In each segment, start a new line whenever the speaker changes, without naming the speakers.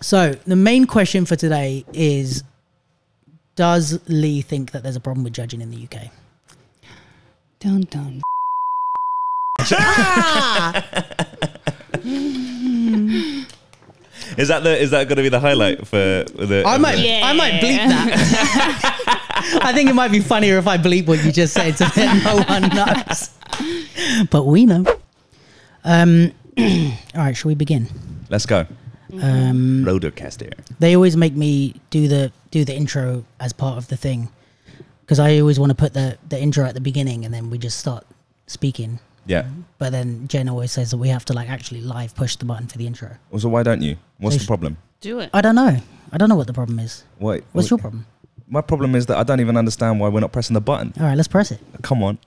So the main question for today is: Does Lee think that there's a problem with judging in the UK?
Dun dun.
Is that the is that going to be the highlight for the?
I might,
Yeah.
I might bleep that. I think it might be funnier if I bleep what you just said, so that no one knows. But we know. Um, all right, shall we begin?
Let's go.
Um,
Rodecaster.
they always make me do the do the intro as part of the thing because I always want to put the the intro at the beginning and then we just start speaking.
Yeah.
But then Jen always says that we have to like actually live push the button for the intro.
So why don't you? What's
They
the
sh-
problem?
Do it.
I don't know. I don't know what the problem is.
Wait.
What's
wait.
your problem?
My problem is that I don't even understand why we're not pressing the button.
All right, let's press it.
Come on.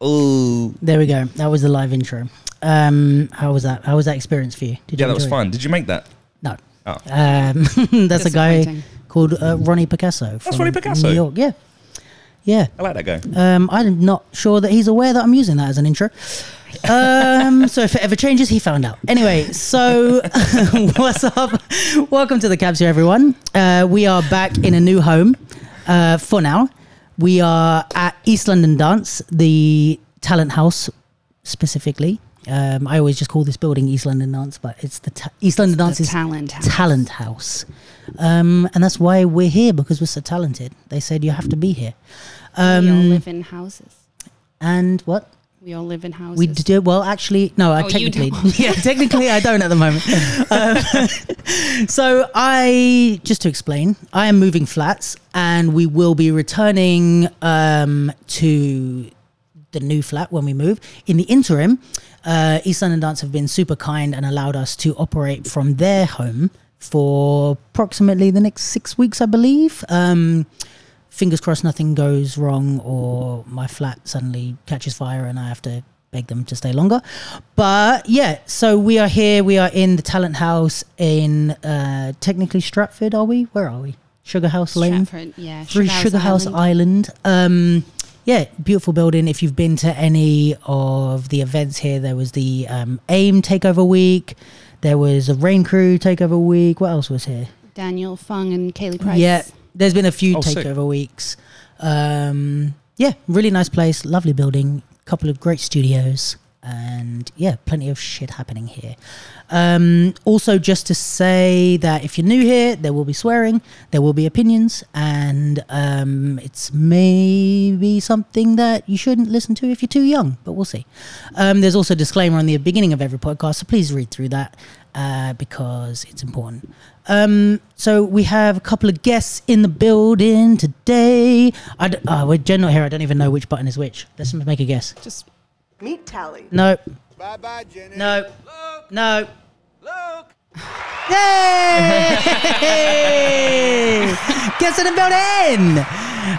Oh.
There we go. That was the live intro. Um, how was that? How was that experience for you? Did
Yeah,
you
that was
enjoy it?
fun. Did you make that?
No.
Oh.
Um, that's a guy called uh, Ronnie Picasso. from
Ronnie Picasso?
New York. Yeah. Yeah.
I like that guy.
Um, I'm not sure that he's aware that I'm using that as an intro. Um, so if it ever changes, he found out. Anyway, so what's up? Welcome to the Capsule, everyone. Uh, we are back in a new home uh, for now. We are at East London Dance, the talent house specifically. Um, I always just call this building East London Dance, but it's the ta- East London
The
Dance's
talent house.
talent house. Um, and that's why we're here because we're so talented. They said you have to be here.
we all
Um,
live in houses.
and what?
We all live in houses.
We do well. Actually, no. I
Oh,
technically, yeah, technically, I don't at the moment. Um, so I just to explain, I am moving flats, and we will be returning um, to the new flat when we move. In the interim, uh, East London Dance have been super kind and allowed us to operate from their home for approximately the next six weeks, I believe. Um, fingers crossed nothing goes wrong or my flat suddenly catches fire and I have to beg them to stay longer. But yeah, so we are here. We are in the talent house in uh, technically Stratford, are we? Where are we? Sugar House Lane.
Stratford, yeah.
Through Sugar House Island. Um, yeah, beautiful building. If you've been to any of the events here, there was the um, AIM Takeover Week. There was a Rain Crew Takeover Week. What else was here?
Daniel Fung and Kaylee Price.
Yeah, there's been a few
Oh, sick.
takeover weeks. Um, yeah, really nice place, lovely building, couple of great studios, and yeah, plenty of shit happening here. Um, also, just to say that if you're new here, there will be swearing, there will be opinions, and um, it's maybe something that you shouldn't listen to if you're too young, but we'll see. Um, there's also a disclaimer on the beginning of every podcast, so please read through that uh, because it's important. Um, so we have a couple of guests in the building today. I d- oh, with Jen not here, I don't even know which button is which. Let's make a guess.
Just
Meat tally.
No,
Bye bye, Jenny.
no, no.
Luke.
Yay! Guests in the building.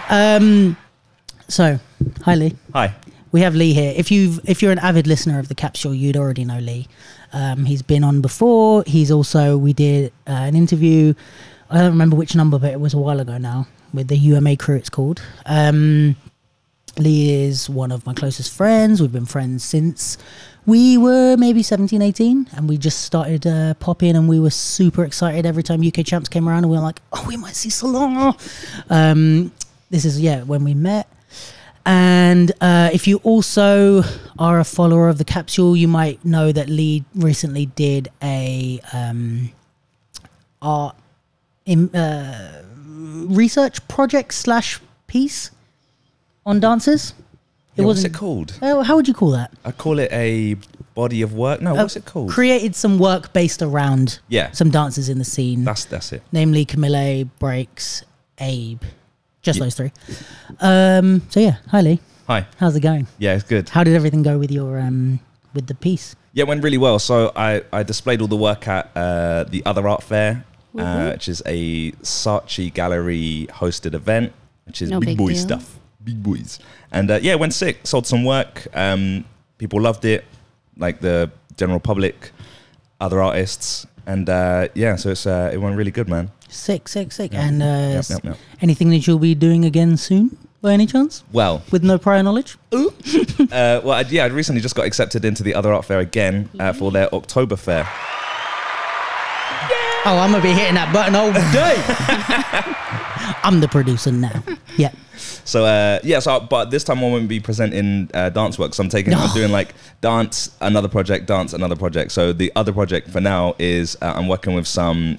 Um, so, hi Lee.
Hi.
We have Lee here. If you've if you're an avid listener of the capsule, you'd already know Lee. Um, he's been on before. He's also we did uh, an interview. I don't remember which number, but it was a while ago now with the UMA crew. It's called. Um, Lee is one of my closest friends. We've been friends since we were maybe 17, 18, and we just started uh, popping, and we were super excited every time UK Champs came around, and we were like, oh, we might see Solange. Um, this is, yeah, when we met. And uh, if you also are a follower of the capsule, you might know that Lee recently did a um, art in, uh, research project slash piece on dancers.
Yeah, what's it called?
Oh, how would you call that?
I call it a body of work. No, what's
Uh,
it called?
Created some work based around
yeah,
some dancers in the scene,
that's that's it.
namely Camille, Breaks, Abe, just
Yeah.
those three. Um, so yeah, hi Lee,
Hi.
how's it going?
Yeah, it's good.
How did everything go with your um with the piece?
Yeah, it went really well. So I, I displayed all the work at uh, the Other Art Fair, uh, which is a Saatchi Gallery hosted event, which is
No
big,
big
boy
deal.
stuff. Big boys. And uh, yeah, it went sick. Sold some work. Um, people loved it, like the general public, other artists. and uh, yeah, so it's uh, it went really good, man.
Sick, sick, sick.
Yeah.
And uh,
Yep, yep, yep.
anything that you'll be doing again soon, by any chance,
Well,
with no prior knowledge?
uh, well, I, yeah, I recently just got accepted into the other art fair again uh, for their October fair.
Oh, I'm gonna be hitting that button all day. I'm the producer now. Yeah.
So uh, yeah, so but this time I won't be presenting uh, dance work. So I'm taking, I'm doing like dance, another project, dance, another project. So the other project for now is uh, I'm working with some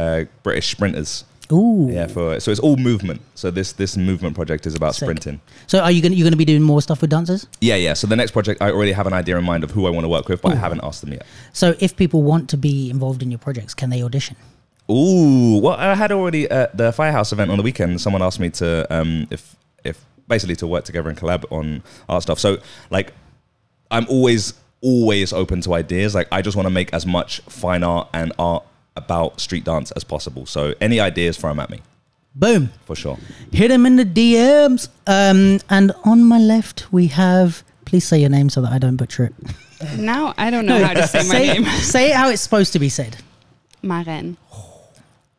uh, uh, British sprinters.
Ooh.
Yeah, for so it's all movement. So this this movement project is about
Sick.
sprinting.
So are you gonna you gonna be doing more stuff with dancers?
Yeah, yeah. So the next project, I already have an idea in mind of who I want to work with, but I haven't asked them yet.
So if people want to be involved in your projects, can they audition?
Ooh, well, I had already at the Firehouse event on the weekend. Someone asked me to um, if if basically to work together and collab on art stuff. So like, I'm always always open to ideas. Like, I just want to make as much fine art and art about street dance as possible. So any ideas, throw 'em at me
Boom.
for sure.
Hit him in the DMs. Um, and on my left we have. Please say your name so that I don't butcher it.
Now I don't know how to say my name.
say it how it's supposed to be said,
Maren.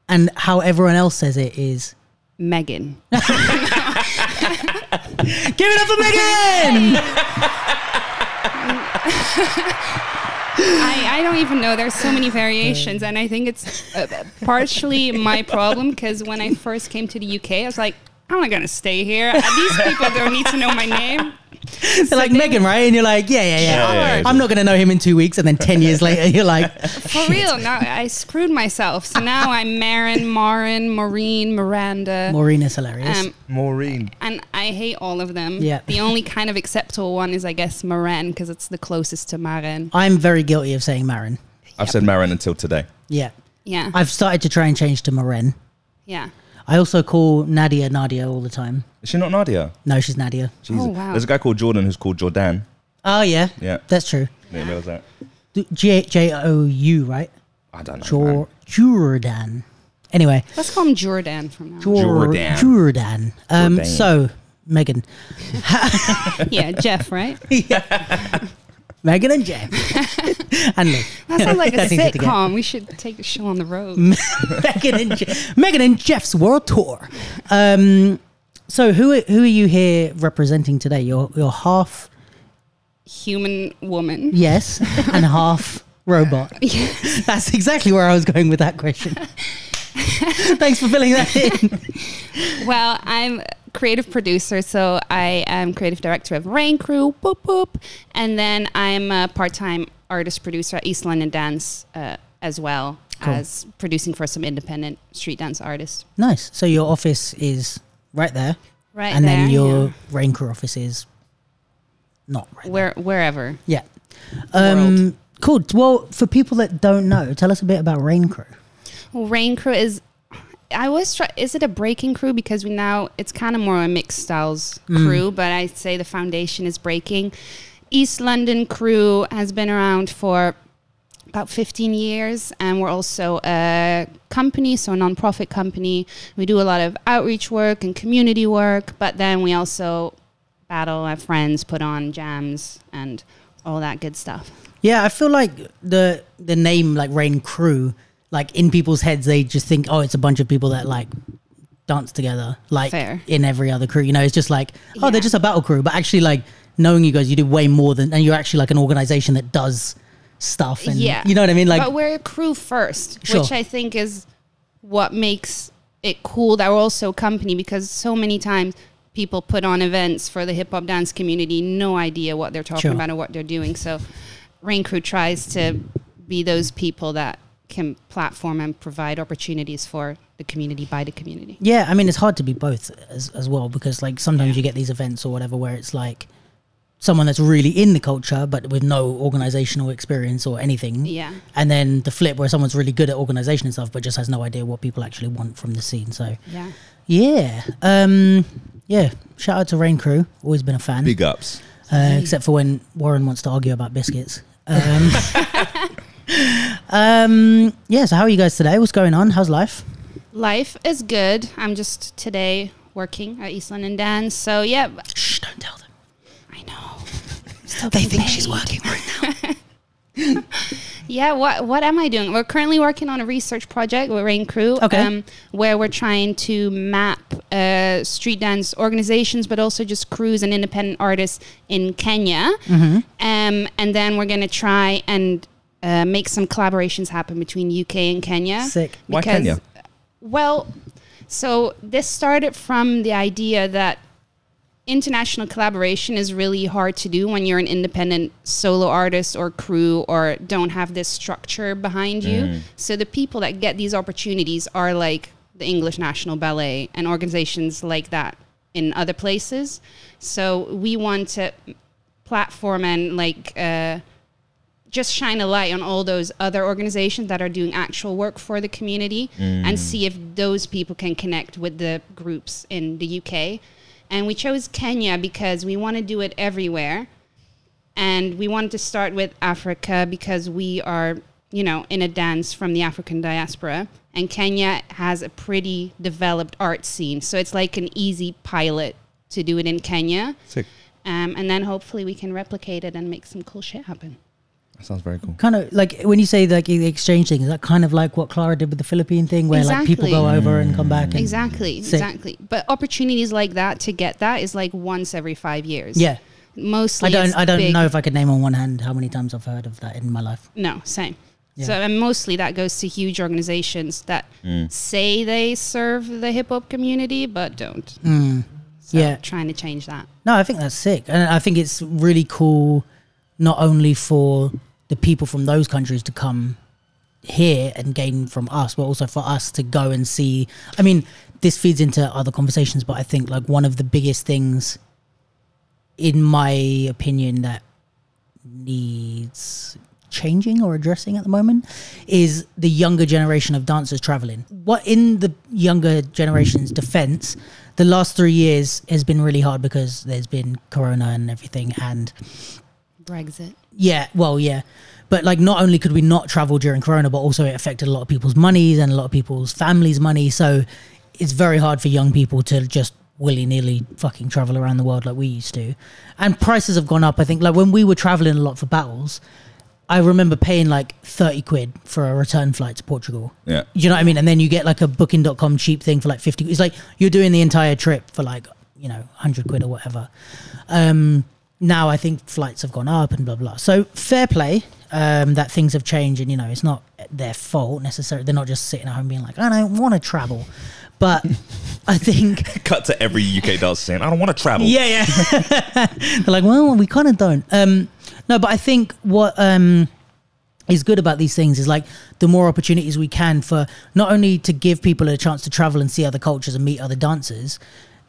and how everyone else says it is.
Megan.
Give it up for Megan.
I, I don't even know. There's so many variations, and I think it's uh, partially my problem because when I first came to the UK, I was like, I'm not gonna stay here. These people don't need to know my name.
They're like Megan, right? And you're like, yeah, yeah, yeah.
Yeah, yeah, yeah.
I'm not gonna know him in two weeks, and then ten years later, you're like,
For real, now I screwed myself. So now I'm Marin, Marin, Maureen, Miranda.
Maureen is hilarious.
Um,
Maureen.
and I hate all of them.
Yeah.
The only kind of acceptable one is, I guess, Marin because it's the closest to Marin.
I'm very guilty of saying Marin.
I've said Marin until today.
Yeah,
Yeah.
I've started to try and change to Maren.
yeah.
I also call Nadia Nadia all the time.
Is she not Nadia?
No, she's Nadia.
Jesus.
Oh, wow.
There's a guy called Jordan who's called Jordan.
Oh yeah,
Yeah.
that's true.
Didn't realize that.
J J O U, right?
I don't know.
Jor- Jordan. Anyway,
Let's call him Jordan from now. on.
Jor-
Jordan.
Jordan. Um,
Jordan.
so Megan,
yeah, Jeff, right?
Megan and Jeff, and Lee.
That sounds like a sitcom. We should take the show on the road.
Megan and Je- Megan and Jeff's world tour. Um, so who are, who are you here representing today? You're you're half
Human woman.
yes and half robot. That's exactly where I was going with that question. Thanks for filling that in.
Well, I'm creative producer, so I am creative director of Rain Crew, boop boop, and then I'm a part-time artist producer at East London Dance uh, as well
Cool.
as producing for some independent street dance artists.
Nice. So your office is right there,
Right
and then your
yeah.
rain crew office is not right. there.
where wherever.
Yeah. Um, cool. Well, for people that don't know, tell us a bit about Rain Crew.
Well, Rain Crew is. I was try. Is it a breaking crew because we now it's kind of more a mixed styles mm. crew, but I'd say the foundation is breaking. East London crew has been around for about 15 years, and we're also a company, so a non-profit company. We do a lot of outreach work and community work, but then we also battle, have friends, put on jams, and all that good stuff.
Yeah, I feel like the the name like Rain Crew, like in people's heads, they just think, oh, it's a bunch of people that like dance together, like
Fair.
in every other crew. You know, it's just like, oh, they're just a battle crew. But actually, like knowing you guys, you do way more than, and you're actually like an organization that does stuff. And
yeah,
you know what I mean? Like,
but we're a crew first,
Sure.
which I think is what makes it cool that we're also a company because so many times people put on events for the hip hop dance community, no idea what they're talking
Sure.
about or what they're doing. So, Rain Crew tries to be those people that can platform and provide opportunities for the community by the community.
Yeah, I mean it's hard to be both as as well because like sometimes you get these events or whatever where it's like someone that's really in the culture but with no organizational experience or anything.
Yeah.
And then the flip where someone's really good at organization and stuff but just has no idea what people actually want from the scene. So
Yeah.
yeah. Um yeah, shout out to Rain Crew. Always been a fan.
Big ups.
Uh, except for when Warren wants to argue about biscuits. Um, um yeah, so how are you guys today? What's going on? How's life?
Life is good. I'm just today working at East London Dance. So, yeah,
Shh, don't tell them.
I know. Still
They think she's working right now.
Yeah, what what am I doing? We're currently working on a research project with Rain Crew, um,
Okay.
where we're trying to map uh, street dance organizations, but also just crews and independent artists in Kenya.
Mm-hmm.
Um, and then we're going to try and uh, make some collaborations happen between UK and Kenya.
Sick.
Why Kenya?
Well, so this started from the idea that international collaboration is really hard to do when you're an independent solo artist or crew or don't have this structure behind you. So the people that get these opportunities are like the English National Ballet and organizations like that in other places. So we want to platform and like uh, just shine a light on all those other organizations that are doing actual work for the community and see if those people can connect with the groups in the UK. And we chose Kenya because we want to do it everywhere. And we wanted to start with Africa because we are, you know, in a dance from the African diaspora. And Kenya has a pretty developed art scene. So it's like an easy pilot to do it in Kenya. Um, and then hopefully we can replicate it and make some cool shit happen.
That sounds very cool.
Kind of like when you say like the exchange thing, is that kind of like what Clara did with the Philippine thing, where like people go over and come back? And,
Exactly,
Sick.
exactly. But opportunities like that to get that is like once every five years.
Yeah,
mostly.
I don't. I don't
big-
know if I could name on one hand how many times I've heard of that in my life.
No, same.
Yeah.
So and mostly that goes to huge organizations that say they serve the hip hop community but don't. So
Mm. Yeah.
trying to change that.
No, I think that's sick, and I think it's really cool, not only for the people from those countries to come here and gain from us, but also for us to go and see. I mean, this feeds into other conversations, but I think like one of the biggest things, in my opinion, that needs changing or addressing at the moment is the younger generation of dancers traveling. What in the younger generation's defense, the last three years has been really hard because there's been corona and everything and
Brexit.
Yeah, well, yeah. But like, not only could we not travel during Corona, but also it affected a lot of people's monies and a lot of people's families' money. So it's very hard for young people to just willy nilly fucking travel around the world like we used to. And prices have gone up. I think like when we were traveling a lot for battles, I remember paying like 30 quid for a return flight to Portugal.
Yeah.
You know what I mean? And then you get like a booking.com cheap thing for like 50. It's like you're doing the entire trip for like, you know, 100 quid or whatever. Um, now I think flights have gone up and blah, blah. So fair play um, that things have changed and, you know, it's not their fault necessarily. They're not just sitting at home being like, I don't want to travel. But I think
Cut to every UK dancer saying, I don't want to travel.
yeah, yeah. They're like, well, we kind of don't. Um, no, but I think what um, is good about these things is like the more opportunities we can for not only to give people a chance to travel and see other cultures and meet other dancers,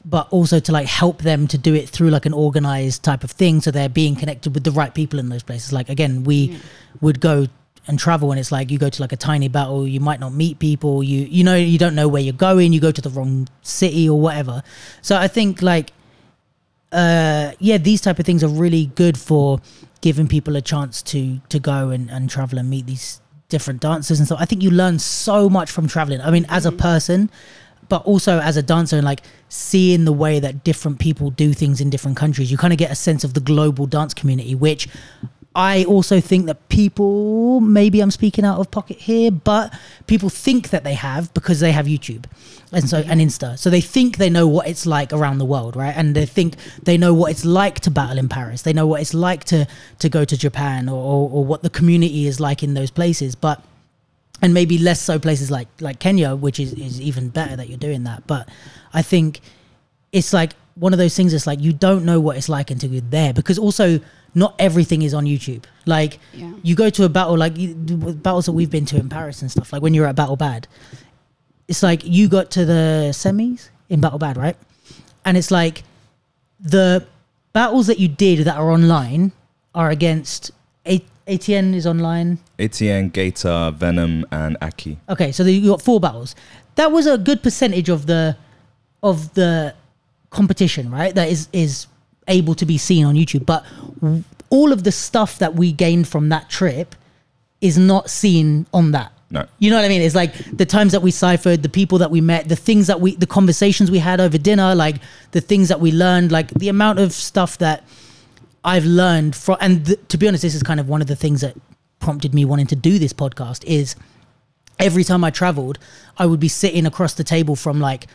but also to like help them to do it through like an organized type of thing, so they're being connected with the right people in those places. Like again, we would go and travel and it's like you go to like a tiny battle you might not meet people you you know you don't know where you're going you go to the wrong city or whatever. So i think like uh yeah these type of things are really good for giving people a chance to to go and, and travel and meet these different dancers and so i think you learn so much from traveling. I mean as a person but also as a dancer and like seeing the way that different people do things in different countries you kind of get a sense of the global dance community which I also think that people, maybe I'm speaking out of pocket here, but people think that they have because they have YouTube and so and Insta. So they think they know what it's like around the world, right? And they think they know what it's like to battle in Paris. They know what it's like to to go to Japan or, or, or what the community is like in those places. But and maybe less so places like like Kenya, which is, is even better that you're doing that. But I think it's like one of those things It's like you don't know what it's like until you're there because also not everything is on YouTube. Like
Yeah.
you go to a battle like you, battles that we've been to in Paris and stuff. Like when you're at Battle Bad, it's like you got to the semis in Battle Bad, right? And it's like the battles that you did that are online are against A- ATN is online.
ATN, Gator, Venom, and Aki.
Okay, so you got four battles. That was a good percentage of the of the competition, right? That is is able to be seen on YouTube. But all of the stuff that we gained from that trip is not seen on that.
No.
You know what I mean? It's like the times that we ciphered, the people that we met, the things that we, the conversations we had over dinner, like the things that we learned, like the amount of stuff that I've learned from. And th- to be honest, this is kind of one of the things that prompted me wanting to do this podcast is every time I traveled, I would be sitting across the table from like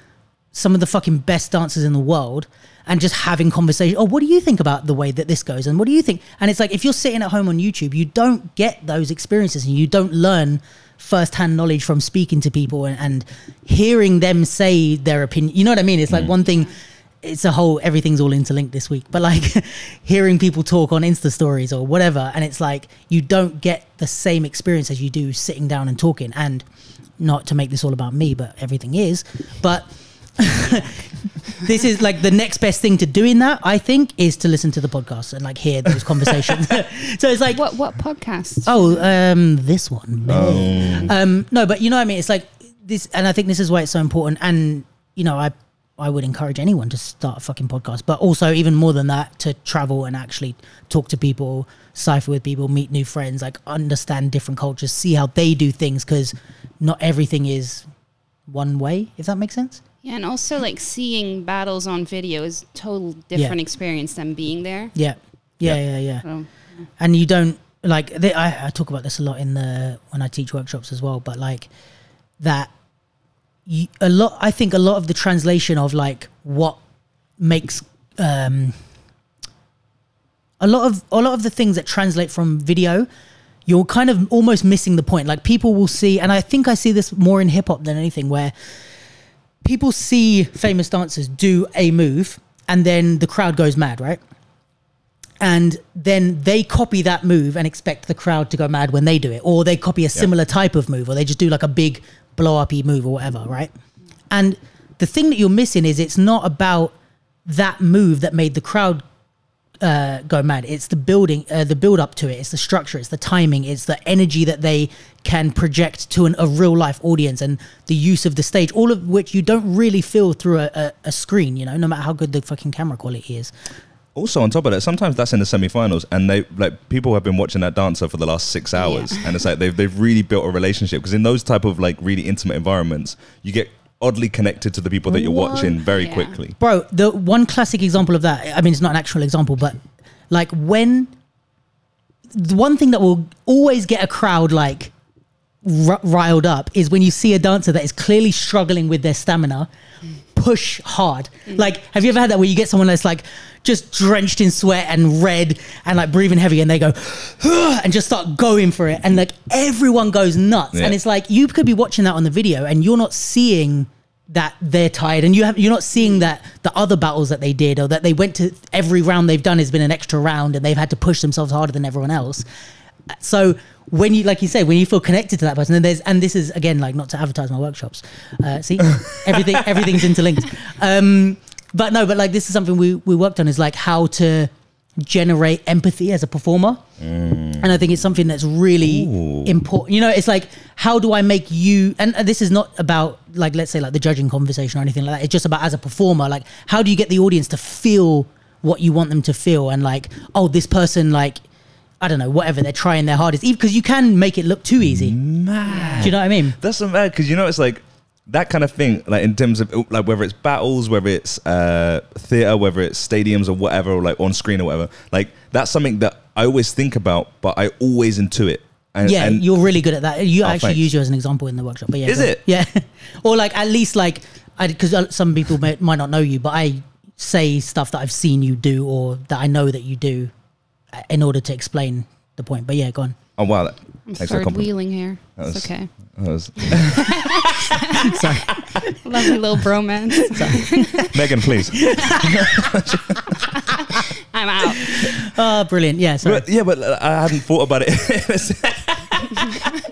some of the fucking best dancers in the world and just having conversation. Oh, what do you think about the way that this goes? And what do you think? And it's like if you're sitting at home on YouTube, you don't get those experiences and you don't learn first-hand knowledge from speaking to people and, and hearing them say their opinion. You know what I mean? It's like mm. one thing it's a whole everything's all interlinked this week but like hearing people talk on insta stories or whatever and it's like you don't get the same experience as you do sitting down and talking and not to make this all about me but everything is but this is like the next best thing to doing that i think is to listen to the podcast and like hear those conversations so it's like
What what podcast?
Oh, um, this one.
Oh.
Um, no, but you know what I mean. It's like this, and I think this is why it's so important. And you know, I I would encourage anyone to start a fucking podcast, but also even more than that, to travel and actually talk to people, cipher with people, meet new friends, like understand different cultures, see how they do things, because not everything is one way. If that makes sense.
Yeah, and also like seeing battles on video is total different experience than being there.
Yeah, yeah,
Yeah.
yeah, yeah.
So
and you don't like they, I, I talk about this a lot in the when i teach workshops as well but like that you, a lot i think a lot of the translation of like what makes um a lot of a lot of the things that translate from video you're kind of almost missing the point. Like people will see and i think i see this more in hip hop than anything where people see famous dancers do a move and then the crowd goes mad right? And then they copy that move and expect the crowd to go mad when they do it or they copy a similar type of move or they just do like a big blow uppy move or whatever right? And the thing that you're missing is it's not about that move that made the crowd uh, go mad. It's the building uh, the build up to it. It's the structure. It's the timing. It's the energy that they can project to an, a real life audience and the use of the stage all of which you don't really feel through a, a, a screen you know no matter how good the fucking camera quality is
Also, on top of that, sometimes that's in the semi-finals, and they like people have been watching that dancer for the last six hours, and it's like they've they've really built a relationship because in those type of like really intimate environments, you get oddly connected to the people that you're
What?
watching very
Yeah.
quickly.
bro the one classic example of that i mean it's not an actual example but like when the one thing that will always get a crowd like r- riled up is when you see a dancer that is clearly struggling with their stamina push hard. Like have you ever had that where you get someone that's like just drenched in sweat and red and like breathing heavy and they go and just start going for it? And like everyone goes nuts.
Yeah.
and it's like you could be watching that on the video and you're not seeing that they're tired and you have you're not seeing that the other battles that they did or that they went to every round they've done has been an extra round and they've had to push themselves harder than everyone else so when you like you say when you feel connected to that person and there's and this is again like not to advertise my workshops uh, see? Everything everything's interlinked. Um but no but like this is something we we worked on is like how to generate empathy as a performer. And i think it's something that's really
Ooh.
important you know it's like how do i make you and this is not about like let's say like the judging conversation or anything like that. It's just about as a performer like how do you get the audience to feel what you want them to feel? And like oh this person like i don't know whatever they're trying their hardest because you can make it look too easy
Mad.
do you know what i mean
That's so mad because you know it's like that kind of thing. Like in terms of like whether it's battles, whether it's uh, theater, whether it's stadiums or whatever, or like on screen or whatever. Like that's something that I always think about, but I always intuit. And,
yeah
and
you're really good at that you
Oh,
actually
thanks.
use you as an example in the workshop but yeah
Is it?
yeah or like at least like because some people may, might not know you but i say stuff that i've seen you do or that i know that you do uh, in order to explain the point but yeah go on
oh wow, that,
I'm
thanks
third wheeling here.
That
It's
was-
okay.
That was-
sorry
Lovely little bromance.
Megan, please.
I'm out.
oh brilliant yeah sorry
But, yeah, but uh, I hadn't thought about it.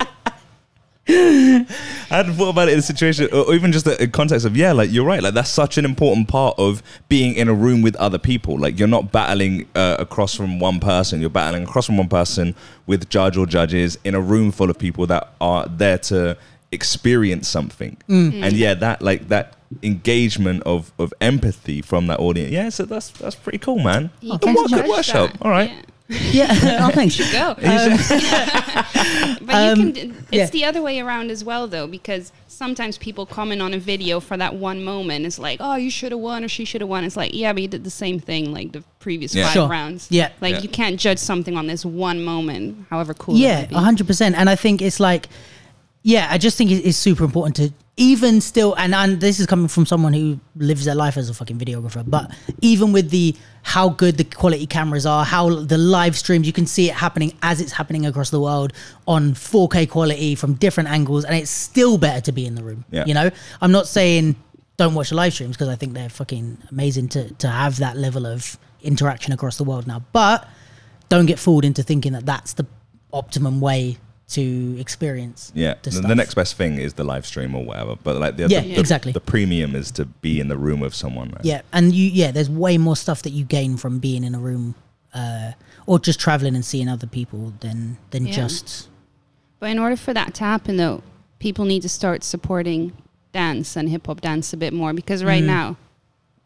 I hadn't thought about it in a situation, or even just the context of yeah, like you're right. Like that's such an important part of being in a room with other people. Like you're not battling uh, across from one person. You're battling across from one person with judge or judges in a room full of people that are there to experience something. And yeah, that like that engagement of of empathy from that audience. Yeah, so that's that's pretty cool, man.
You
Good
can
work, good workshop.
that.
All right.
Yeah.
Yeah, oh, thanks.
Go. but
Um,
you can. It's
yeah.
the other way around as well, though, because sometimes people comment on a video for that one moment. It's like, oh, you should have won or she should have won. It's like, yeah, but you did the same thing like the previous
Yeah.
five
Sure.
rounds.
Yeah.
Like
Yeah.
you can't judge something on this one moment, however cool.
yeah,
it
hundred percent. And I think it's like, yeah, I just think it's super important to even still, and and this is coming from someone who lives their life as a fucking videographer. But even with the how good the quality cameras are, how the live streams, you can see it happening as it's happening across the world on 4K quality from different angles, and it's still better to be in the room.
Yeah.
You know, I'm not saying don't watch the live streams because I think they're fucking amazing to to have that level of interaction across the world now, but don't get fooled into thinking that that's the optimum way to experience
Yeah,
the,
the, the next best thing is the live stream or whatever. But like the,
Yeah,
the, the-
exactly.
The premium is to be in the room with someone. Right?
yeah and you yeah there's way more stuff that you gain from being in a room uh or just traveling and seeing other people than than
Yeah.
just
But in order for that to happen, though, people need to start supporting dance and hip hop dance a bit more because right
Mm.
now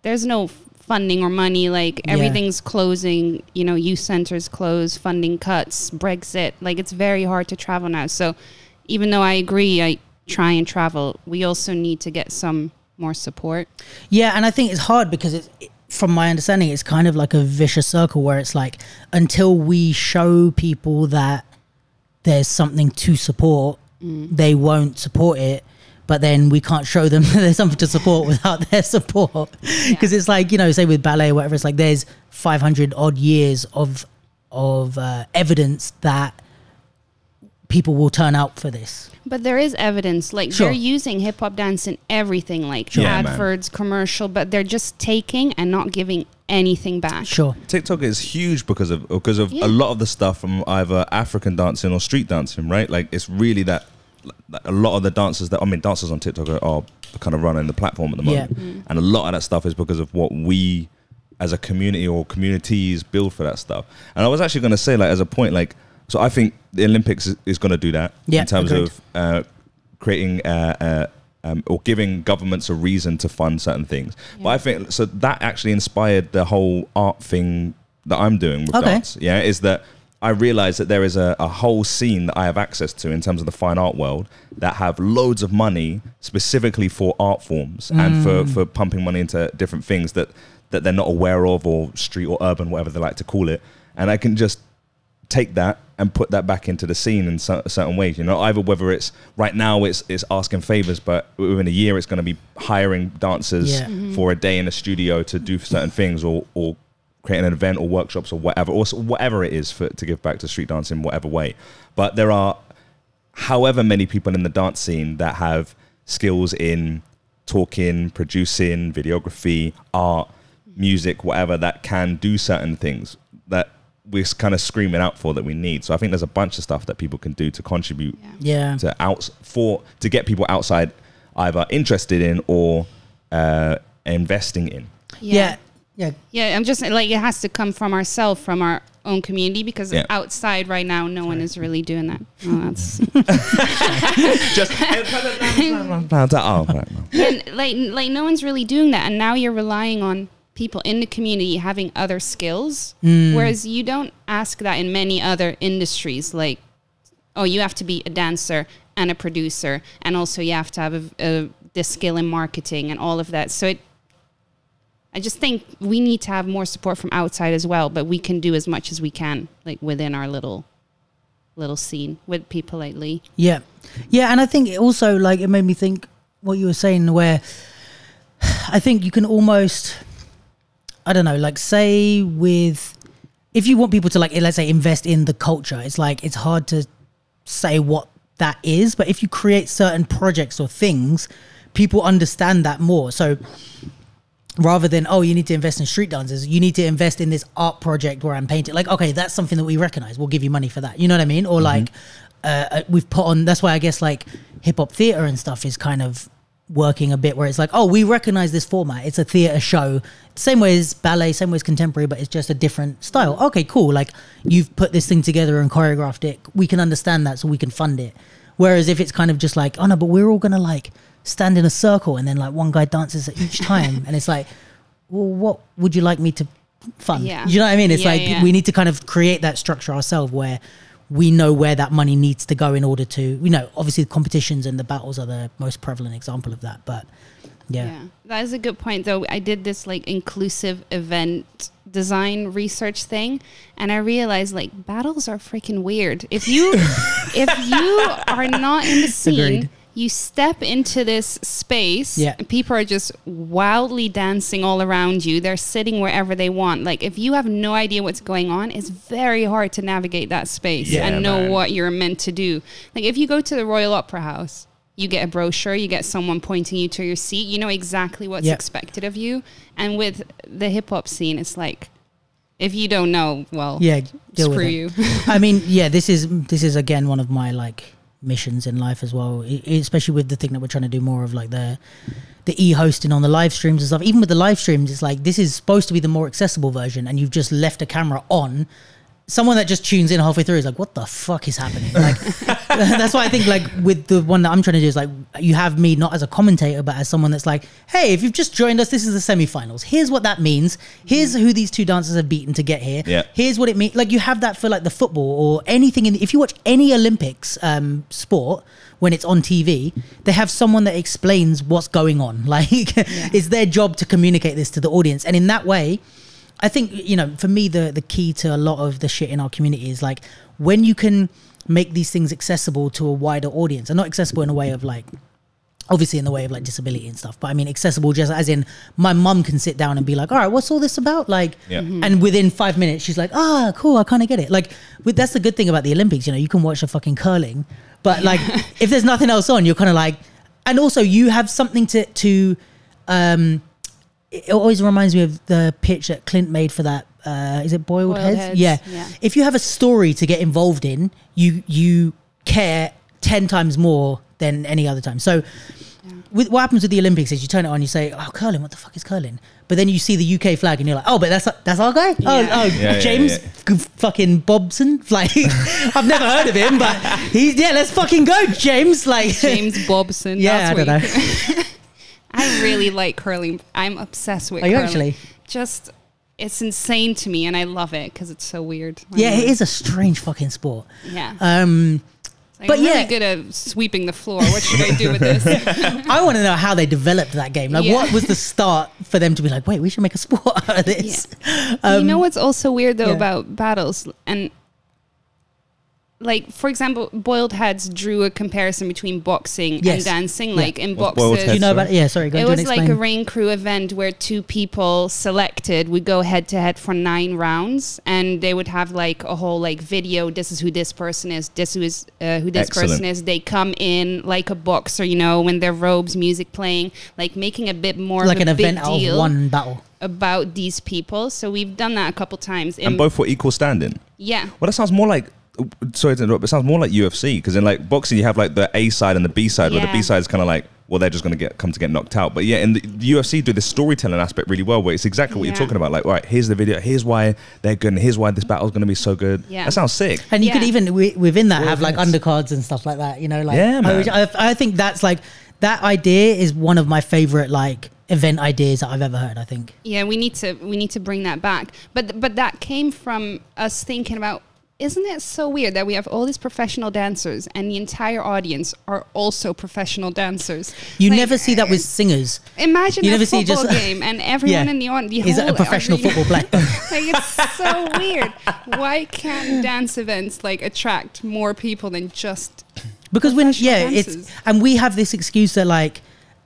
there's no f- funding or money. Like
Yeah.
everything's closing. You know, youth centers close, funding cuts, Brexit. Like it's very hard to travel now. So even though I agree, I try and travel. We also need to get some more support.
Yeah, and I think it's hard because it's it- from my understanding, it's kind of like a vicious circle where it's like until we show people that there's something to support, mm. they won't support it. But then we can't show them that there's something to support without their support. Because it's like, you know, say with ballet or whatever, it's like there's 500 odd years of of uh, evidence that people will turn out for this.
But there is evidence, like
Sure.
they're using hip hop dance in everything, like
Sure. Yeah, man.
commercial, but they're just taking and not giving anything back.
Sure.
TikTok is huge because of because of
Yeah.
a lot of the stuff from either African dancing or street dancing, right? Like it's really that like, a lot of the dancers that I mean, dancers on TikTok are, are kind of running the platform at the
Yeah.
moment, and a lot of that stuff is because of what we as a community or communities build for that stuff. And I was actually going to say, like, as a point, like, so I think the Olympics is, is going to do that
Yeah,
in terms
agreed.
of uh, creating uh, uh, um, or giving governments a reason to fund certain things. But I think so that actually inspired the whole art thing that I'm doing with
Okay.
dance. Yeah, is that I realize that there is a, a whole scene that I have access to in terms of the fine art world that have loads of money specifically for art forms and for, for pumping money into different things that, that they're not aware of or street or urban, whatever they like to call it. And I can just take that and put that back into the scene in cer- certain ways. You know, either whether it's right now it's it's asking favors, but within a year it's going to be hiring dancers
Yeah. Mhm.
for a day in a studio to do certain things, or or creating an event or workshops or whatever, or whatever it is for to give back to street dance in whatever way. But there are however many people in the dance scene that have skills in talking, producing, videography, art, music, whatever that can do certain things that we're kind of screaming out for that we need. So I think there's a bunch of stuff that people can do to contribute
Yeah.
to out for to get people outside either interested in or uh, investing in.
Yeah. Yeah.
Yeah, yeah I'm just like it has to come from ourselves, from our own community, because
Yeah.
outside right now, no one is really doing that. Oh, that's
Just right, no.
and like like no one's really doing that, and now you're relying on people in the community having other skills, mm. whereas you don't ask that in many other industries. Like, oh, you have to be a dancer and a producer, and also you have to have a, a, this skill in marketing and all of that. So it I just think we need to have more support from outside as well, but we can do as much as we can, like within our little little scene with people like Lee.
Yeah, yeah, and I think it also like it made me think what you were saying, where I think you can almost, I don't know, like say with if you want people to like let's say invest in the culture, it's like it's hard to say what that is, but if you create certain projects or things, people understand that more. So rather than oh you need to invest in street dancers. You need to invest in this art project where i'm painting. Like okay that's something that we recognize. We'll give you money for that. You know what i mean? Or like uh, uh, we've put on that's why i guess like hip-hop theater and stuff is kind of working a bit where it's like oh we recognize this format. It's a theater show. Same way as ballet same way as contemporary but it's just a different style. Okay cool. Like you've put this thing together and choreographed it. We can understand that so we can fund it. Whereas if it's kind of just like oh no but we're all gonna like stand in a circle and then like one guy dances at each time and it's like well what would you like me to fund
Yeah.
You know what I mean? It's
Yeah,
like
yeah.
we need to kind of create that structure ourselves where we know where that money needs to go in order to, you know, obviously the competitions and the battles are the most prevalent example of that. But yeah,
Yeah, that is a good point. Though I did this like inclusive event design research thing, and I realized like battles are freaking weird. If you if you are not in the scene.
Agreed.
You step into this space,
Yeah.
and people are just wildly dancing all around you. They're sitting wherever they want. Like, if you have no idea what's going on, it's very hard to navigate that space
Yeah,
and know
man.
what you're meant to do. Like, if you go to the Royal Opera House, you get a brochure, you get someone pointing you to your seat, you know exactly what's
Yeah.
expected of you. And with the hip hop scene, it's like, if you don't know, well,
yeah, deal
screw
with it.
you.
I mean, yeah, this is this is again one of my like missions in life as well, especially with the thing that we're trying to do more of like the the e-hosting on the live streams and stuff. Even with the live streams, it's like this is supposed to be the more accessible version, and you've just left a camera on. Someone that just tunes in halfway through is like, "What the fuck is happening?" Like, that's why I think like with the one that I'm trying to do is like you have me not as a commentator, but as someone that's like, "Hey, if you've just joined us, this is the semi-finals. Here's what that means. Here's who these two dancers have beaten to get here.
Yeah.
Here's what it means. Like you have that for like the football or anything. In if you watch any Olympics um, sport when it's on TV, they have someone that explains what's going on. Like it's their job to communicate this to the audience, and in that way. I think you know, for me, the the key to a lot of the shit in our community is like when you can make these things accessible to a wider audience, and not accessible in a way of like, obviously in the way of like disability and stuff, but I mean accessible just as in my mum can sit down and be like, all right, what's all this about? Like,
Yeah. Mhm.
and within five minutes she's like, ah, cool, I kind of get it. Like, with, that's the good thing about the Olympics, you know, you can watch the fucking curling, but like if there's nothing else on, you're kind of like, and also you have something to to um it always reminds me of the pitch that Clint made for that. Uh, is it boiled,
Boiled
heads?
Heads,
Yeah.
yeah.
If you have a story to get involved in, you you care ten times more than any other time. So, with what happens with the Olympics is you turn it on, you say, "Oh, curling! What the fuck is curling?" But then you see the UK flag, and you're like, "Oh, but that's that's our guy. Oh,
Yeah.
oh,
Yeah, yeah,
James
yeah.
g- fucking Bobson. Like, I've never heard of him, but he's yeah. Let's fucking go, James. Like,
James Bobson.
Yeah,
that's
I
what
don't
you- I really like curling. I'm obsessed with
Are you
curling.
actually?
Just, it's insane to me, and I love it because it's so weird. I
yeah, it is a strange fucking sport.
Yeah.
Um,
Like,
but
I'm really
yeah.
good at sweeping the floor. What should I do with this?
I want to know how they developed that game. Like,
Yeah.
what was the start for them to be like, wait, we should make a sport out of this?
you know what's also weird though
Um, yeah.
about battles and like for example boiled heads drew a comparison between boxing
Yes.
and dancing
Yeah.
like in
What's boiled
boxes
Do you know
Sorry.
about? Yeah, sorry. Go
it was like a rain crew event where two people selected would go head to head for nine rounds and they would have like a whole like video this is who this person is this who is uh, who this person is they come in like a boxer you know in their robes music playing like making a bit more
like
of
an
a big
event out
deal
of one battle.
about these people so we've done that a couple times in,
and both were equal standing.
yeah
Well, that sounds more like. Sorry to interrupt, but it sounds more like UFC because in like boxing you have like the A side and the B side, where the B side is kind of like, well, they're just going to get come to get knocked out. But yeah, in the, the UFC do the storytelling aspect really well, where it's exactly what you're talking about. Like, all right, here's the video, here's why they're good, and here's why this battle's going to be so good.
Yeah.
that sounds sick.
And you could even wi- within that
Well,
have like undercards and stuff like that. You know, like
Yeah, man.
which I, I think that's like that idea is one of my favorite like event ideas that I've ever heard. I think.
Yeah, we need to we need to bring that back. But but that came from us thinking about isn't it so weird that we have all these professional dancers and the entire audience are also professional dancers?
You
Like,
never see that with eh, singers.
Imagine
you
a
never see
football
just-
game and everyone
Yeah.
in the audience the
Is
whole
a professional football player?
like it's so weird. Why can't dance events like attract more people than just
because when yeah it's and we have this excuse that like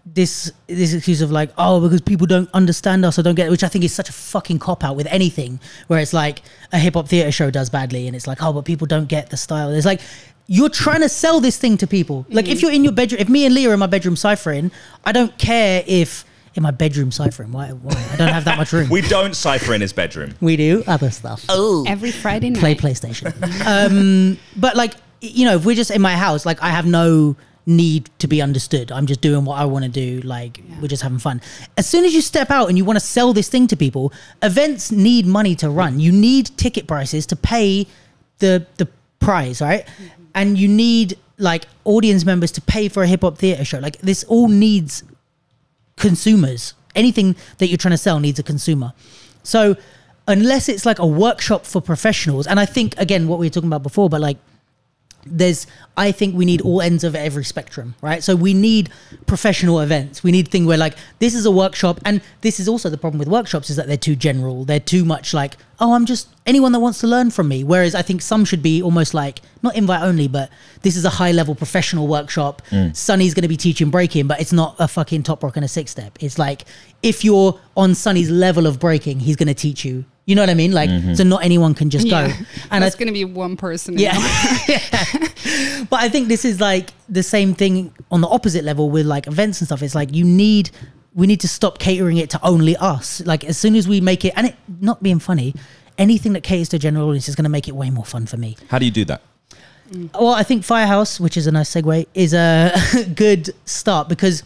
this this excuse of like oh because people don't understand us or don't get it, which I think is such a fucking cop out with anything where it's like a hip hop theater show does badly and it's like oh but people don't get the style it's like you're trying to sell this thing to people like
Mm-hmm.
if you're in your bedroom if me and Leah are in my bedroom ciphering I don't care if in my bedroom ciphering why, why I don't have that much room
We don't cipher in his bedroom.
we do other stuff oh
every Friday night?
play PlayStation. um, but like you know, if we're just in my house, like I have no need to be understood. I'm just doing what I want to do. Like we're just having fun. As soon as you step out and you want to sell this thing to people, events need money to run. You need ticket prices to pay the the prize, right? Mm-hmm. And you need like audience members to pay for a hip hop theater show. Like this all needs consumers. Anything that you're trying to sell needs a consumer. So unless it's like a workshop for professionals. And I think again, what we were talking about before, but like there's i think we need all ends of every spectrum right? So we need professional events. We need thing where like this is a workshop and this is also the problem with workshops is that they're too general. They're too much like oh i'm just anyone that wants to learn from me. Whereas i think some should be almost like not invite only but this is a high level professional workshop. Mm. Sunny's going to be teaching breaking but it's not a fucking top rock and a six step it's like if you're on sunny's level of breaking he's going to teach you you know what i mean like mm-hmm. so not anyone can just
Yeah.
go and
it's going to be one person.
yeah.
Yeah.
but I think this is like the same thing on the opposite level with like events and stuff. It's like you need we need to stop catering it to only us. Like as soon as we make it and it not being funny, anything that caters to a general audience is gonna make it way more fun for me.
How do you do that? Mm.
Well, I think Firehouse, which is a nice segue, is a good start because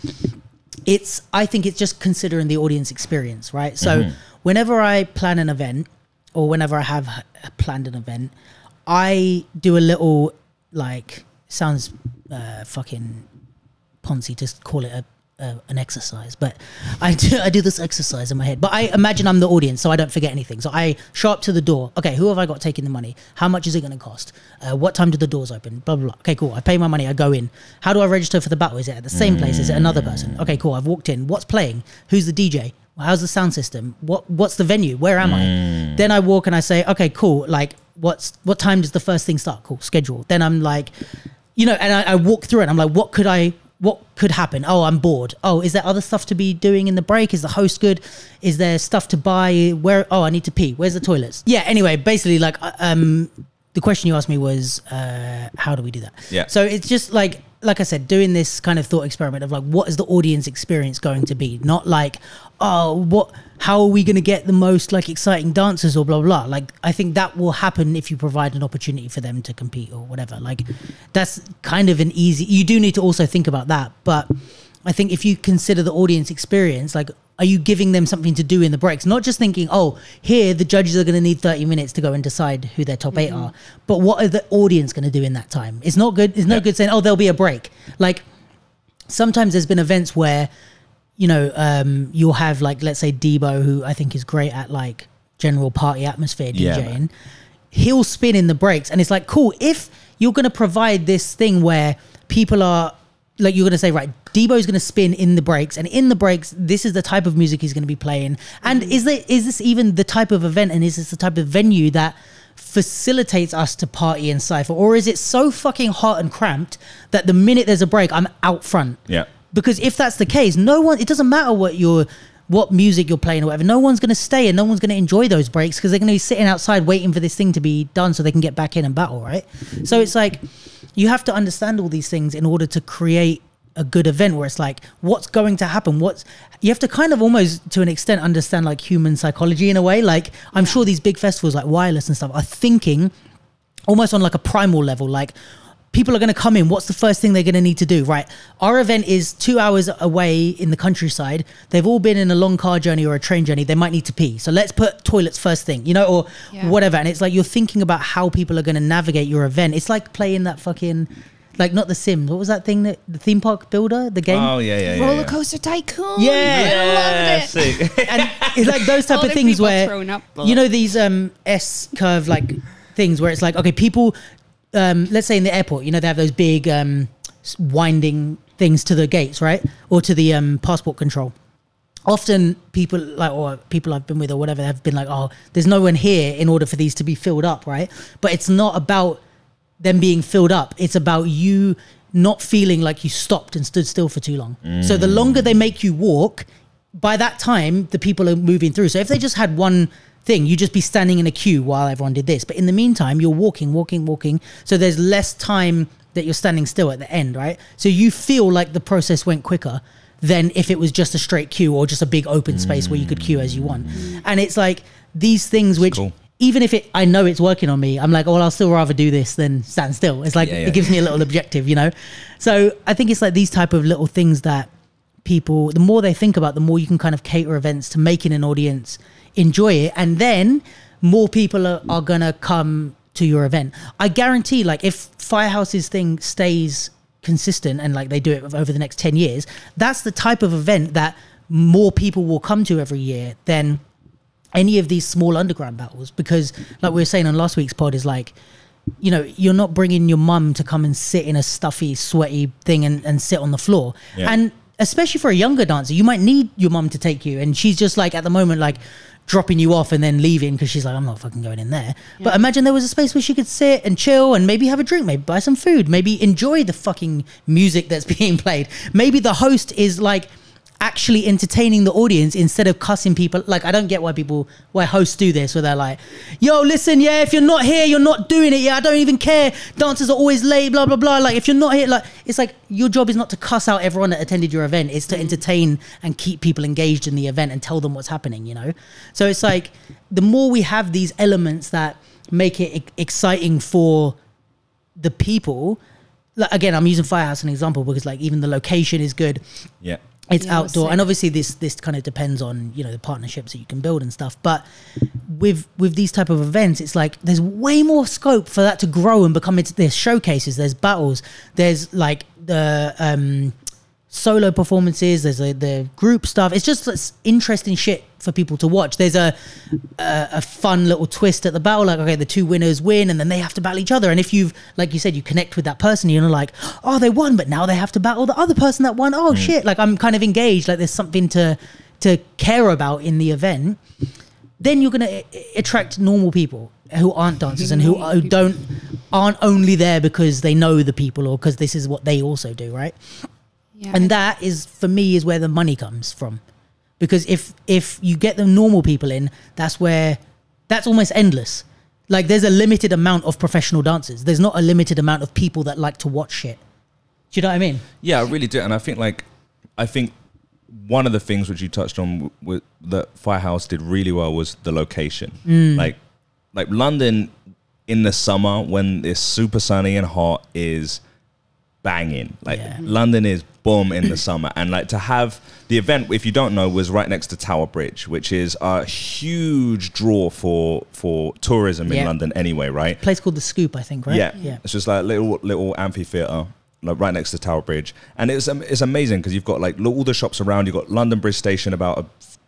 it's I think it's just considering the audience experience, right? So mm-hmm. Whenever I plan an event or whenever I have planned an event, I do a little like sounds uh, fucking poncy to call it a, a an exercise, but I do I do this exercise in my head. But I imagine I'm the audience, so I don't forget anything. So I show up to the door. Okay, who have I got taking the money? How much is it going to cost? Uh, what time do the doors open? Blah, blah blah. Okay, cool. I pay my money. I go in. How do I register for the battle? Is it at the same place? Is it another person? Okay, cool. I've walked in. What's playing? Who's the DJ? How's the sound system? What What's the venue? Where am I? Then I walk and I say, okay, cool. Like, what's what time does the first thing start? Cool, schedule. Then I'm like, you know, and I, I walk through it. I'm like, what could I? What could happen? Oh, I'm bored. Oh, is there other stuff to be doing in the break? Is the host good? Is there stuff to buy? Where? Oh, I need to pee. Where's the toilets? Yeah. Anyway, basically, like, uh, um, the question you asked me was, uh, how do we do that?
Yeah.
So it's just like, like I said, doing this kind of thought experiment of like, what is the audience experience going to be? Not like, oh, what? How are we going to get the most like exciting dancers or blah blah? Like, I think that will happen if you provide an opportunity for them to compete or whatever. Like, that's kind of an easy. You do need to also think about that, but I think if you consider the audience experience, like, are you giving them something to do in the breaks? Not just thinking, oh, here the judges are going to need 30 minutes to go and decide who their top eight mm-hmm. are, but what are the audience going to do in that time? It's not good. It's no
Yeah.
good saying, oh, there'll be a break. Like, sometimes there's been events where, you know, um, you'll have like, let's say Debo, who I think is great at like general party atmosphere DJing.
man.
He'll spin in the breaks, and it's like, cool. If you're going to provide this thing where people are like, you're going to say, right, Debo's going to spin in the breaks, and in the breaks, this is the type of music he's going to be playing. And is there is this even the type of event, and is this the type of venue that facilitates us to party and cipher, or is it so fucking hot and cramped that the minute there's a break, I'm out front?
Yeah.
Because if that's the case, no one. It doesn't matter what your what music you're playing or whatever. No one's going to stay and no one's going to enjoy those breaks because they're going to be sitting outside waiting for this thing to be done so they can get back in and battle, right? So it's like you have to understand all these things in order to create a good event where it's like what's going to happen what's you have to kind of almost to an extent understand like human psychology in a way like i'm sure these big festivals like wireless and stuff are thinking almost on like a primal level like people are going to come in what's the first thing they're going to need to do right our event is two hours away in the countryside they've all been in a long car journey or a train journey they might need to pee so let's put toilets first thing you know or
Yeah.
whatever and it's like you're thinking about how people are going to navigate your event it's like playing that fucking like not the sims what was that thing that the theme park builder the game
Oh yeah, yeah, yeah.
Roller
yeah.
coaster tycoon.
Yeah.
I loved it.
and it's like those type
All
of things where
up.
you know these um S curve like things where it's like okay people um let's say in the airport you know they have those big um winding things to the gates right? Or to the um passport control. Often people like or people I've been with or whatever have been like oh there's no one here in order for these to be filled up right? But it's not about them being filled up. It's about you not feeling like you stopped and stood still for too long. So the longer they make you walk by that time the people are moving through. So if they just had one thing. You just be standing in a queue while everyone did this. But in the meantime you're walking walking walking. So there's less time that you're standing still at the end right? So you feel like the process went quicker than if it was just a straight queue or just a big open space where you could queue as you want. And it's like these things which
cool.
even if it i know it's working on me i'm like oh well, i'll still rather do this than stand still. It's like
Yeah, yeah.
it gives me a little objective you know? So i think it's like these type of little things that people the more they think about the more you can kind of cater events to making an audience enjoy it and then more people are, are gonna come to your event i guarantee like if firehouse's thing stays consistent and like they do it over the next 10 years that's the type of event that more people will come to every year than any of these small underground battles because like we were saying on last week's pod is like you know you're not bringing your mum to come and sit in a stuffy sweaty thing and, and sit on the floor
Yeah.
and especially for a younger dancer you might need your mum to take you and she's just like at the moment like dropping you off and then leaving because she's like i'm not fucking going in there. But imagine there was a space where she could sit and chill and maybe have a drink maybe buy some food maybe enjoy the fucking music that's being played. Maybe the host is like actually entertaining the audience instead of cussing people. Like I don't get why people why hosts do this where they're like, "Yo, listen, yeah, if you're not here, you're not doing it. Yeah, I don't even care. Dancers are always late, blah blah blah. Like if you're not here, like it's like your job is not to cuss out everyone that attended your event. It's to mm. entertain and keep people engaged in the event and tell them what's happening. You know, so it's like the more we have these elements that make it exciting for the people. Like, again, I'm using Firehouse as an example because like even the location is good
Yeah.
It's
Yeah,
outdoor and obviously this this kind of depends on you know the partnerships that you can build and stuff but with with these type of events it's like there's way more scope for that to grow and become into there's showcases there's battles there's like the um solo performances there's a, the group stuff. It's just it's interesting shit for people to watch. There's a, a a fun little twist at the battle like okay the two winners win and then they have to battle each other. And if you've like you said you connect with that person you're like oh they won but now they have to battle the other person that won. Oh mm. shit. Like i'm kind of engaged. Like there's something to to care about in the event. Then you're going to attract normal people who aren't dancers and who, uh, who don't aren't only there because they know the people or because this is what they also do right
Yeah.
and that is for me is where the money comes from because if if you get the normal people in that's where that's almost endless like there's a limited amount of professional dancers there's not a limited amount of people that like to watch shit do you know what i mean
Yeah, I really do, and I think like I think one of the things which you touched on with, w- that Firehouse did really well was the location.
Mm.
Like, like London in the summer when it's super sunny and hot is banging. Like
Yeah.
London is boom in the summer, and like to have the event, if you don't know, was right next to Tower Bridge, which is a huge draw for for tourism in
Yeah.
London anyway, right?
place called the scoop i think right
Yeah,
yeah
It's just like little little amphitheater, like right next to Tower Bridge, and it's um, it's amazing because you've got like all the shops around. You've got London Bridge Station about a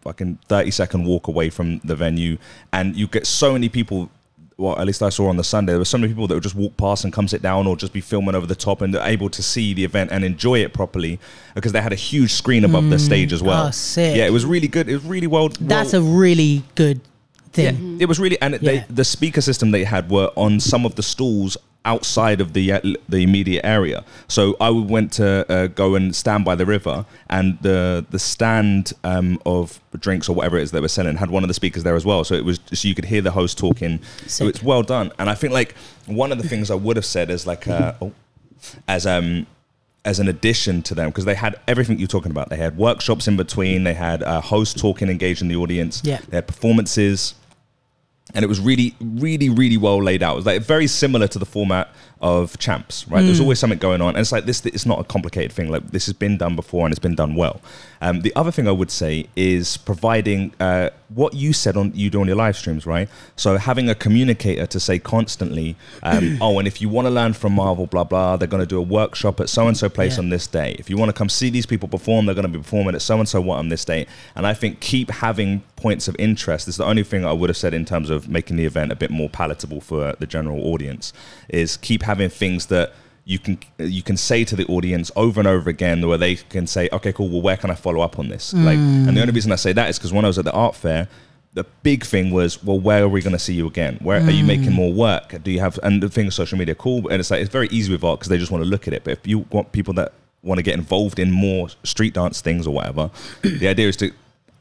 fucking thirty second walk away from the venue, and you get so many people. Well, at least I saw on the Sunday, there were so many people that would just walk past and come sit down, or just be filming over the top, and they're able to see the event and enjoy it properly because they had a huge screen above the stage as mm. well.
Oh, sick.
Yeah, it was really good. It was really well.
that's
well,
a really good thing
yeah, it was really, and
Yeah.
they, the speaker system they had were on some of the stalls outside of the uh, the immediate area. So I went to uh, go and stand by the river, and the the stand um, of drinks or whatever it is they were selling had one of the speakers there as well. So it was so you could hear the host talking. So it's well done, and I think like one of the things I would have said is like uh, oh, as um as an addition to them because they had everything you're talking about. They had workshops in between. They had a host talking, engaging the audience.
Yeah.
They had performances, and it was really, really, really well laid out. It was like very similar to the format of champs, right? There's always something going on, and it's like this. It's not a complicated thing. Like this has been done before, and it's been done well. Um, the other thing I would say is providing uh, what you said on you do on your live streams, right? So having a communicator to say constantly, um, oh, and if you want to learn from Marvel, blah blah, they're going to do a workshop at so and so place
Yeah.
on this day. If you want to come see these people perform, they're going to be performing at so and so what on this day. And I think keep having points of interest is the only thing I would have said in terms of making the event a bit more palatable for the general audience. Is keep having things that you can you can say to the audience over and over again where they can say okay cool well where can i follow up on this? Like mm. and the only reason i say that is because when i was at the art fair the big thing was well where are we going to see you again? Where are you making mm. more work? Do you have and the thing of social media cool and it's like it's very easy with art because they just want to look at it but if you want people that want to get involved in more street dance things or whatever the idea is to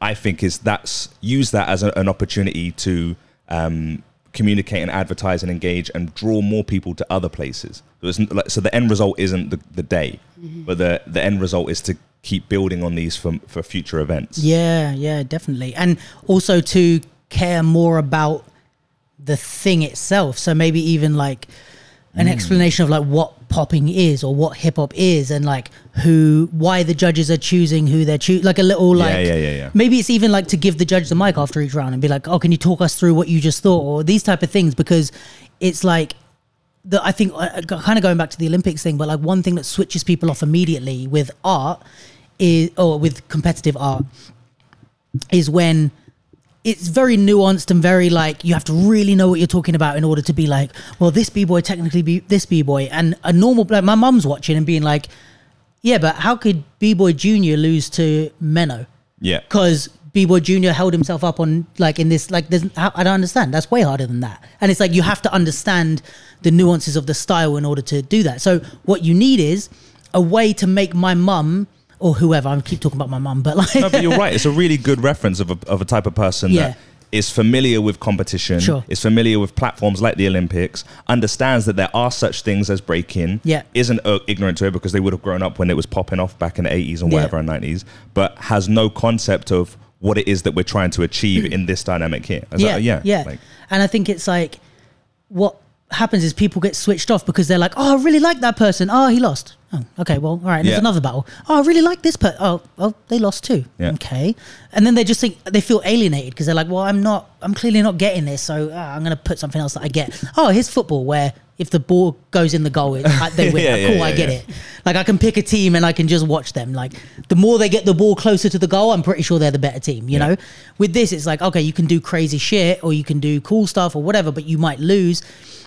i think is that's use that as a, an opportunity to um, communicate and advertise and engage and draw more people to other places. So, like- so the end result isn't the, the day, but the, the end result is to keep building on these for, for future events.
Yeah, yeah, definitely. And also to care more about the thing itself. So maybe even like an
Mm.
explanation of like what popping is or what hip hop is and like who why the judges are choosing who they're choosing like a little
Yeah,
like
yeah, yeah, yeah.
maybe it's even like to give the judge the mic after each round and be like oh can you talk us through what you just thought or these type of things because it's like the I think uh, kind of going back to the Olympics thing, but like one thing that switches people off immediately with art is or with competitive art is when it's very nuanced and very like you have to really know what you're talking about in order to be like, well, this b boy technically be this b boy, and a normal like my mum's watching and being like, yeah, but how could b boy junior lose to Menno?
Yeah.
because B Boy Junior held himself up on like in this like there's I don't understand. That's way harder than that. And it's like you have to understand the nuances of the style in order to do that. So what you need is a way to make my mum or whoever I keep talking about my mum, but like
no, but you're right. It's a really good reference of a, of a type of person
Yeah.
that is familiar with competition,
Sure.
is familiar with platforms like the Olympics, understands that there are such things as breaking,
Yeah.
isn't uh, ignorant to it because they would have grown up when it was popping off back in the 80s and
Yeah.
whatever and 90s, but has no concept of what it is that we're trying to achieve in this dynamic here. Is
yeah,
that- yeah,
yeah.
like-
and I think it's like what happens is people get switched off because they're like, oh, I really like that person. Oh, he lost. Oh, okay. Well, all right. There's
Yeah.
another battle. Oh, I really like this person. Oh, oh, they lost too.
Yeah.
Okay. And then they just think they feel alienated because they're like, well, I'm not. I'm clearly not getting this, so ah, I'm going to put something else that I get. Oh, here's football where if the ball goes in the goal, it, I- they win.
Yeah,
cool, I
yeah,
get
yeah.
it. Like I can pick a team and I can just watch them. Like the more they get the ball closer to the goal, I'm pretty sure they're the better team. You
Yeah.
know, with this, it's like okay, you can do crazy shit or you can do cool stuff or whatever, but you might lose.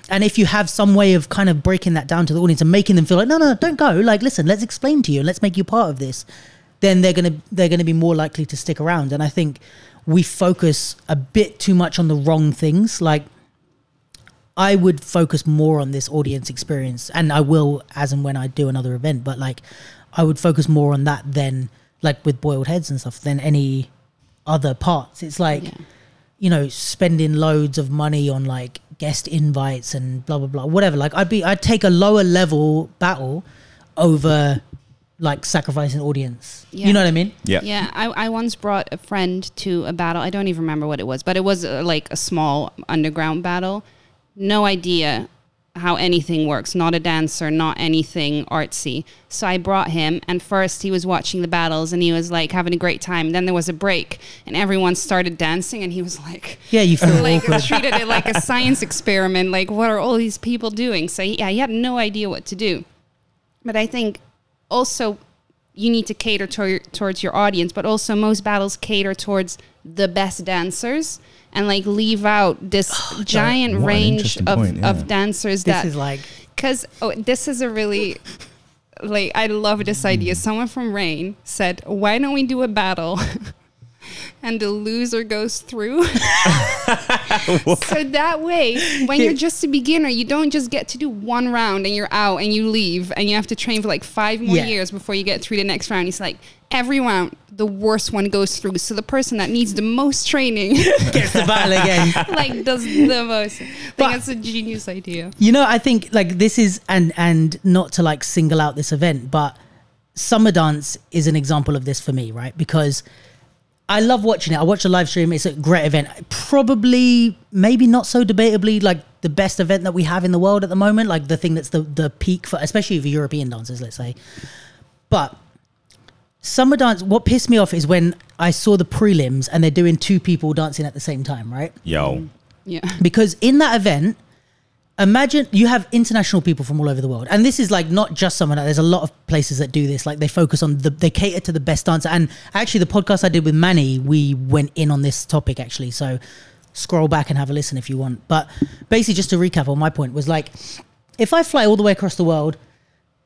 And if you have some way of kind of breaking that down to the audience and making them feel like, no, no, don't go. Like, listen, let's explain to you and let's make you part of this. Then they're gonna they're gonna be more likely to stick around. And I think we focus a bit too much on the wrong things. Like I would focus more on this audience experience, and I will as and when I do another event. But like, I would focus more on that than like with boiled heads and stuff than any other parts. It's like,
Yeah.
you know, spending loads of money on like guest invites and blah blah blah, whatever. Like, I'd be, I'd take a lower level battle over like sacrificing audience.
Yeah.
You know what I mean?
yeah.
Yeah, I, I once brought a friend to a battle. I don't even remember what it was, but it was uh, like a small underground battle. No idea how anything works. Not a dancer, not anything artsy. So I brought him, and first he was watching the battles and he was like having a great time. Then there was a break, and everyone started dancing, and he was like,
Yeah, you feel
like
awkward.
treated it like a science experiment. Like, what are all these people doing? So yeah, he had no idea what to do. But I think also you need to cater to, towards your audience, but also most battles cater towards the best dancers and like leave out this giant
What an
range of,
point, yeah.
of dancers
This
that
is like
because oh, this is a really like I love this
Hmm.
idea. Someone from Rain said, "Why don't we do a battle?" And the loser goes through. so that way, when you're just a beginner, you don't just get to do one round and you're out and you leave and you have to train for like five more
Yeah.
years before you get through the next round. It's like every round, the worst one goes through. So the person that needs the most training
gets the battle again.
like does the most. I think
But-
that's a genius idea.
You know, I think like this is and and not to like single out this event, but Summer Dance is an example of this for me, right? Because I love watching it. I watch the live stream. It's a great event. Probably, maybe not so debatably, like the best event that we have in the world at the moment. Like the thing that's the the peak for, especially for European dancers, let's say. But Summer Dance, what pissed me off is when I saw the prelims and they're doing two people dancing at the same time, right?
Yo.
Yeah.
because in that event imagine you have international people from all over the world and this is like not just someone there's a lot of places that do this like they focus on the they cater to the best dancer and actually the podcast i did with manny we went in on this topic actually so scroll back and have a listen if you want but basically just to recap on my point was like if i fly all the way across the world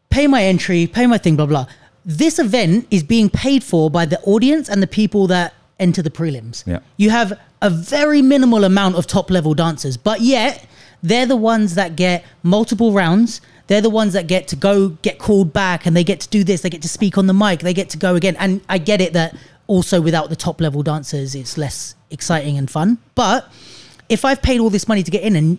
pay my entry, pay my thing, blah blah. This event is being paid for by the audience and the people that enter the prelims.
Yeah.
You have a very minimal amount of top level dancers, but yet they're the ones that get multiple rounds. They're the ones that get to go get called back and they get to do this, they get to speak on the mic, they get to go again. And I get it that also without the top level dancers it's less exciting and fun. But if I've paid all this money to get in and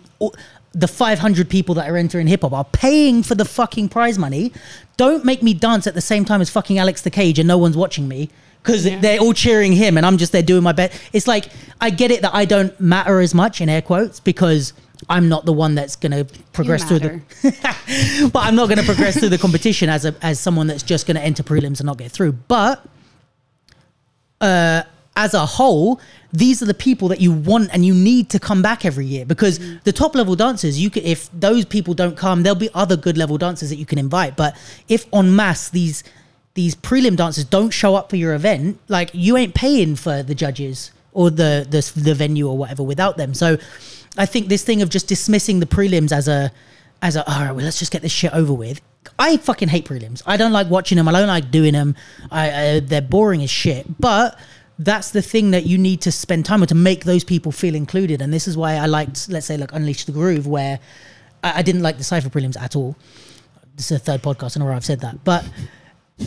the 500 people that are entering hip hop are paying for the fucking prize money, don't make me dance at the same time as fucking Alex the Cage and no one's watching me because
Yeah.
they're all cheering him and I'm just there doing my best. It's like, I get it that I don't matter as much in air quotes because I'm not the one that's going to progress through the but I'm not going to progress through the competition as a as someone that's just going to enter prelims and not get through. But uh, as a whole, these are the people that you want and you need to come back every year because the top level dancers, you can, if those people don't come, there'll be other good level dancers that you can invite. But if en masse these these prelim dancers don't show up for your event, like you ain't paying for the judges. or the the the venue or whatever without them. So I think this thing of just dismissing the prelims as a as a all right, well, let's just get this shit over with. I fucking hate prelims. I don't like watching them. I don't like doing them. I, I they're boring as shit. But that's the thing that you need to spend time with to make those people feel included. And this is why I liked, let's say, like Unleash the Groove, where I, I didn't like the Cypher prelims at all. This is a third podcast in a row I've said that, but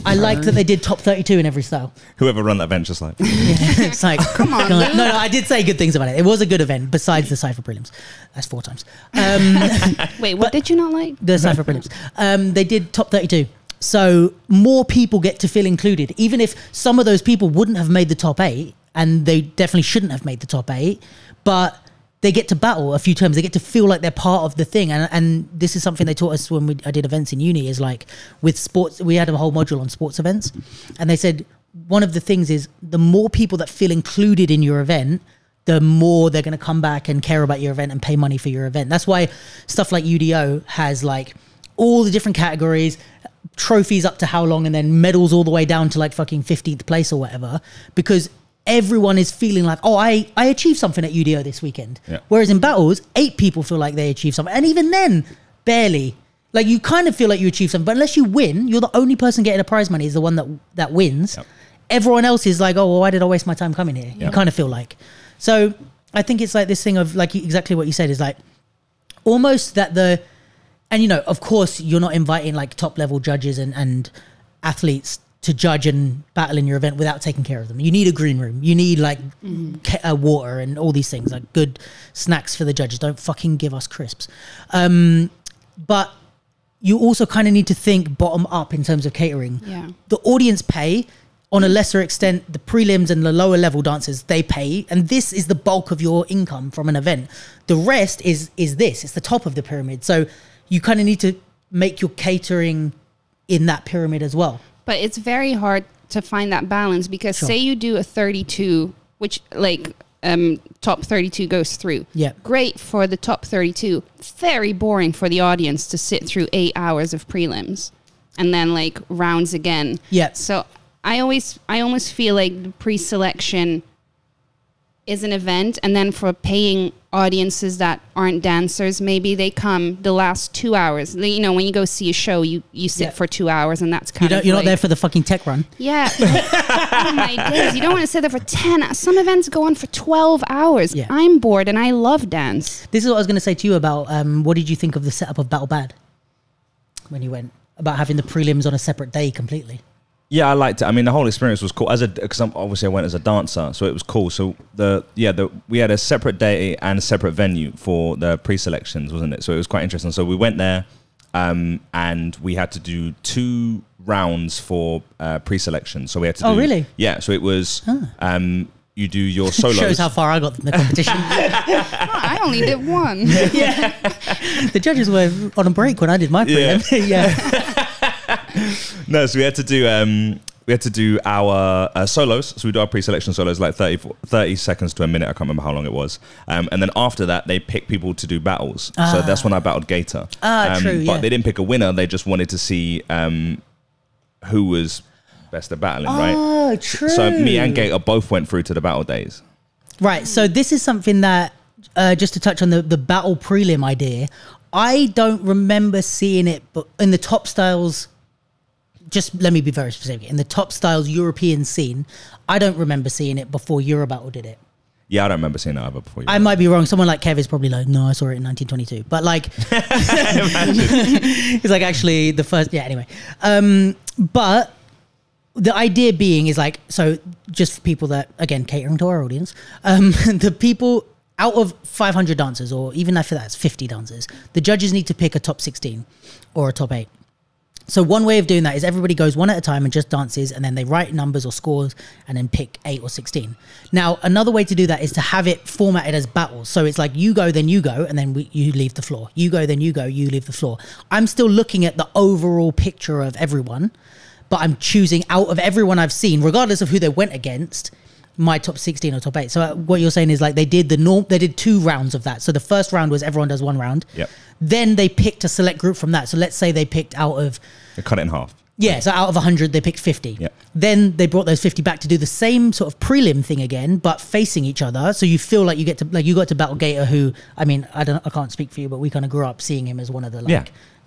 I liked that they did top thirty-two in every style.
Whoever run that event just like
it's like, come on. No, no, I did say good things about it. It was a good event, besides the Cypher prelims. That's four times. Um,
Wait, what did you not like?
the Cypher prelims. Um, they did top 32. So more people get to feel included, even if some of those people wouldn't have made the top eight, and they definitely shouldn't have made the top eight, but they get to battle a few times. They get to feel like they're part of the thing, and and this is something they taught us when we I did events in uni. Is like with sports, we had a whole module on sports events, and they said one of the things is the more people that feel included in your event, the more they're going to come back and care about your event and pay money for your event. That's why stuff like UDO has like all the different categories, trophies up to how long, and then medals all the way down to like fucking 15th place or whatever, because everyone is feeling like, oh, I, I achieved something at UDO this weekend.
Yeah.
Whereas in battles, eight people feel like they achieved something. And even then, barely. Like you kind of feel like you achieved something, but unless you win, you're the only person getting a prize money is the one that that wins.
Yep.
Everyone else is like, oh, well, why did I waste my time coming here? You kind of feel like. So I think it's like this thing of like exactly what you said is like almost that the and you know of course you're not inviting like top level judges and and athletes to judge and battle in your event without taking care of them. You need a green room. You need like ca- uh, water and all these things like good snacks for the judges. Don't fucking give us crisps. Um but you also kind of need to think bottom up in terms of catering.
Yeah.
the audience pay. On a lesser extent the prelims and the lower level dancers they pay. And this is the bulk of your income from an event. The rest is is this. It's the top of the pyramid. So you kind of need to make your catering in that pyramid as well
But it's very hard to find that balance because
Sure.
say you do a 32, which like um, top 32 goes through.
Yeah.
Great for the top 32. Very boring for the audience to sit through eight hours of prelims and then like rounds again.
Yeah.
So I always, I almost feel like the pre-selection is an event and then for paying audiences that aren't dancers maybe they come the last two hours you know when you go see a show you you sit
Yeah.
for two hours and that's
you
kind
don't,
of
you're
like,
not there for the fucking tech run
yeah. oh my days. You don't want to sit there for 10. Some events go on for 12 hours.
Yeah.
I'm bored and I love dance.
this is what i was going to say to you about um, what did you think of the setup of battle bad when you went about having the prelims on a separate day completely
Yeah, I liked it. I mean, the whole experience was cool. As a because obviously I went as a dancer, so it was cool. So the yeah, the we had a separate day and a separate venue for the pre-selections, wasn't it? So it was quite interesting. So we went there, um, and we had to do two rounds for uh, pre-selection. So we had to.
Oh,
do,
really?
Yeah. So it was. Um, you do your solos.
shows how far i got in the competition
Oh, I only did one.
the judges were on a break when i did my
Yeah.
prelim yeah,
No, so we had to do um, we had to do our uh, solos. So we do our pre-selection solos like 30, 30 seconds to a minute. I can't remember how long it was. Um, and then after that, they pick people to do battles. So that's when I battled Gator.
Ah,
um,
true,
But
yeah.
they didn't pick a winner. They just wanted to see um, who was best at battling, right?
oh true
So me and Gator both went through to the battle days.
Right. So this is something that, uh, just to touch on the the battle prelim idea, I don't remember seeing it, but in the top styles. Just let me be very specific. In the top styles European scene, I don't remember seeing it before Eurobattle did it.
Yeah, I don't remember seeing that ever before.
I might be wrong. Someone like Kev is probably like, no, I saw it in 1922. But like, it's like actually the first. Yeah. Anyway, um, but the idea being is like so just for people that again catering to our audience um the people out of 500 dancers or even after that's 50 dancers the judges need to pick a top 16 or a top 8 so one way of doing that is everybody goes one at a time and just dances and then they write numbers or scores and then pick 8 or 16 now another way to do that is to have it formatted as battles. So it's like you go then you go and then we, you leave the floor. You go then you go you leave the floor. I'm still looking at the overall picture of everyone but I'm choosing out of everyone I've seen, regardless of who they went against, my top 16 or top 8. So uh, what you're saying is like they did the norm they did two rounds of that. So the first round was everyone does one round.
Yep.
Then they picked a select group from that. So let's say they picked out of
They cut it in half.
Yeah, so out of 100, they picked 50.
Yeah.
Then they brought those 50 back to do the same sort of prelim thing again, but facing each other. So you feel like you get to, like, you got to battle Gator, who, I mean, I don't, I can't speak for you, but we kind of grew up seeing him as one of the, like,
Yeah.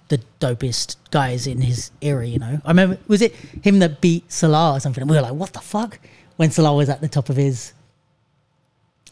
the dopest guys in his era, you know? I remember, was it him that beat Salah or something? And we were like, what the fuck? When Salah was at the top of his,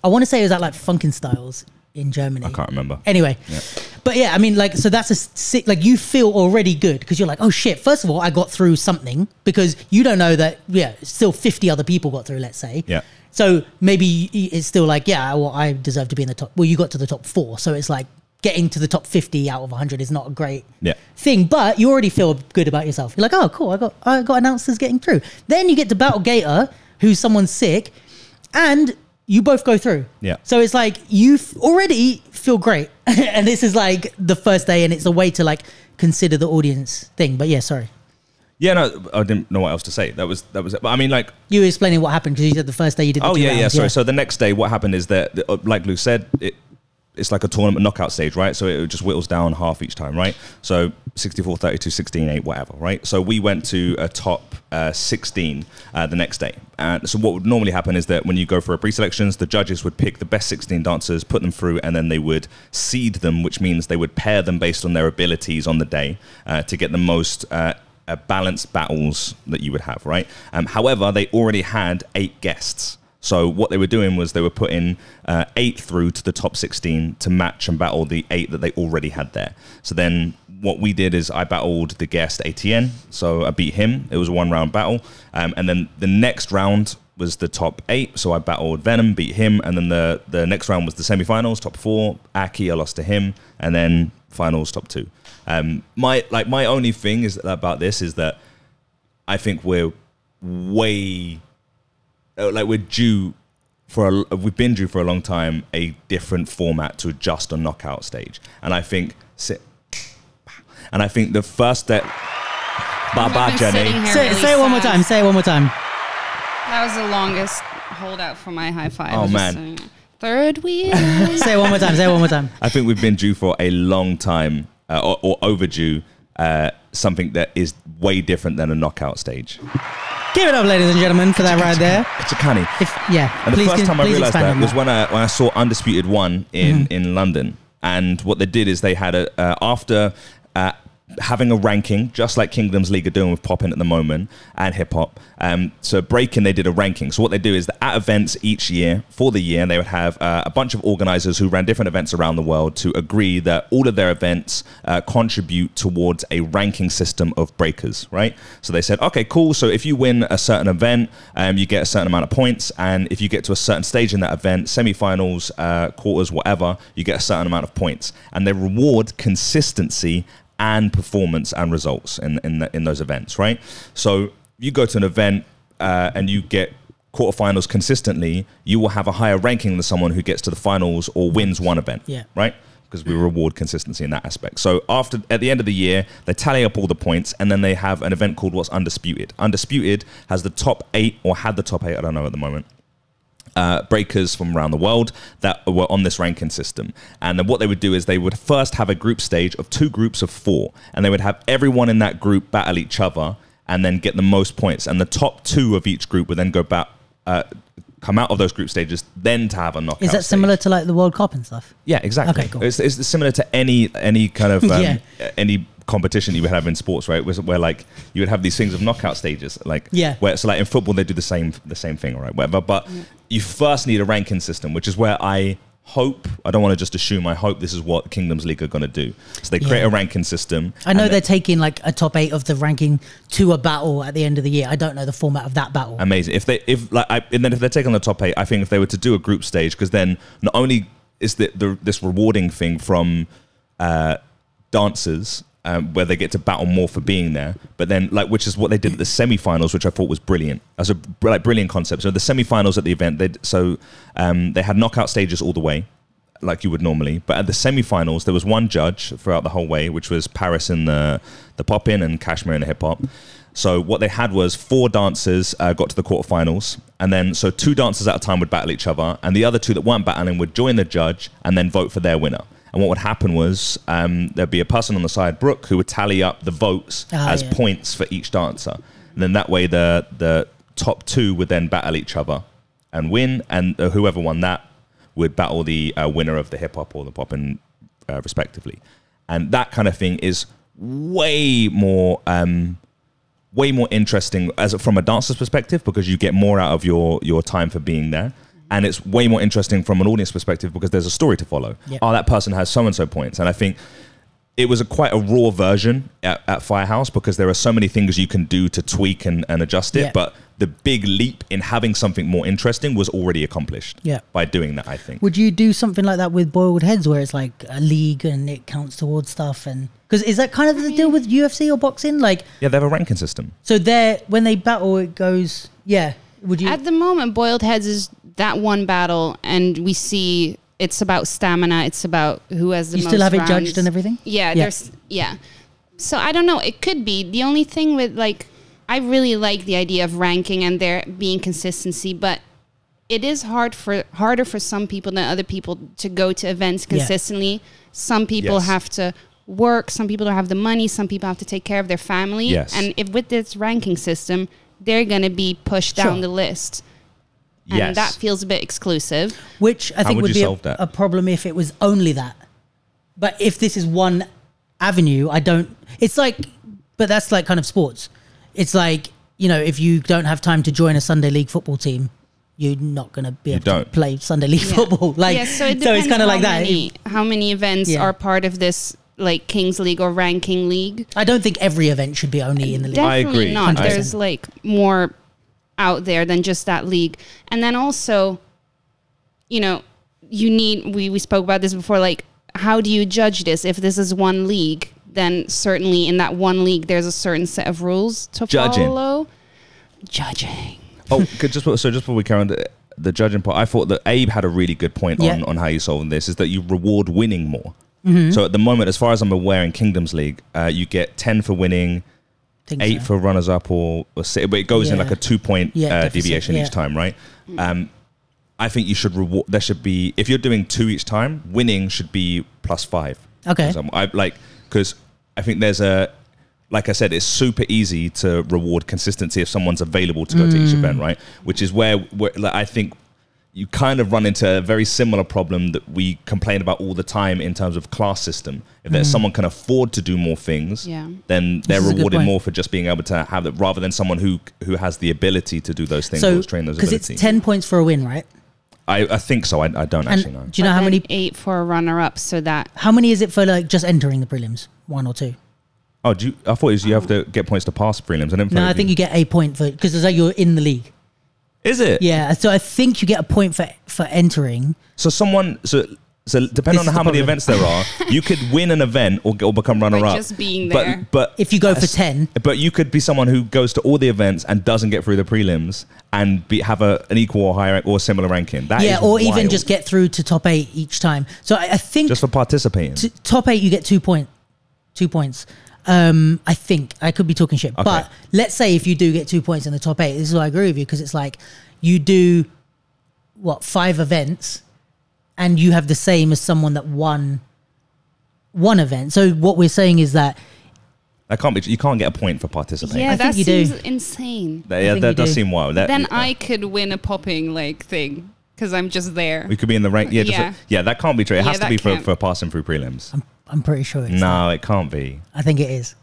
I want to say it was at like Funkin Stylez in Germany.
I can't remember.
Anyway,
Yeah.
but yeah, I mean, like, so that's a sick, like, you feel already good because you're like, oh shit, first of all, I got through something because you don't know that, yeah, still 50 other people got through, let's say.
Yeah.
So maybe it's still like, yeah, well, I deserve to be in the top. Well, you got to the top four. So it's like getting to the top 50 out of 100 is not a great
Yeah.
thing, but you already feel good about yourself. You're like, oh, cool, I got, I got announcers getting through. Then you get to Battle Gator, who's someone sick, and you both go through.
Yeah.
So it's like you already feel great, and this is like the first day, and it's a way to like consider the audience thing. But yeah, sorry,
Yeah, no, I didn't know what else to say. That was that was it. But I mean, like,
you were explaining what happened because you said the first day you did. The
oh yeah, yeah.
rounds,
Sorry. So the next day, what happened is that, uh, like Lou said, it it's like a tournament knockout stage, right? So it just whittles down half each time, right? So 64, 32, 16, 8, whatever, right? So we went to a top uh, 16 uh, the next day. And so what would normally happen is that when you go for a pre-selections, the judges would pick the best 16 dancers, put them through, and then they would seed them, which means they would pair them based on their abilities on the day uh, to get the most uh, uh, balanced battles that you would have, right? Um, however, they already had eight guests. So what they were doing was they were putting uh, eight through to the top 16 to match and battle the eight that they already had there. So then what we did is I battled the guest ATN. So I beat him. It was a one round battle. Um, and then the next round was the top eight. So I battled Venom, beat him. And then the, the next round was the semifinals, top four. Aki, I lost to him. And then finals, top two. Um, my like my only thing is about this is that I think we're way like we're due for a, we've been due for a long time a different format to adjust a knockout stage, and I think sit, and I think the first step. Bye bye, Jenny.
Say,
really
say it one more time. Say it one more time.
That was the longest holdout for my high five.
Oh, man.
saying. Third wheel.
Say it one more time. Say it one more time.
I think we've been due for a long time, uh, or, or overdue. Uh, something that is way different than a knockout stage.
Give it up, ladies and gentlemen, for that right there.
It's a canny.
If yeah,
And the
please,
first
can-
time I
please
realized
expand
that
on
was when I when I saw Undisputed One in in London, and what they did is they had a uh, after. Uh, Having a ranking, just like Kingdoms League are doing with popping at the moment and hip hop. Um, so breaking, they did a ranking. So what they do is that at events each year for the year, they would have uh, a bunch of organizers who ran different events around the world to agree that all of their events uh, contribute towards a ranking system of breakers, right? So they said, okay, cool. So if you win a certain event, um, you get a certain amount of points, and if you get to a certain stage in that event, semifinals, uh, quarters, whatever, you get a certain amount of points, and they reward consistency and performance and results in in, the, in those events, right? So you go to an event uh, and you get quarterfinals consistently, you will have a higher ranking than someone who gets to the finals or wins one event,
Yeah.
right? Because we reward consistency in that aspect. So after at the end of the year, they tally up all the points, and then they have an event called what's undisputed. Undisputed has the top eight or had the top eight. I don't know at the moment uh, breakers from around the world that were on this ranking system. And then what they would do is they would first have a group stage of two groups of four, and they would have everyone in that group battle each other and then get the most points. And the top two of each group would then go back. Uh, Come out of those group stages, then to have a knockout.
Is that
stage.
similar to like the World Cup and stuff?
Yeah, exactly.
Okay, cool.
It's, it's similar to any any kind of um,
Yeah.
any competition you would have in sports, right? Where, where like you would have these things of knockout stages, like
Yeah.
Where so like in football they do the same the same thing, right? Whatever. But you first need a ranking system, which is where I hope I don't want to just assume. I hope this is what Kingdoms League are going to do. So they create
Yeah.
a ranking system.
I know they're taking like a top eight of the ranking to a battle at the end of the year. I don't know the format of that battle.
amazing. If they if like I, and then if they're taking the top eight, I think if they were to do a group stage, because then not only is the, the this rewarding thing from uh, dancers. Um, where they get to battle more for being there, but then like which is what they did at the semi-finals, which I thought was brilliant. As a like brilliant concept. So the semi-finals at the event, they so um, they had knockout stages all the way, like you would normally. But at the semi-finals, there was one judge throughout the whole way, which was Paris in the the pop in and Kashmir in the hip hop. So what they had was four dancers uh, got to the quarterfinals, and then so two dancers at a time would battle each other, and the other two that weren't battling would join the judge and then vote for their winner. And what would happen was um, there'd be a person on the side, Brooke, who would tally up the votes
Ah,
as
yeah.
points for each dancer. And then that way, the the top two would then battle each other and win, and uh, whoever won that would battle the uh, winner of the hip hop or the pop, and uh, respectively. And that kind of thing is way more. Um, way more interesting as from a dancer's perspective because you get more out of your your time for being there and it's way more interesting from an audience perspective because there's a story to follow
Yep.
oh that person has so and so points and i think it was a quite a raw version at, at firehouse because there are so many things you can do to tweak and, and adjust it
Yeah.
but the big leap in having something more interesting was already accomplished
Yeah.
by doing that i think
Would you do something like that with boiled heads, where it's like a league and it counts towards stuff? And because is that kind of the deal with UFC or boxing? Like,
yeah they have a ranking system
so there when they battle, it goes. Yeah. Would you?
At the moment, Boiled Heads is that one battle, and we see it's about stamina. It's about who has the
you
most
still have it judged and everything.
Yeah,
Yeah.
there's yeah. So I don't know. It could be the only thing with like I really like the idea of ranking and there being consistency, but it is hard for harder for some people than other people to go to events
Yeah.
consistently. Some people
Yes.
have to work, some people don't have the money, some people have to take care of their family.
Yes.
And if with this ranking system, they're gonna be pushed down the list. And
yes
that feels a bit exclusive.
Which I think
would
would, be a, a problem if it was only that. But if this is one avenue, I don't. It's like, but that's like kind of sports. It's like you know, if you don't have time to join a Sunday league football team, you're not going to be able to play Sunday league
Yeah.
football. Like,
yeah, so it
so it's kind of
how
like that.
how many events
Yeah.
are part of this like Kings League or ranking league.
I don't think every event should be only in the league.
I
Definitely
agree.
not.
100%.
There's like more out there than just that league. And then also, you know, you need we, we spoke about this before, like how do you judge this? If this is one league, then certainly in that one league there's a certain set of rules to
Judging.
follow. Judging.
Oh, could just so just before we carry on the, the judging part, I thought that Abe had a really good point on,
Yeah.
on how you solve this. Is that you reward winning more.
Mm-hmm.
So at the moment, as far as I'm aware, in Kingdoms League, uh, you get ten for winning,
Think
eight
so.
for runners up, or, or si- but it goes in like a two point
Yeah,
uh, deviation
yeah.
each time, right? Um, I think you should reward. There should be if you're doing two each time, winning should be plus five.
Okay.
I like because I think there's a like I said, it's super easy to reward consistency if someone's available to go to
Mm.
each event, right? Which is where, where like, I think you kind of run into a very similar problem that we complain about all the time in terms of class system. If there's someone can afford to do more things,
Yeah.
then they're
Mm. is a good
rewarded more for just being able to have it rather than someone who who has the ability to do those things
So,
or train those
because it's 10 points for a win, right?
I, I think so. I, I don't
And
actually know.
do you know
But
how many
eight for a runner up so that
how many is it for like just entering the prelims? One or two?
Oh, do you, I thought it was you have to get points to pass prelims. I didn't.
No, I think you get a point for because it's like you're in the league.
Is it.
Yeah, so I think you get a point for for entering.
So someone so so depending
This
on how many
problem.
events there are, you could win an event or, or become runner-up.
just being there.
But but
If you go for
Yes.
10,
but you could be someone who goes to all the events and doesn't get through the prelims and be, have a, an equal or higher or similar ranking. That
yeah,
is
or even just get through to top eight each time. So I, I think
just for participating.
t- top eight you get two point, two points. Um, I think I could be talking shit,
Okay.
but let's say if you do get two points in the top eight, this is why I agree with you because it's like you do what five events, and you have the same as someone that won one event. So what we're saying is that
that can't be. You can't get a point for participating.
yeah,
I
that
think you do.
seems insane.
That, yeah, that does
do.
seem wild. That,
then
uh,
I could win a popping like thing because I'm just there.
we could be in the rank. Yeah, just
Yeah.
yeah. That can't be true. It
Yeah,
has to be for, for passing through prelims.
I'm pretty sure it's
No, it can't be.
I think it is.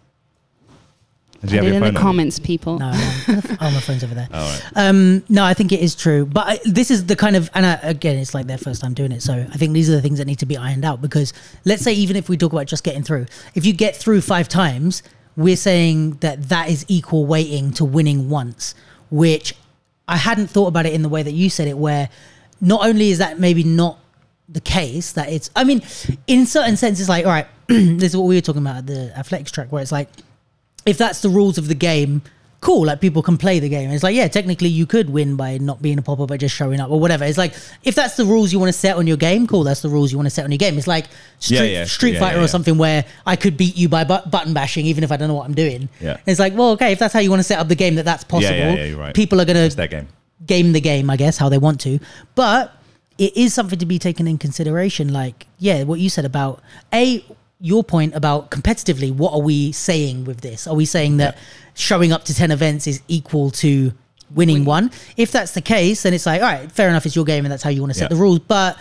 Did you have
it
your
in
phone
the
on you?
comments, people.
No, no. oh, my phone's over there.
All right.
Um, no, I think it is true. But I, this is the kind of, and I, again, it's like their first time doing it. So I think these are the things that need to be ironed out because let's say, even if we talk about just getting through, if you get through five times, we're saying that that is equal weighting to winning once, which I hadn't thought about it in the way that you said it, where not only is that maybe not the case, that it's, I mean, in certain senses, like, all right, this is what we were talking about at the athletics track, where it's like, if that's the rules of the game, cool. Like people can play the game. It's like, yeah, technically you could win by not being a popper by just showing up or whatever. It's like if that's the rules you want to set on your game, cool. That's the rules you want to set on your game. It's like Street,
Yeah, yeah,
Street
yeah,
Fighter
yeah,
or something where I could beat you by bu- button bashing even if I don't know what I'm doing.
Yeah.
It's like, well, okay, if that's how you want to set up the game, that that's possible.
yeah, yeah, you're right.
People are gonna
It's their game.
game the game, I guess, how they want to. But it is something to be taken in consideration. Like, yeah, what you said about a your point about competitively. What are we saying with this? Are we saying that showing up to ten events is equal to winning one? If that's the case, then it's like, all right, fair enough. It's your game, and that's how you want to set
Yeah.
the rules. But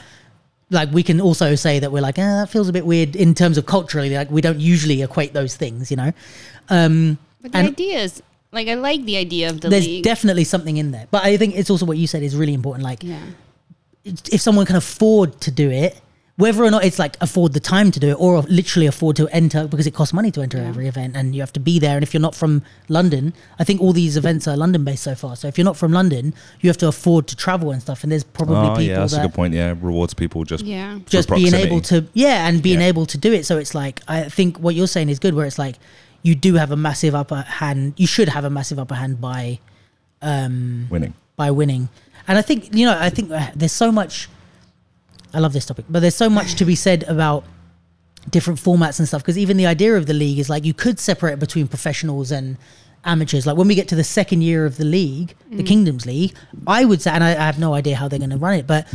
like we can also say that we're like, eh, that feels a bit weird in terms of culturally. Like we don't usually equate those things, you know. Um,
But the
and
idea is like I like the idea of the
there's
league.
definitely something in there, but I think it's also what you said is really important. Like,
yeah.
If someone can afford to do it, whether or not it's like afford the time to do it or literally afford to enter because it costs money to enter
Yeah.
every event and you have to be there. And if you're not from London, I think all these events are London based so far. So if you're not from London, you have to afford to travel and stuff. And there's probably
Oh,
people
yeah, that's a good point. Yeah, rewards people just
Yeah.
for
just being able to yeah and being
Yeah.
able to do it so it's like i think what you're saying is good where it's like you do have a massive upper hand you should have a massive upper hand by um
winning.
by winning and i think you know i think uh, there's so much i love this topic but there's so much to be said about different formats and stuff because even the idea of the league is like you could separate between professionals and amateurs. Like when we get to the second year of the league the kingdoms league i would say and i, I have no idea how they're going to run it but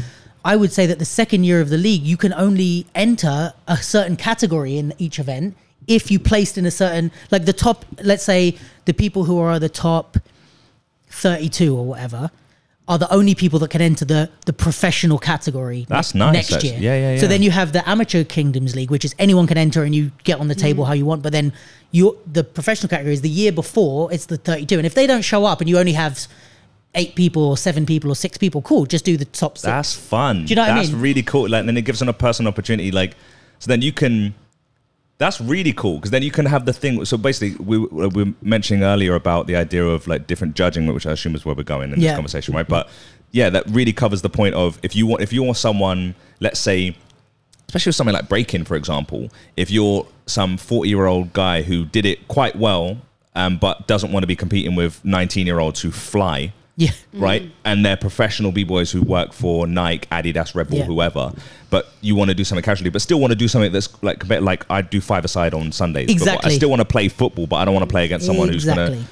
i would say that the second year of the league you can only enter a certain category in each event if you placed in a certain like the top let's say the people who are the top 32 or whatever are the only people that can enter the the professional category
That's
ne-
nice,
next
actually.
year.
Yeah, yeah,
So then you have the amateur kingdoms league, which is anyone can enter and you get on the table mm. how you want. But then you the professional category is the year before it's the 32, and if they don't show up and you only have eight people or seven people or six people, cool, just do the top six.
That's fun.
Do you know what I
That's
mean?
really cool. Like, then it gives them a person opportunity. Like, so then you can. That's really cool because then you can have the thing. So basically, we, we were mentioning earlier about the idea of like different judging, which I assume is where we're going in
Yeah.
this conversation, right? But yeah, that really covers the point of if you want, if you're someone, let's say, especially with something like breaking, for example, if you're some 40 year old guy who did it quite well, um, but doesn't want to be competing with 19 year olds who fly,
yeah.
right? And they're professional b boys who work for Nike, Adidas, Red Bull,
Yeah.
whoever. But you want to do something casually, but still want to do something that's like a bit like I do five aside on Sundays.
Exactly.
I still want to play football, but I don't want to play against someone who's gonna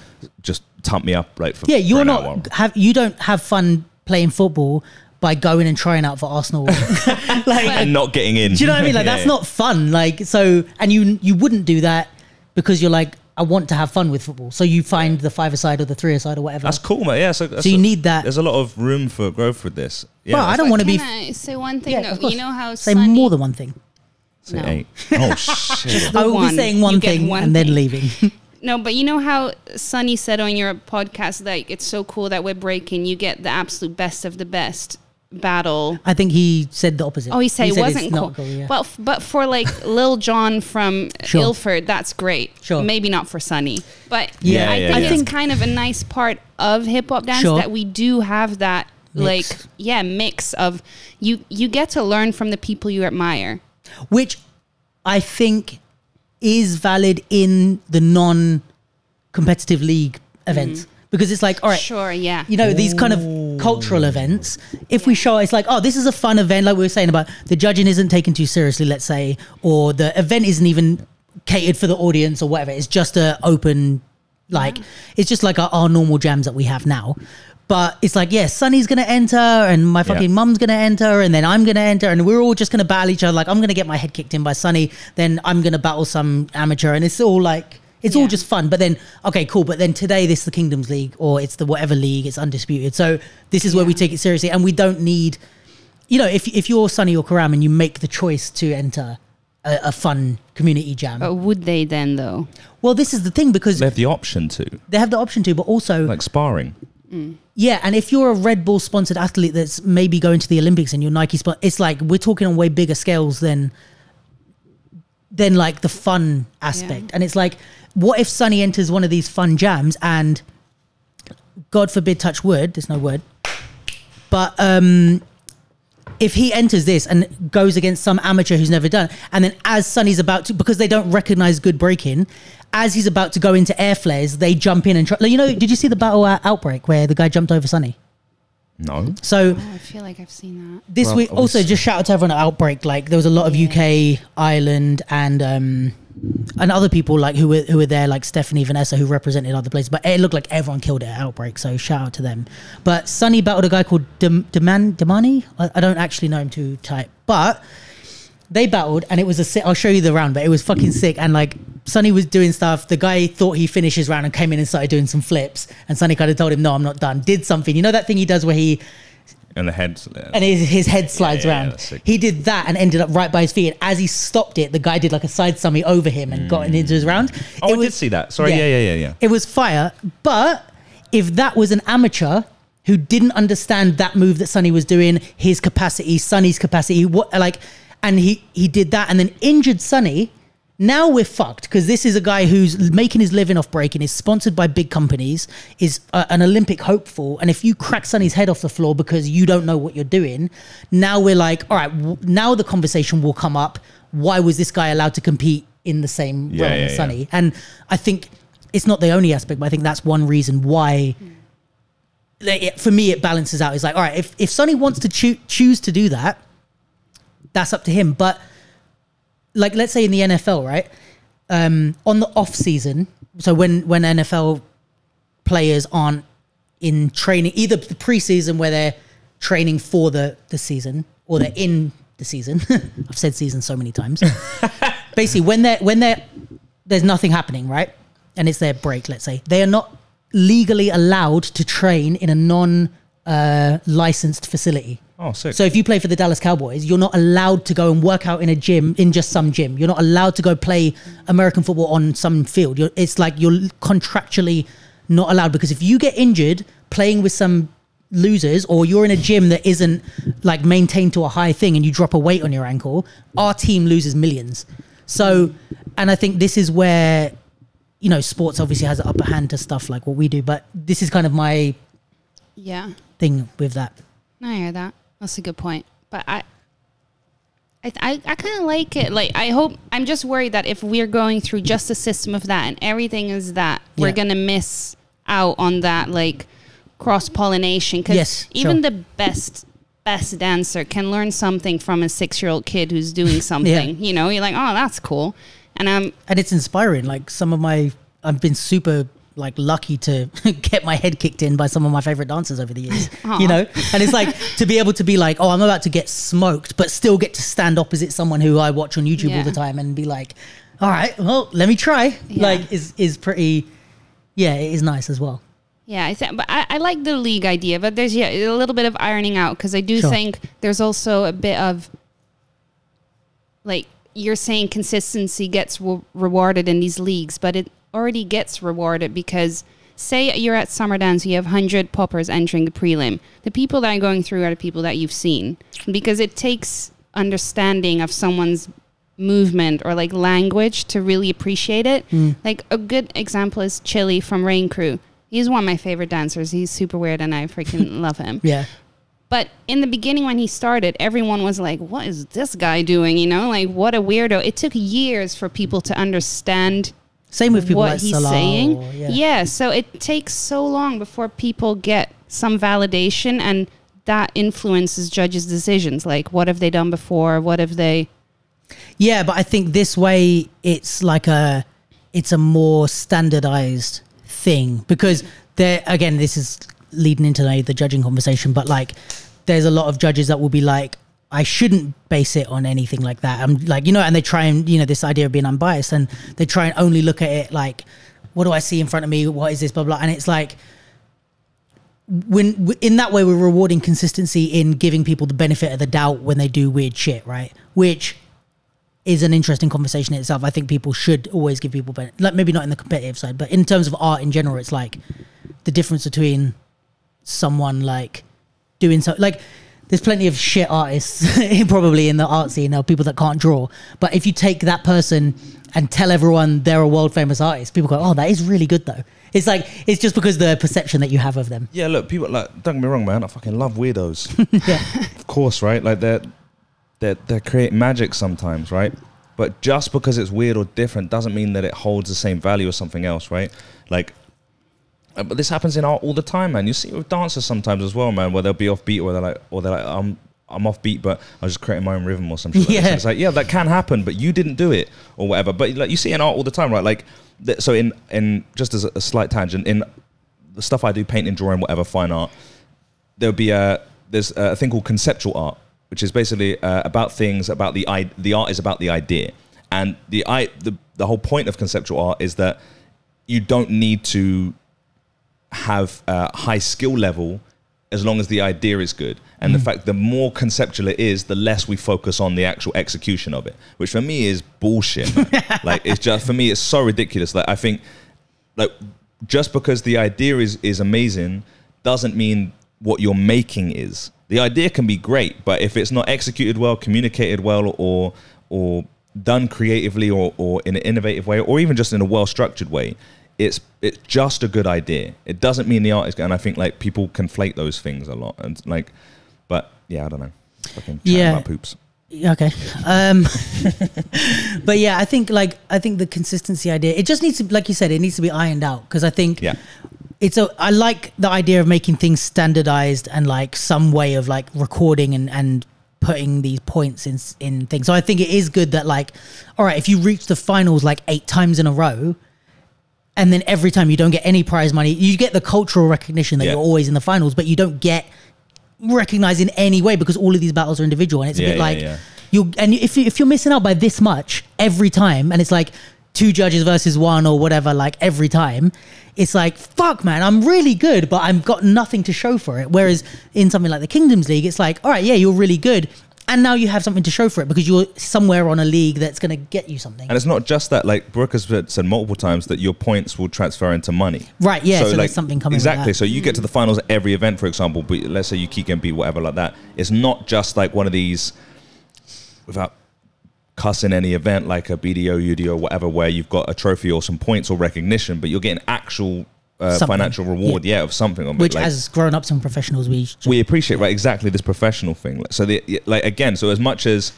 just tump me up like for
Yeah, you're not
hour.
have you don't have fun playing football by going and trying out for Arsenal. like
and not getting in.
Do you know what I mean? Like
Yeah,
that's
yeah.
not fun. Like so, and you you wouldn't do that because you're like, I want to have fun with football. So you find the five aside or the three aside or whatever.
That's cool, man. Yeah, so,
So you
a-
need that-
There's a lot of room for growth with this. Yeah,
Well, I don't want to be
Can I say one thing
Yeah,
though? You know how
say
Sunni,
more than one thing.
say
No.
eight. Oh shit!
I will
one.
be saying one
get
thing
one
and then leaving.
No, but you know how Sunni said on your podcast, like it's so cool that we're breaking. You get the absolute best of the best battle.
I think he said the opposite.
Oh, he said it
it's
wasn't cool.
cool. Yeah.
Well, f- but for like Lil John from
Sure.
Ilford, that's great.
Sure.
Maybe not for Sunni, but
Yeah,
I
yeah,
think
yeah.
it's kind of a nice part of hip hop dance
Sure.
that we do have that
Mix.
like yeah mix of you you get to learn from the people you admire.
Which I think is valid in the non-competitive league events mm. because it's like, all right,
Sure, yeah.
you know these kind of cultural events if we show it's like oh this is a fun event like we were saying about the judging isn't taken too seriously let's say or the event isn't even catered for the audience or whatever. It's just a open like it's just like our, our normal jams that we have now. But it's like yeah sunni's gonna enter and my fucking
Yeah.
mum's gonna enter and then i'm gonna enter and we're all just gonna battle each other. Like i'm gonna get my head kicked in by sunni then i'm gonna battle some amateur and it's all like it's all just fun. But then, okay, cool. But then today, this is the Kingdoms League, or it's the whatever league. It's undisputed. So this is where we take it seriously, and we don't need, you know, if if you're Sunni or Karam and you make the choice to enter a, a fun community jam.
But would they then though?
Well, this is the thing because
They have the option to
they have the option to, but also
like sparring. Mm.
yeah. And if you're a Red Bull sponsored athlete that's maybe going to the Olympics and you're Nike spon it's like we're talking on way bigger scales than than like the fun aspect.
Yeah.
And it's like, what if Sunni enters one of these fun jams and God forbid touch wood, there's no word. But um if he enters this and goes against some amateur who's never done, and then as Sunni's about to, because they don't recognize good breaking, as he's about to go into air flares, they jump in and try. Like, you know, did you see the battle at Outbreak where the guy jumped over Sunni?
No,
So
Oh, I feel like I've seen that.
this
Well,
week, also just shout out to everyone at Outbreak. Like there was a lot of
Yeah.
UK, Ireland, and um, and other people like who were who were there, like Stephanie Vanessa, who represented other places. But it looked like everyone killed it at Outbreak, so shout out to them. But Sunni battled a guy called Dem- Deman Demani. I, I don't actually know him too tight, but they battled and it was a sick I'll show you the round, but it was fucking sick. And like Sunni was doing stuff. The guy thought he finished his round and came in and started doing some flips. And Sunni kind of told him, No, I'm not done. Did something. You know that thing he does where he
And the head.
and his, his head slides
yeah, yeah,
around.
sick.
He did that and ended up right by his feet. And as he stopped it, the guy did like a side summy over him and got mm. into his round.
oh,
It
I
was-
did see that. Sorry.
yeah.
Yeah, yeah, yeah, yeah.
It was fire. But if that was an amateur who didn't understand that move that Sunni was doing, his capacity, Sunni's capacity, what like, and he he did that and then injured Sunni. Now we're fucked because this is a guy who's making his living off breaking, is sponsored by big companies, is uh, an Olympic hopeful. And if you crack Sunni's head off the floor because you don't know what you're doing, now we're like, all right, w- now the conversation will come up. Why was this guy allowed to compete in the same
Yeah,
realm
yeah,
as
yeah.
And I think it's not the only aspect, but I think that's one reason why. it- for me, it balances out. It's like, all right, if if Sunni wants to choo- choose to do that, that's up to him. But like, let's say in the NFL, right? Um, on the off season, so when when NFL players aren't in training, either the preseason where they're training for the the season, or they're in the season. I've said season so many times. Basically, when they're when they're there's nothing happening, right? And it's their break, let's say. They are not legally allowed to train in a non uh, licensed facility.
Oh, sick.
So if you play for the Dallas Cowboys, you're not allowed to go and work out in a gym, in just some gym. You're not allowed to go play American football on some field. You're, it's like you're contractually not allowed because if you get injured playing with some losers or you're in a gym that isn't like maintained to a high thing and you drop a weight on your ankle, our team loses millions. So, and I think this is where, you know, sports obviously has an upper hand to stuff like what we do, but this is kind of my
Yeah.
thing with that.
I hear that. That's a good point. But I, I, I, I kind of like it. Like, I hope. I'm just worried that if we're going through just a system of that and everything is that,
Yeah.
we're gonna miss out on that like cross pollination. Because
Yes,
even
sure.
the best best dancer can learn something from a six year old kid who's doing something. yeah. You know, you're like, oh, that's cool. And um,
and it's inspiring. Like some of my, I've been super like lucky to get my head kicked in by some of my favorite dancers over the years. you know, and it's like to be able to be like, oh, I'm about to get smoked, but still get to stand opposite someone who I watch on YouTube all the time and be like, all right, well, let me try.
Yeah.
Like, is is pretty, yeah, it is nice as well.
Yeah, I think, but I, I like the league idea, but there's yeah a little bit of ironing out because I do
Sure.
think there's also a bit of like you're saying consistency gets re- rewarded in these leagues, but it already gets rewarded because say you're at Summer Dance, you have hundred poppers entering the prelim. The people that are going through are the people that you've seen because it takes understanding of someone's movement or like language to really appreciate it. Hmm. Like a good example is Chili from Rain Crew. He's one of my favorite dancers. He's super weird and I freaking love him.
Yeah,
But in the beginning, when he started, everyone was like, What is this guy doing? You know, like, what a weirdo. It took years for people to understand
same with people
what
like
he's
Salah
saying.
or-
yeah. so it takes so long before people get some validation and that influences judges' decisions. Like, what have they done before? What have they.
Yeah, but I think this way it's like a it's a more standardized thing because there again this is leading into the, the judging conversation but like there's a lot of judges that will be like I shouldn't base it on anything like that. I'm like, you know, and they try and, you know, this idea of being unbiased and they try and only look at it like, what do I see in front of me? What is this, blah, blah. And it's like, when in that way we're rewarding consistency in giving people the benefit of the doubt when they do weird shit, right? Which is an interesting conversation in itself. I think people should always give people benefit, like maybe not in the competitive side, but in terms of art in general, it's like the difference between someone like doing so like there's plenty of shit artists probably in the art scene or people that can't draw. But if you take that person and tell everyone they're a world famous artist, people go, "Oh, that is really good though." It's like it's just because the perception that you have of them.
Yeah, look, people like don't get me wrong, man. I fucking love weirdos.
yeah.
of course, right? Like they're they're they create magic sometimes, right? But just because it's weird or different doesn't mean that it holds the same value as something else, right? Like, uh, but this happens in art all the time, man. You see it with dancers sometimes as well, man, where they'll be offbeat or they're like, or they're like, um, I'm off beat, but I was just creating my own rhythm or something. Like this.
Yeah.
And it's like, yeah, that can happen, but you didn't do it or whatever. But like you see in art all the time, right? Like, th- so in in just as a, a slight tangent, in the stuff I do, painting, drawing, whatever, fine art, there'll be a there's a thing called conceptual art, which is basically uh, about things about the i the art is about the idea, and the i the the whole point of conceptual art is that you don't need to have a high skill level as long as the idea is good. And the mm. fact the more conceptual it is, the less we focus on the actual execution of it, which for me is bullshit. like it's just for me, it's so ridiculous. Like I think, like just because the idea is is amazing doesn't mean what you're making is. The idea can be great, but if it's not executed well, communicated well, or or done creatively or, or in an innovative way, or even just in a well structured way, it's it's just a good idea. It doesn't mean the art is good. And I think like people conflate those things a lot. And like, but yeah, I don't know. Fucking
Yeah.
about poops.
Okay. Um, but yeah, I think like I think the consistency idea it just needs to like you said it needs to be ironed out because I think
Yeah.
it's a I like the idea of making things standardized and like some way of like recording and and putting these points in in things. So I think it is good that like all right, if you reach the finals like 8 times in a row and then every time you don't get any prize money, you get the cultural recognition that
Yeah.
you're always in the finals, but you don't get recognized in any way because all of these battles are individual and it's a bit
yeah,
like
yeah.
you and if you, if you're missing out by this much every time and it's like two judges versus one or whatever like every time it's like fuck man i'm really good but i've got nothing to show for it whereas in something like the kingdoms league it's like all right yeah you're really good and now you have something to show for it because you're somewhere on a league that's going to get you something
And it's not just that, like Brooke has said multiple times, that your points will transfer into money.
Right, yeah, so there's something coming
Exactly. So you get to the mm. finals at every event, for example, but let's say you keep getting beat, whatever, like that. It's not just like one of these, without cussing any event like a BDO, UDO, whatever, where you've got a trophy or some points or recognition, but you're getting actual uh, financial reward, yeah. of something. on
which
Like-
as grown-ups and professionals we
we appreciate right exactly this professional thing so the like again so as much as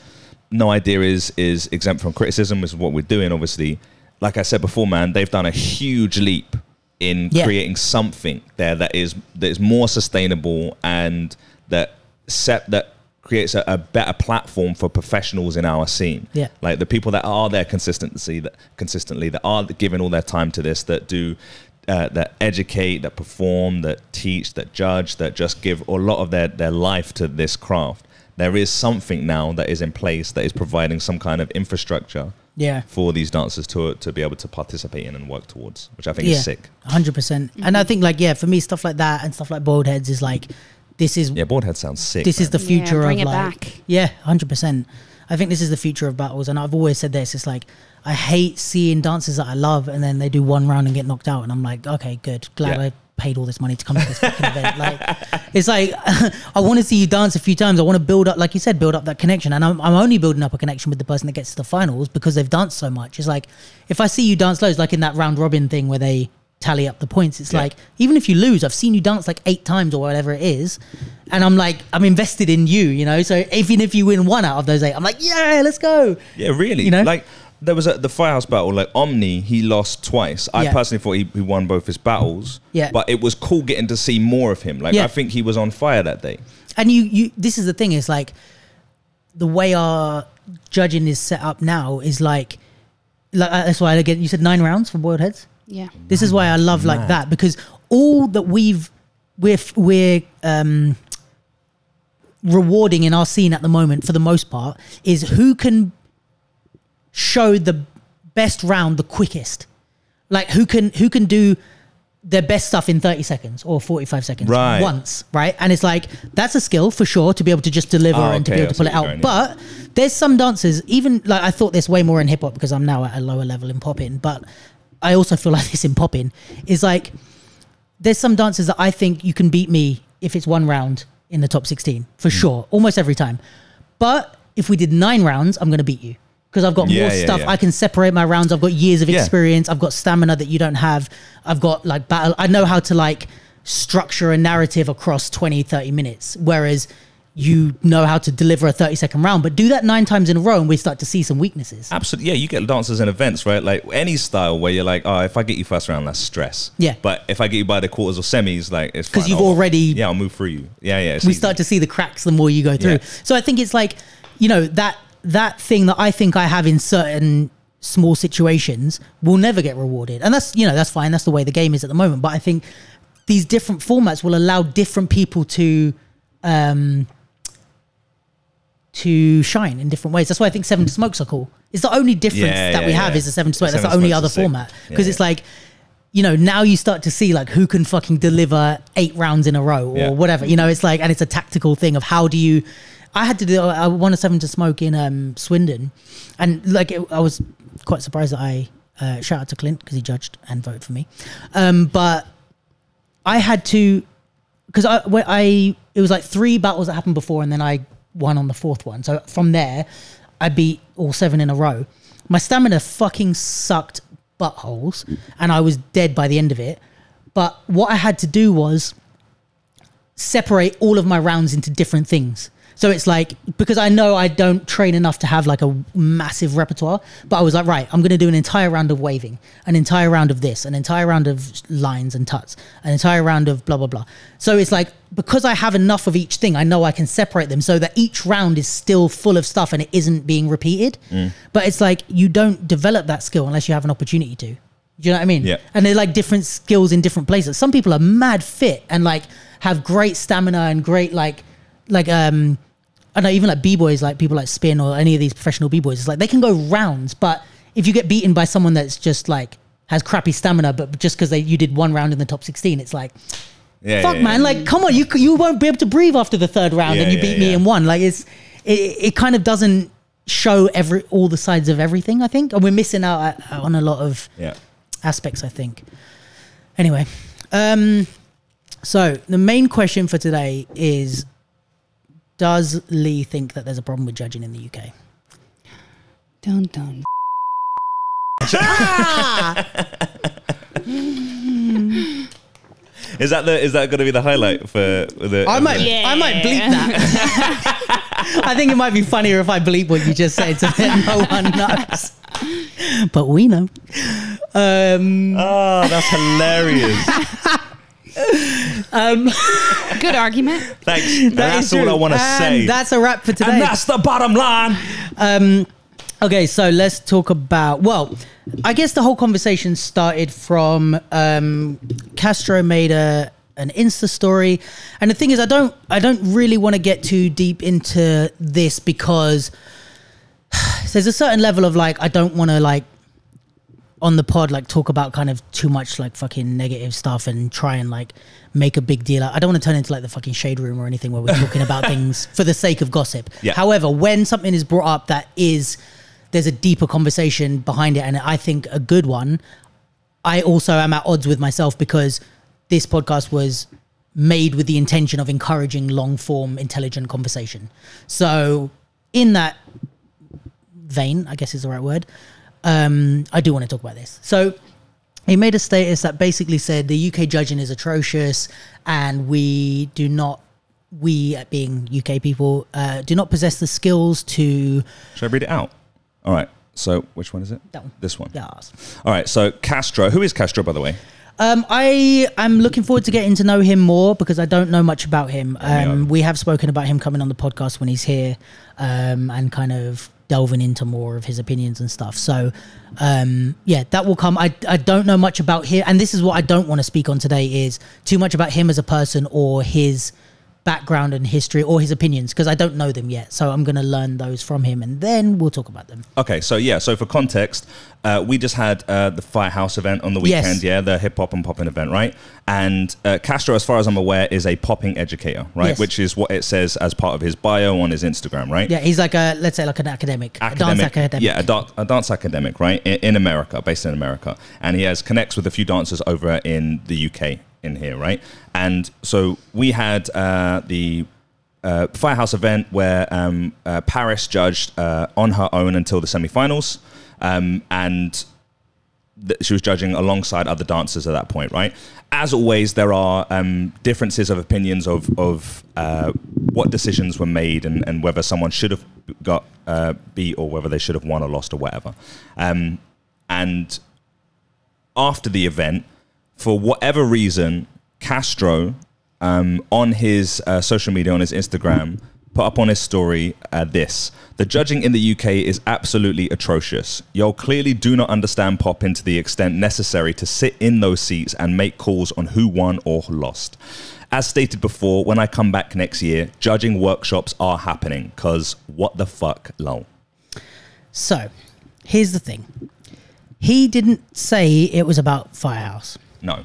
no idea is is exempt from criticism is what we're doing obviously like i said before man they've done a huge leap in
Yeah.
creating something there that is that is more sustainable and that set that creates a, a better platform for professionals in our scene
Yeah.
like the people that are there consistency that consistently that are giving all their time to this that do uh, that educate that perform that teach that judge that just give a lot of their, their life to this craft there is something now that is in place that is providing some kind of infrastructure
yeah
for these dancers to to be able to participate in and work towards which i think
yeah
is sick
hundred percent. And I think like yeah, for me, stuff like that and stuff like boiled heads is like this is
yeah boardhead sounds sick
this is the future
bring
of
it
like
back.
yeah, hundred percent. I think this is the future of battles, and I've always said this. It's like I hate seeing dancers that I love, and then they do one round and get knocked out, and I'm like, okay, good, glad
Yeah.
I paid all this money to come to this fucking event. Like, it's like I want to see you dance a few times. I want to build up, like you said, build up that connection, and I'm, I'm only building up a connection with the person that gets to the finals because they've danced so much. It's like if I see you dance loads, like in that round robin thing where they tally up the points. It's
Yeah.
like even if you lose, I've seen you dance like eight times or whatever it is, and I'm like I'm invested in you, you know. So even if you win one out of those eight, I'm like, yeah, let's go.
Yeah, really.
You know?
like there was a, the Firehouse battle. Like Omni, he lost twice. I
Yeah.
personally thought he, he won both his battles.
Yeah.
but it was cool getting to see more of him. Like
Yeah.
I think he was on fire that day.
And you, you, this is the thing is like the way our judging is set up now is like, like uh, that's why again you said nine rounds for boiled heads.
Yeah.
This is why I love like that because all that we've we're f- we're um rewarding in our scene at the moment for the most part is who can show the best round the quickest. Like who can who can do their best stuff in 30 seconds or 45 seconds
Right.
once, right? And it's like that's a skill for sure to be able to just deliver
Oh,
and to
okay,
be able to pull it out.
going,
But there's some dancers, even like I thought this way more in hip hop because I'm now at a lower level in popping, but I also feel like this in popping is like there's some dancers that I think you can beat me if it's one round in the top 16 for
Hmm.
sure, almost every time. But if we did nine rounds, I'm going to beat you because I've got
Yeah,
more
yeah,
stuff.
yeah.
I can separate my rounds. I've got years of experience. I've got stamina that you don't have. I've got like battle. I know how to like structure a narrative across 20, 30 minutes. Whereas you know how to deliver a 30 second round. But do that nine times in a row and we start to see some weaknesses.
Absolutely, yeah. You get dancers in events, right? Like any style where you're like, oh, if I get you first round, that's stress.
Yeah.
But if I get you by the quarters or semis, like it's Because
you've
I'll-
already-
yeah, I'll move through you. Yeah, yeah.
we
easy.
start to see the cracks the more you go through.
Yeah.
So I think it's like, you know, that that thing that I think I have in certain small situations will never get rewarded. And that's, you know, that's fine. That's the way the game is at the moment. But I think these different formats will allow different people to um to shine in different ways. That's why I think Seven Smokes are cool. It's the only difference
Yeah,
that
yeah,
we have
yeah.
is the Seven Smokes. That's the only other format. Because it's like you know, now you start to see like who can fucking deliver eight rounds in a row or whatever. You know, it's like, and it's a tactical thing of how do you. I had to do. I won a seven to smoke in um, Swindon, and like it, I was quite surprised that I uh, shout out to Clint because he judged and voted for me. Um, but I had to because I, I it was like three battles that happened before, and then I won on the fourth one. So from there, I beat all seven in a row. My stamina fucking sucked buttholes, and I was dead by the end of it. But what I had to do was separate all of my rounds into different things. So it's like because I know I don't train enough to have like a massive repertoire, but I was like, right, I'm going to do an entire round of waving, an entire round of this, an entire round of lines and tuts, an entire round of blah blah blah. So it's like because I have enough of each thing, I know I can separate them so that each round is still full of stuff and it isn't being repeated. Mm. But it's like you don't develop that skill unless you have an opportunity to. Do you know what I mean?
Yeah.
And they're like different skills in different places. Some people are mad fit and like have great stamina and great like like um I know, even like B boys, like people like Spin or any of these professional B boys, it's like they can go rounds, but if you get beaten by someone that's just like has crappy stamina, but just because they you did one round in the top sixteen, it's like
Yeah,
fuck
yeah,
man,
yeah.
like come on, you you won't be able to breathe after the third round, and you beat me in one. Like it's it, it kind of doesn't show every all the sides of everything. I think, and we're missing out uh, on a lot of
yeah.
aspects, I think. Anyway, um, so the main question for today is Does Lee think that there's a problem with judging in the UK?
Dun dun.
Is that the is that going to be the highlight for the?
I might,
Yeah.
I might bleep that. I think it might be funnier if I bleep what you just said so that no one knows. But we know. Um,
Oh, that's hilarious!
Good argument.
Thanks.
that
that's all
true.
I want to
And
say.
That's a wrap for today.
and that's the bottom line.
Um, Okay, so let's talk about. Well, I guess the whole conversation started from um, Castro made a an Insta story, and the thing is, I don't I don't really want to get too deep into this because there's a certain level of like I don't want to like on the pod like talk about kind of too much like fucking negative stuff and try and like make a big deal. I don't want to turn into like the fucking shade room or anything where we're talking about things for the sake of gossip.
Yeah.
However, when something is brought up that is there's a deeper conversation behind it and I think a good one, I also am at odds with myself because this podcast was made with the intention of encouraging long form intelligent conversation. So in that vein, I guess is the right word, um, I do want to talk about this. So he made a status that basically said the UK judging is atrocious and we do not, we being UK people, uh, do not possess the skills to.
Should I read it out? All right. So which one is it?
That one.
This one.
Yeah.
All right. So Castro. Who is Castro, by the way?
Um, I am looking forward to getting to know him more because I don't know much about him. Um, we have spoken about him coming on the podcast when he's here, um, and kind of delving into more of his opinions and stuff. So, um, yeah, that will come. I I don't know much about him, and this is what I don't want to speak on today is too much about him as a person or his background and history or his opinions because I don't know them yet. So I'm going to learn those from him, and then we'll talk about them.
Okay, so yeah, so for context, uh, we just had uh, the Firehouse event on the
Yes.
weekend, yeah, the hip hop and popping event, right? And uh, Castro, as far as I'm aware, is a popping educator, right?
Yes.
Which is what it says as part of his bio on his Instagram, right?
Yeah, he's like a let's say like an academic, a dance academic.
Yeah, a, da- a dance academic, right? In, in America, based in America. And he has connects with a few dancers over in the UK in here, right? And so we had uh, the uh, Firehouse event where um, uh, Paris judged uh, on her own until the semifinals. Um, and that she was judging alongside other dancers at that point, right? As always, there are um, differences of opinions of of uh, what decisions were made and, and whether someone should have got uh, beat or whether they should have won or lost or whatever. Um, and after the event, for whatever reason, Castro um, on his uh, social media, on his Instagram, put up on his story uh, this The judging in the UK is absolutely atrocious. Y'all clearly do not understand pop into the extent necessary to sit in those seats and make calls on who won or lost. As stated before, when I come back next year, judging workshops are happening, because what the fuck, lol.
So, here's the thing. He didn't say it was about Firehouse.
No.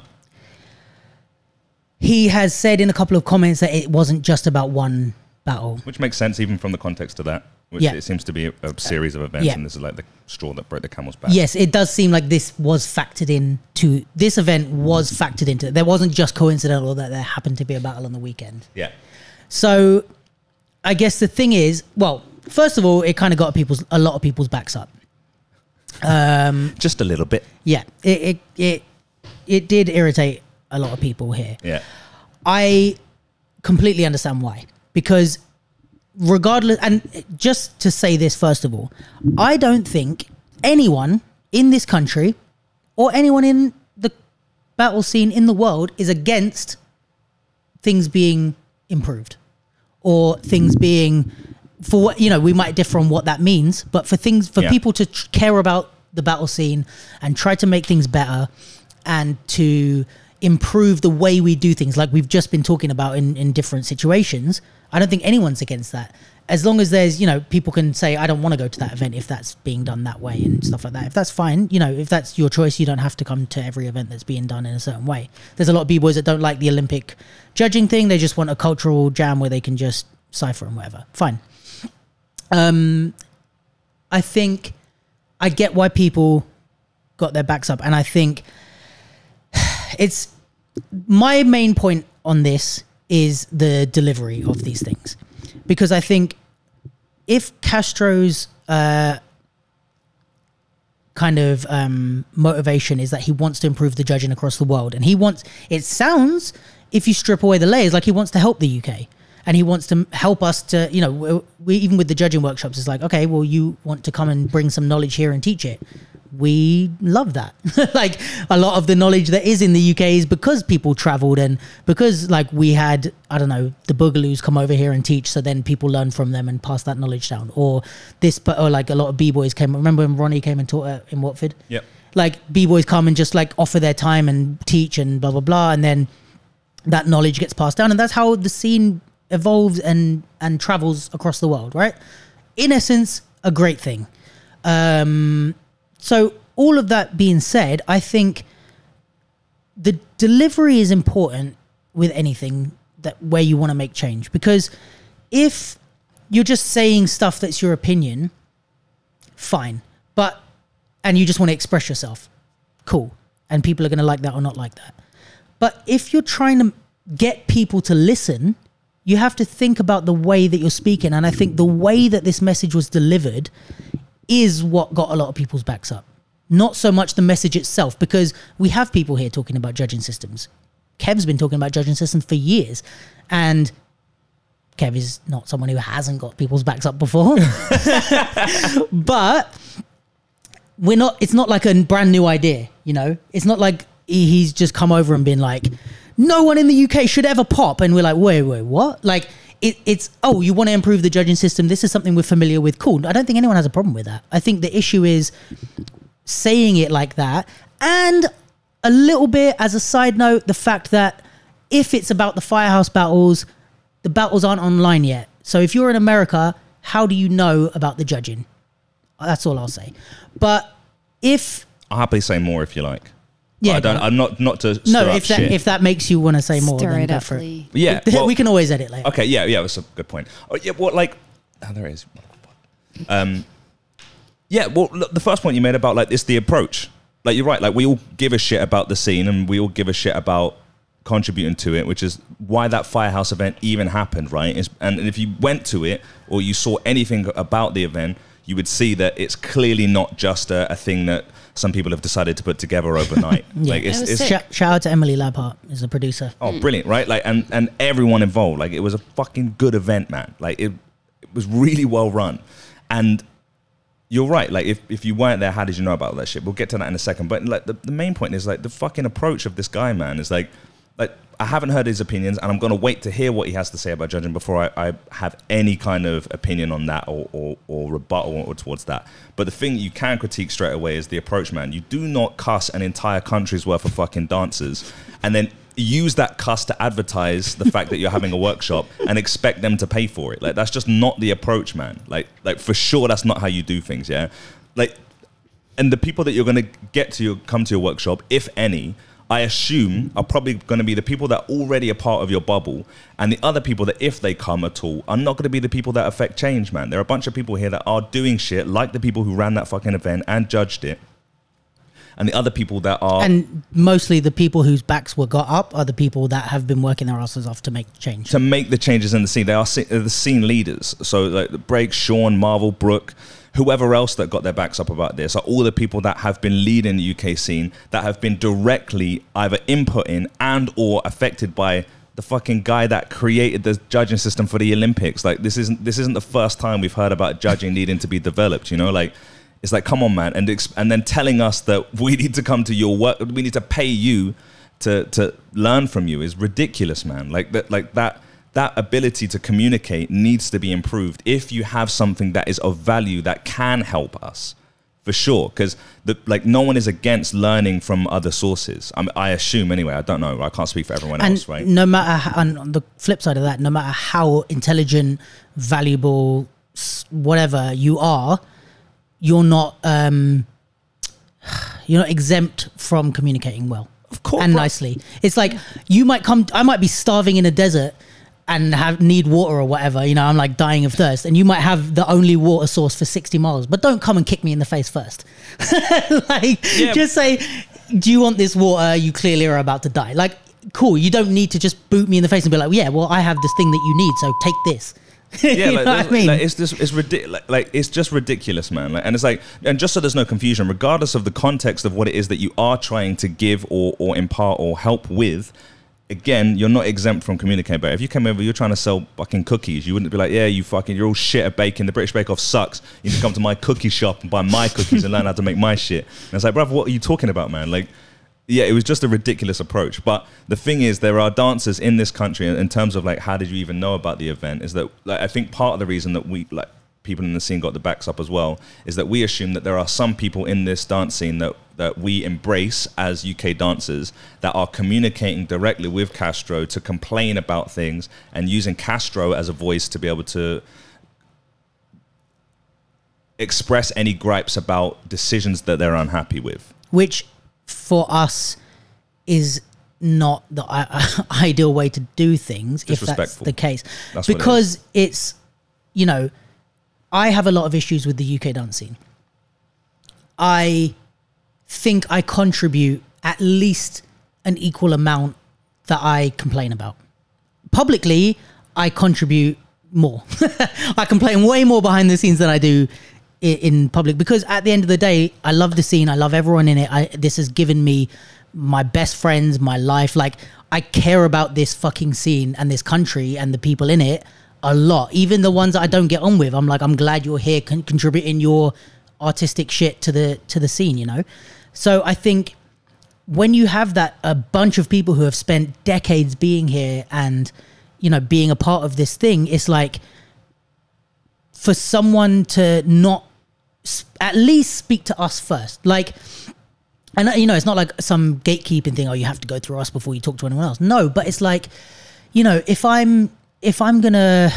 He has said in a couple of comments that it wasn't just about one battle.
Which makes sense even from the context of that. Which
Yeah.
it seems to be a, a series of events,
Yeah.
and this is like the straw that broke the camel's back.
Yes, it does seem like this was factored in to this event was factored into. There wasn't just coincidental that there happened to be a battle on the weekend.
Yeah.
So, I guess the thing is, well, first of all, it kind of got people's a lot of people's backs up.
Um, Just a little bit.
Yeah, it it it, it did irritate a lot of people here.
Yeah.
I completely understand why. Because regardless, and just to say this first of all, I don't think anyone in this country or anyone in the battle scene in the world is against things being improved or things being for what you know we might differ on what that means but for things for
Yeah.
people to care about the battle scene and try to make things better and to improve the way we do things like we've just been talking about in in different situations i don't think anyone's against that. As long as there's you know people can say i don't want to go to that event if that's being done that way and stuff like that. If that's fine you know if that's your choice you don't have to come to every event that's being done in a certain way. There's a lot of b-boys that don't like the olympic judging thing. They just want a cultural jam where they can just cipher and whatever. Fine. Um i think i get why people got their backs up and i think it's my main point on this is the delivery of these things because i think if castro's uh kind of um, motivation is that he wants to improve the judging across the world, and he wants. It sounds, if you strip away the layers, like he wants to help the UK, and he wants to help us to, you know, we, even with the judging workshops, it's like, okay, well, you want to come and bring some knowledge here and teach it. We love that. like a lot of the knowledge that is in the UK is because people traveled and because like we had, I don't know, the Boogaloos come over here and teach. So then people learn from them and pass that knowledge down. Or this, but or like a lot of B boys came. Remember when Ronnie came and taught uh, in Watford?
Yep.
like b boys come and just like offer their time and teach and blah blah blah, and then that knowledge gets passed down, and that's how the scene evolves and and travels across the world, right? In essence, a great thing. Um, so all of that being said, I think the delivery is important with anything that where you want to make change. Because if you're just saying stuff that's your opinion, fine, but and you just want to express yourself, cool, and people are going to like that or not like that. But if you're trying to get people to listen, you have to think about the way that you're speaking, and I think the way that this message was delivered is what got a lot of people's backs up. Not so much the message itself, because we have people here talking about judging systems. Kev's been talking about judging systems for years, and Kev is not someone who hasn't got people's backs up before. but we're not, it's not like a brand new idea, you know? It's not like he's just come over and been like, no one in the UK should ever pop. And we're like, wait, wait, what? Like, it, it's, oh, you want to improve the judging system. This is something we're familiar with. Cool. I don't think anyone has a problem with that. I think the issue is saying it like that. And a little bit as a side note, the fact that if it's about the firehouse battles, the battles aren't online yet. So if you're in America, how do you know about the judging? That's all I'll say. But if
I'll happily say more if you like.
Yeah,
I don't. I'm not not to
no,
stir up
if that
shit.
if that makes you want to say more,
Stir
then
it
go
up,
for it.
Lee.
yeah, well-
we can always edit later.
Okay, yeah, yeah, that's a good point. Oh, yeah, well, like, oh, there it is. Um, yeah, well, look, the first point you made about like this, the approach. Like you're right. Like we all give a shit about the scene, and we all give a shit about contributing to it, which is why that firehouse event even happened, right? Is and if you went to it or you saw anything about the event, you would see that it's clearly not just a, a thing that some people have decided to put together overnight.
Yeah.
Like it's,
It
it's
sick.
Shout, shout out to Emily Labhart, is a producer.
Oh, brilliant, right? Like, and and everyone involved. Like, it was a fucking good event, man. Like, it it was really well run, and you're right. Like, if if you weren't there, how did you know about all that shit? We'll get to that in a second. But like, the, the main point is like the fucking approach of this guy, man, is like. I haven't heard his opinions, and I'm gonna wait to hear what he has to say about judging before I, I have any kind of opinion on that or, or, or rebuttal or towards that. But the thing you can critique straight away is the approach, man. You do not cuss an entire country's worth of fucking dancers, and then use that cuss to advertise the fact that you're having a workshop and expect them to pay for it. Like that's just not the approach, man. Like like for sure that's not how you do things, yeah? Like and the people that you're going to get to your, come to your workshop, if any, I assume are probably going to be the people that already are part of your bubble, and the other people that, if they come at all, are not going to be the people that affect change, man. There are a bunch of people here that are doing shit like the people who ran that fucking event and judged it, and the other people that are
And mostly the people whose backs were got up are the people that have been working their asses off to make change.
to make the changes in the scene. They are se- uh, the scene leaders. So like Break, Sean, Marvel, Brooke, whoever else that got their backs up about this are all the people that have been leading the UK scene that have been directly either inputting and or affected by the fucking guy that created the judging system for the Olympics. Like this isn't this isn't the first time we've heard about judging needing to be developed. You know, like. It's like, come on, man, and and then telling us that we need to come to your work, we need to pay you to to learn from you is ridiculous, man. Like that, like that that ability to communicate needs to be improved. If you have something that is of value that can help us, for sure, because the like no one is against learning from other sources. I, mean, I assume anyway. I don't know. I can't speak for everyone
and
else, right?
no matter how, and on the flip side of that, no matter how intelligent, valuable, whatever you are, you're not um, you're not exempt from communicating well.
Of course,
and nicely. It's like you might come. I might be starving in a desert and have need water or whatever. You know, I'm like dying of thirst, and you might have the only water source for 60 miles. But don't come and kick me in the face first. like,
Yeah.
just say, "Do you want this water? You clearly are about to die." Like, cool. You don't need to just boot me in the face and be like, "Yeah, well, I have this thing that you need, so take this."
yeah, like,
I mean?
like, it's just it's ridiculous. Like, like, it's just ridiculous, man. Like, and it's like, and just so there's no confusion, regardless of the context of what it is that you are trying to give or or impart or help with. Again, you're not exempt from communicating. But if you came over, you're trying to sell fucking cookies. You wouldn't be like, yeah, you fucking, you're all shit at baking. The British Bake Off sucks. You need to come to my cookie shop and buy my cookies and learn how to make my shit. And it's like, brother, what are you talking about, man? Like, yeah, it was just a ridiculous approach. But the thing is, there are dancers in this country, in terms of like, how did you even know about the event? Is that like, I think part of the reason that we like people in the scene got the backs up as well is that we assume that there are some people in this dance scene that that we embrace as UK dancers that are communicating directly with Castro to complain about things and using Castro as a voice to be able to express any gripes about decisions that they're unhappy with.
which for us is not the I- ideal way to do things if that's the case.
That's what it
because it's you know i have a lot of issues with the uk dance scene. I think i contribute at least an equal amount that i complain about. Publicly i contribute more. I complain way more behind the scenes than i do i- in public because at the end of the day i love the scene i love everyone in it. I, this has given me my best friends my life. Like i care about this fucking scene and this country and the people in it a lot. Even the ones that i don't get on with i'm like i'm glad you're here con- contributing your artistic shit to the to the scene you know? So i think when you have that a bunch of people who have spent decades being here and you know being a part of this thing it's like for someone to not at least speak to us first like and you know it's not like some gatekeeping thing oh you have to go through us before you talk to anyone else no but it's like you know if i'm if i'm gonna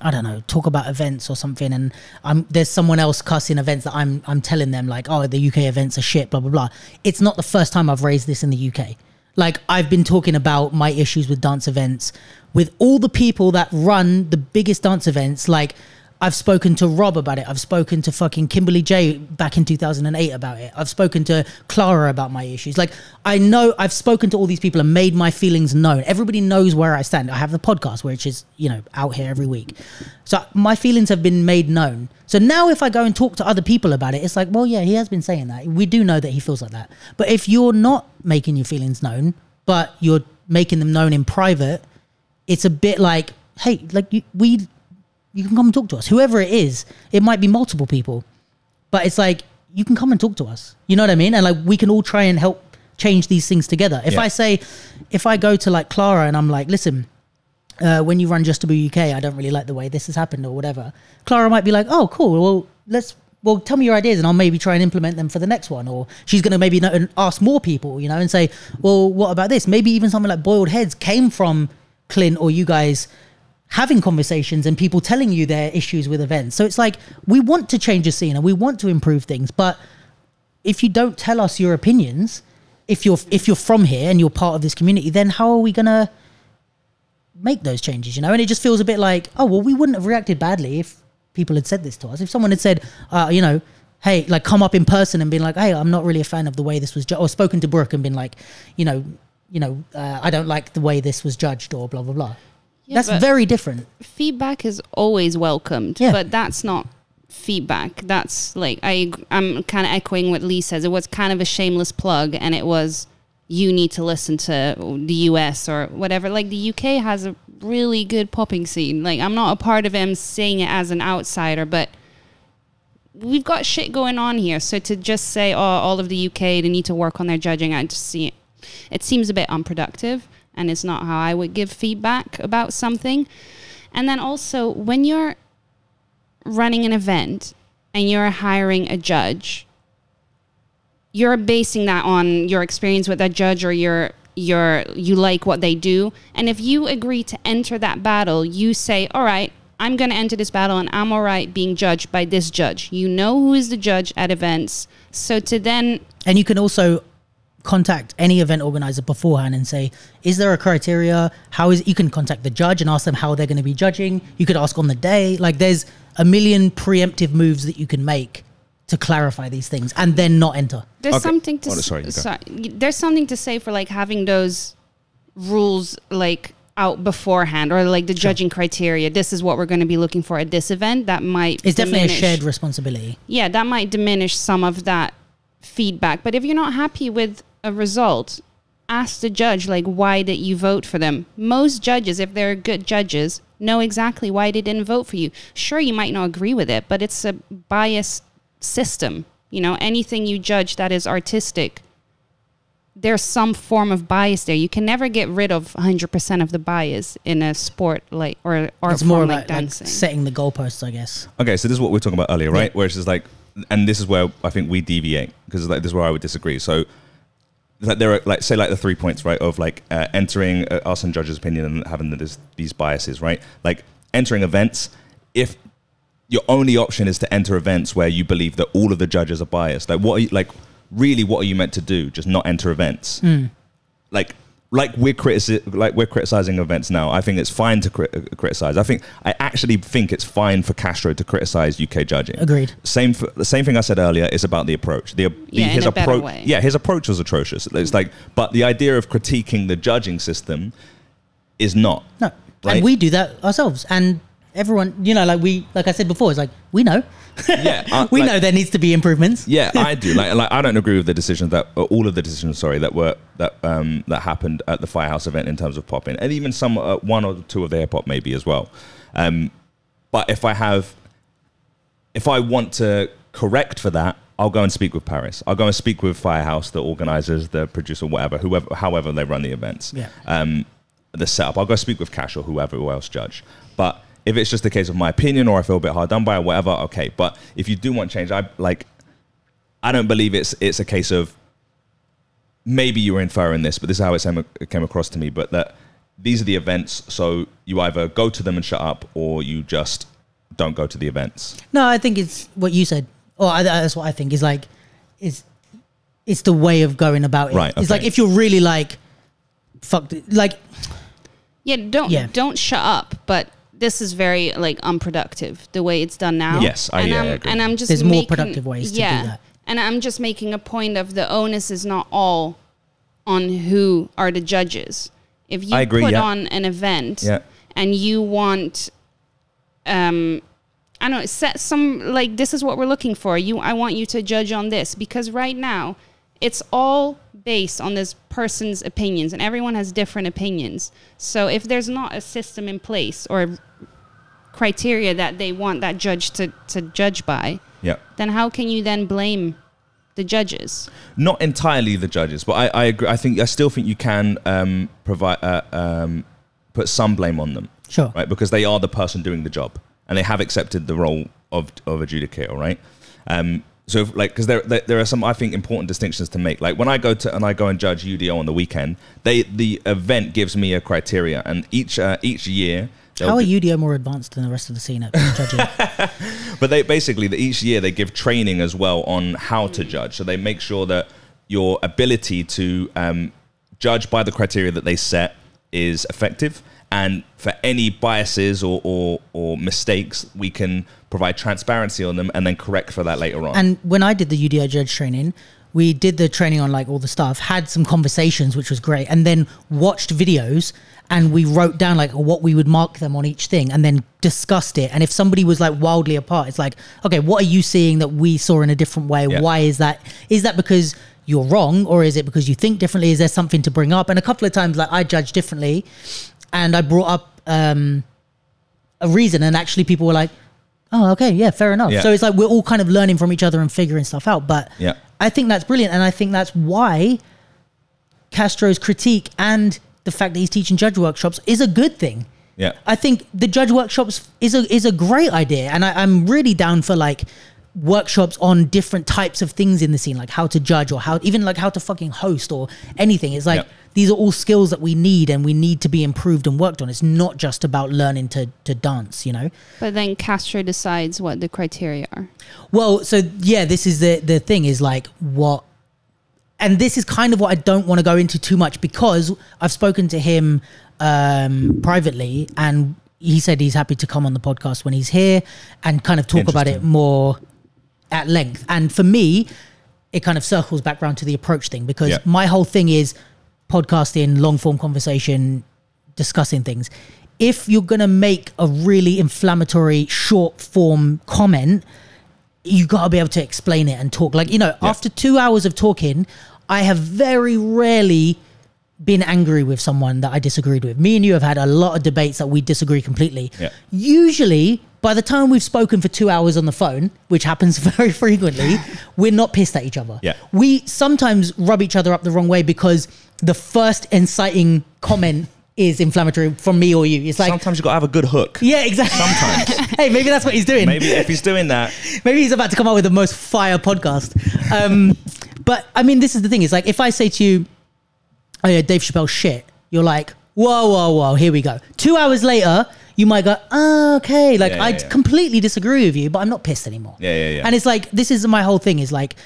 I don't know, talk about events or something, and I'm there's someone else cussing events that I'm I'm telling them like, oh, the UK events are shit, blah blah blah. It's not the first time I've raised this in the UK. Like I've been talking about my issues with dance events with all the people that run the biggest dance events. Like I've spoken to Rob about it. I've spoken to fucking Kimberly J back in 2008 about it. I've spoken to Clara about my issues. Like, I know I've spoken to all these people and made my feelings known. Everybody knows where I stand. I have the podcast, which is, you know, out here every week. So my feelings have been made known. So now if I go and talk to other people about it, it's like, well, yeah, he has been saying that. We do know that he feels like that. But if you're not making your feelings known, but you're making them known in private, it's a bit like, hey, like you, we you can come and talk to us. Whoever it is, it might be multiple people, but it's like you can come and talk to us. You know what I mean? And like we can all try and help change these things together. If
Yeah.
I say, if I go to like Clara and I'm like, listen, uh, when you run Juste Debout UK, I don't really like the way this has happened or whatever. Clara might be like, oh, cool. Well, let's. Well, tell me your ideas, and I'll maybe try and implement them for the next one. Or she's going to maybe know, and ask more people, you know, and say, well, what about this? Maybe even something like Boiled Heads came from Clint or you guys having conversations and people telling you their issues with events. So it's like we want to change the scene and we want to improve things, but if you don't tell us your opinions, if you're if you're from here and you're part of this community, then how are we gonna make those changes? You know, and it just feels a bit like, oh well, we wouldn't have reacted badly if people had said this to us. If someone had said, uh, you know. Hey, like come up in person and been like, "Hey, I'm not really a fan of the way this was," or spoken to Brooke and been like, you know, you know, uh, I don't like the way this was judged, or blah blah blah.
Yeah,
That's very different.
feedback is always welcomed,
Yeah.
but that's not feedback. That's like I I'm kind of echoing what Lee says. It was kind of a shameless plug, and it was you need to listen to the US or whatever. Like the UK has a really good popping scene. Like I'm not a part of them saying it as an outsider, but we've got shit going on here. So to just say, oh, all of the UK they need to work on their judging, I just see it. It seems a bit unproductive, and it's not how I would give feedback about something. And then also, when you're running an event and you're hiring a judge, you're basing that on your experience with that judge or your your you like what they do. And if you agree to enter that battle, you say, "All right, I'm going to enter this battle and I'm all right being judged by this judge." You know who is the judge at events. So to then
And you can also contact any event organizer beforehand and say, is there a criteria? How is you can contact the judge and ask them how they're going to be judging. You could ask on the day. Like there's a million preemptive moves that you can make to clarify these things and then not enter.
there's
Okay.
something to
Oh, sorry, you
sorry, there's something to say for like having those rules like out beforehand or like the judging criteria this is what we're going to be looking for at this event that might
It's definitely a shared responsibility.
yeah that might diminish some of that feedback but if you're not happy with a result ask the judge like why did you vote for them most judges if they're good judges know exactly why they didn't vote for you sure you might not agree with it but it's a biased system you know anything you judge that is artistic there's some form of bias there you can never get rid of 100% of the bias in a sport like or art
it's more
form
about
like
like
dancing
setting the goalposts, I guess.
Okay, so this is what we were talking about earlier, right?
Yeah.
Where it's just like, and this is where I think we deviate because like this is where I would disagree. So, like there are like say like the three points, right? Of like uh, entering uh, us and judge's opinion and having this, these biases, right? Like entering events, if your only option is to enter events where you believe that all of the judges are biased, like what are you like? Really, what are you meant to do? Just not enter events? like like we're critici- like we're criticizing events now. I think it's fine to cri- criticize. I think I actually think it's fine for Castro to criticize UK judging.
Agreed.
Same for, the same thing I said earlier is about the approach. The, the
Yeah, in
his
a better
approach.
way.
Yeah, his approach was atrocious. It's like, but the idea of critiquing the judging system is not.
No.
Right.
And we do that ourselves. And everyone, you know, like we, like I said before, it's like, we know.
Yeah,
we
like-
know there needs to be improvements.
Yeah, I do. Like, like I don't agree with the decisions that all of the decisions, sorry, that were that um that happened at the Firehouse event in terms of popping, and even some uh, one or two of the hip hop maybe as well. Um, but if I have, if I want to correct for that, I'll go and speak with Paris. I'll go and speak with Firehouse, the organizers, the producer, whatever, whoever, however they run the events.
Yeah.
Um, the setup. I'll go speak with Cash or whoever else judge. But if it's just a case of my opinion or I feel a bit hard done by or whatever, okay. But if you do want change, I like. I don't believe it's it's a case of maybe you were inferring this, but this is how it came, came across to me. But that these are the events, so you either go to them and shut up, or you just don't go to the events.
No, I think it's what you said. Or I, that's what I think is like, it's it's the way of going about it.
Right,
It's like if you're really like, fucked, like
Yeah, don't
Yeah.
don't shut up, but this is very like unproductive the way it's done now.
Yes, I-
and
yeah, I
I'm,
agree.
and I'm just
There's more
making-
productive ways to do
yeah,
that.
And I'm just making a point of the onus is not all on who are the judges. If you
agree,
put
yeah.
on an event
Yeah.
and you want um I don't know, set some like this is what we're looking for. You I want you to judge on this because right now it's all based on this person's opinions and everyone has different opinions. So if there's not a system in place or criteria that they want that judge to, to judge by,
Yeah.
then how can you then blame the judges?
not entirely the judges, but I, I agree. I think I still think you can um, provide uh, um, put some blame on them,
Sure.
right? Because they are the person doing the job, and they have accepted the role of of adjudicator, right? Um, so, if, like, because there, there there are some I think important distinctions to make. Like when I go to and I go and judge UDO on the weekend, they the event gives me a criteria, and each uh, each year.
How are UDO more advanced than the rest of the scene at judging?
But they basically the, each year they give training as well on how to judge. So they make sure that your ability to um, judge by the criteria that they set is effective, and for any biases or, or or mistakes, we can provide transparency on them and then correct for that later on.
And when I did the UDO judge training, we did the training on like all the stuff, had some conversations, which was great, and then watched videos and we wrote down like what we would mark them on each thing and then discussed it. And if somebody was like wildly apart, it's like, okay, what are you seeing that we saw in a different way?
Yeah.
Why is that? Is that because you're wrong or is it because you think differently? Is there something to bring up? And a couple of times, like I judge differently and I brought up um, a reason, and actually people were like, oh, okay, yeah, fair enough.
Yeah.
So it's like we're all kind of learning from each other and figuring stuff out. But
Yeah.
I think that's brilliant. And I think that's why Castro's critique and the fact that he's teaching judge workshops is a good thing.
yeah,
I think the judge workshops is a is a great idea, and I, I'm really down for like workshops on different types of things in the scene, like how to judge or how even like how to fucking host or anything. It's like
Yeah.
These are all skills that we need and we need to be improved and worked on. It's not just about learning to to dance, you know.
But then Castro decides what the criteria are.
Well, so yeah, this is the the thing is like what and this is kind of what I don't want to go into too much because I've spoken to him um privately and he said he's happy to come on the podcast when he's here and kind of talk about it more at length. And for me, it kind of circles back around to the approach thing because
Yeah.
my whole thing is podcasting, long form conversation, discussing things. If you're going to make a really inflammatory short form comment, you got to be able to explain it and talk. Like, you know,
Yeah.
after two hours of talking, I have very rarely been angry with someone that I disagreed with. Me and you have had a lot of debates that we disagree completely.
Yeah.
Usually, by the time we've spoken for two hours on the phone, which happens very frequently, we're not pissed at each other.
Yeah.
We sometimes rub each other up the wrong way because the first inciting comment is inflammatory from me or you. It's like,
sometimes you got to have a good hook.
yeah, exactly.
Sometimes.
hey, maybe that's what he's doing.
Maybe if he's doing that,
Maybe he's about to come out with the most fire podcast. Um, but I mean, this is the thing. It's like if I say to you, "Oh yeah, Dave Chappelle shit," you're like, "Whoa, whoa, whoa, here we go." Two hours later, you might go, oh, "Okay," like
Yeah,
I
yeah, yeah.
completely disagree with you, but I'm not pissed anymore.
Yeah, yeah, yeah.
And it's like this is my whole thing is like,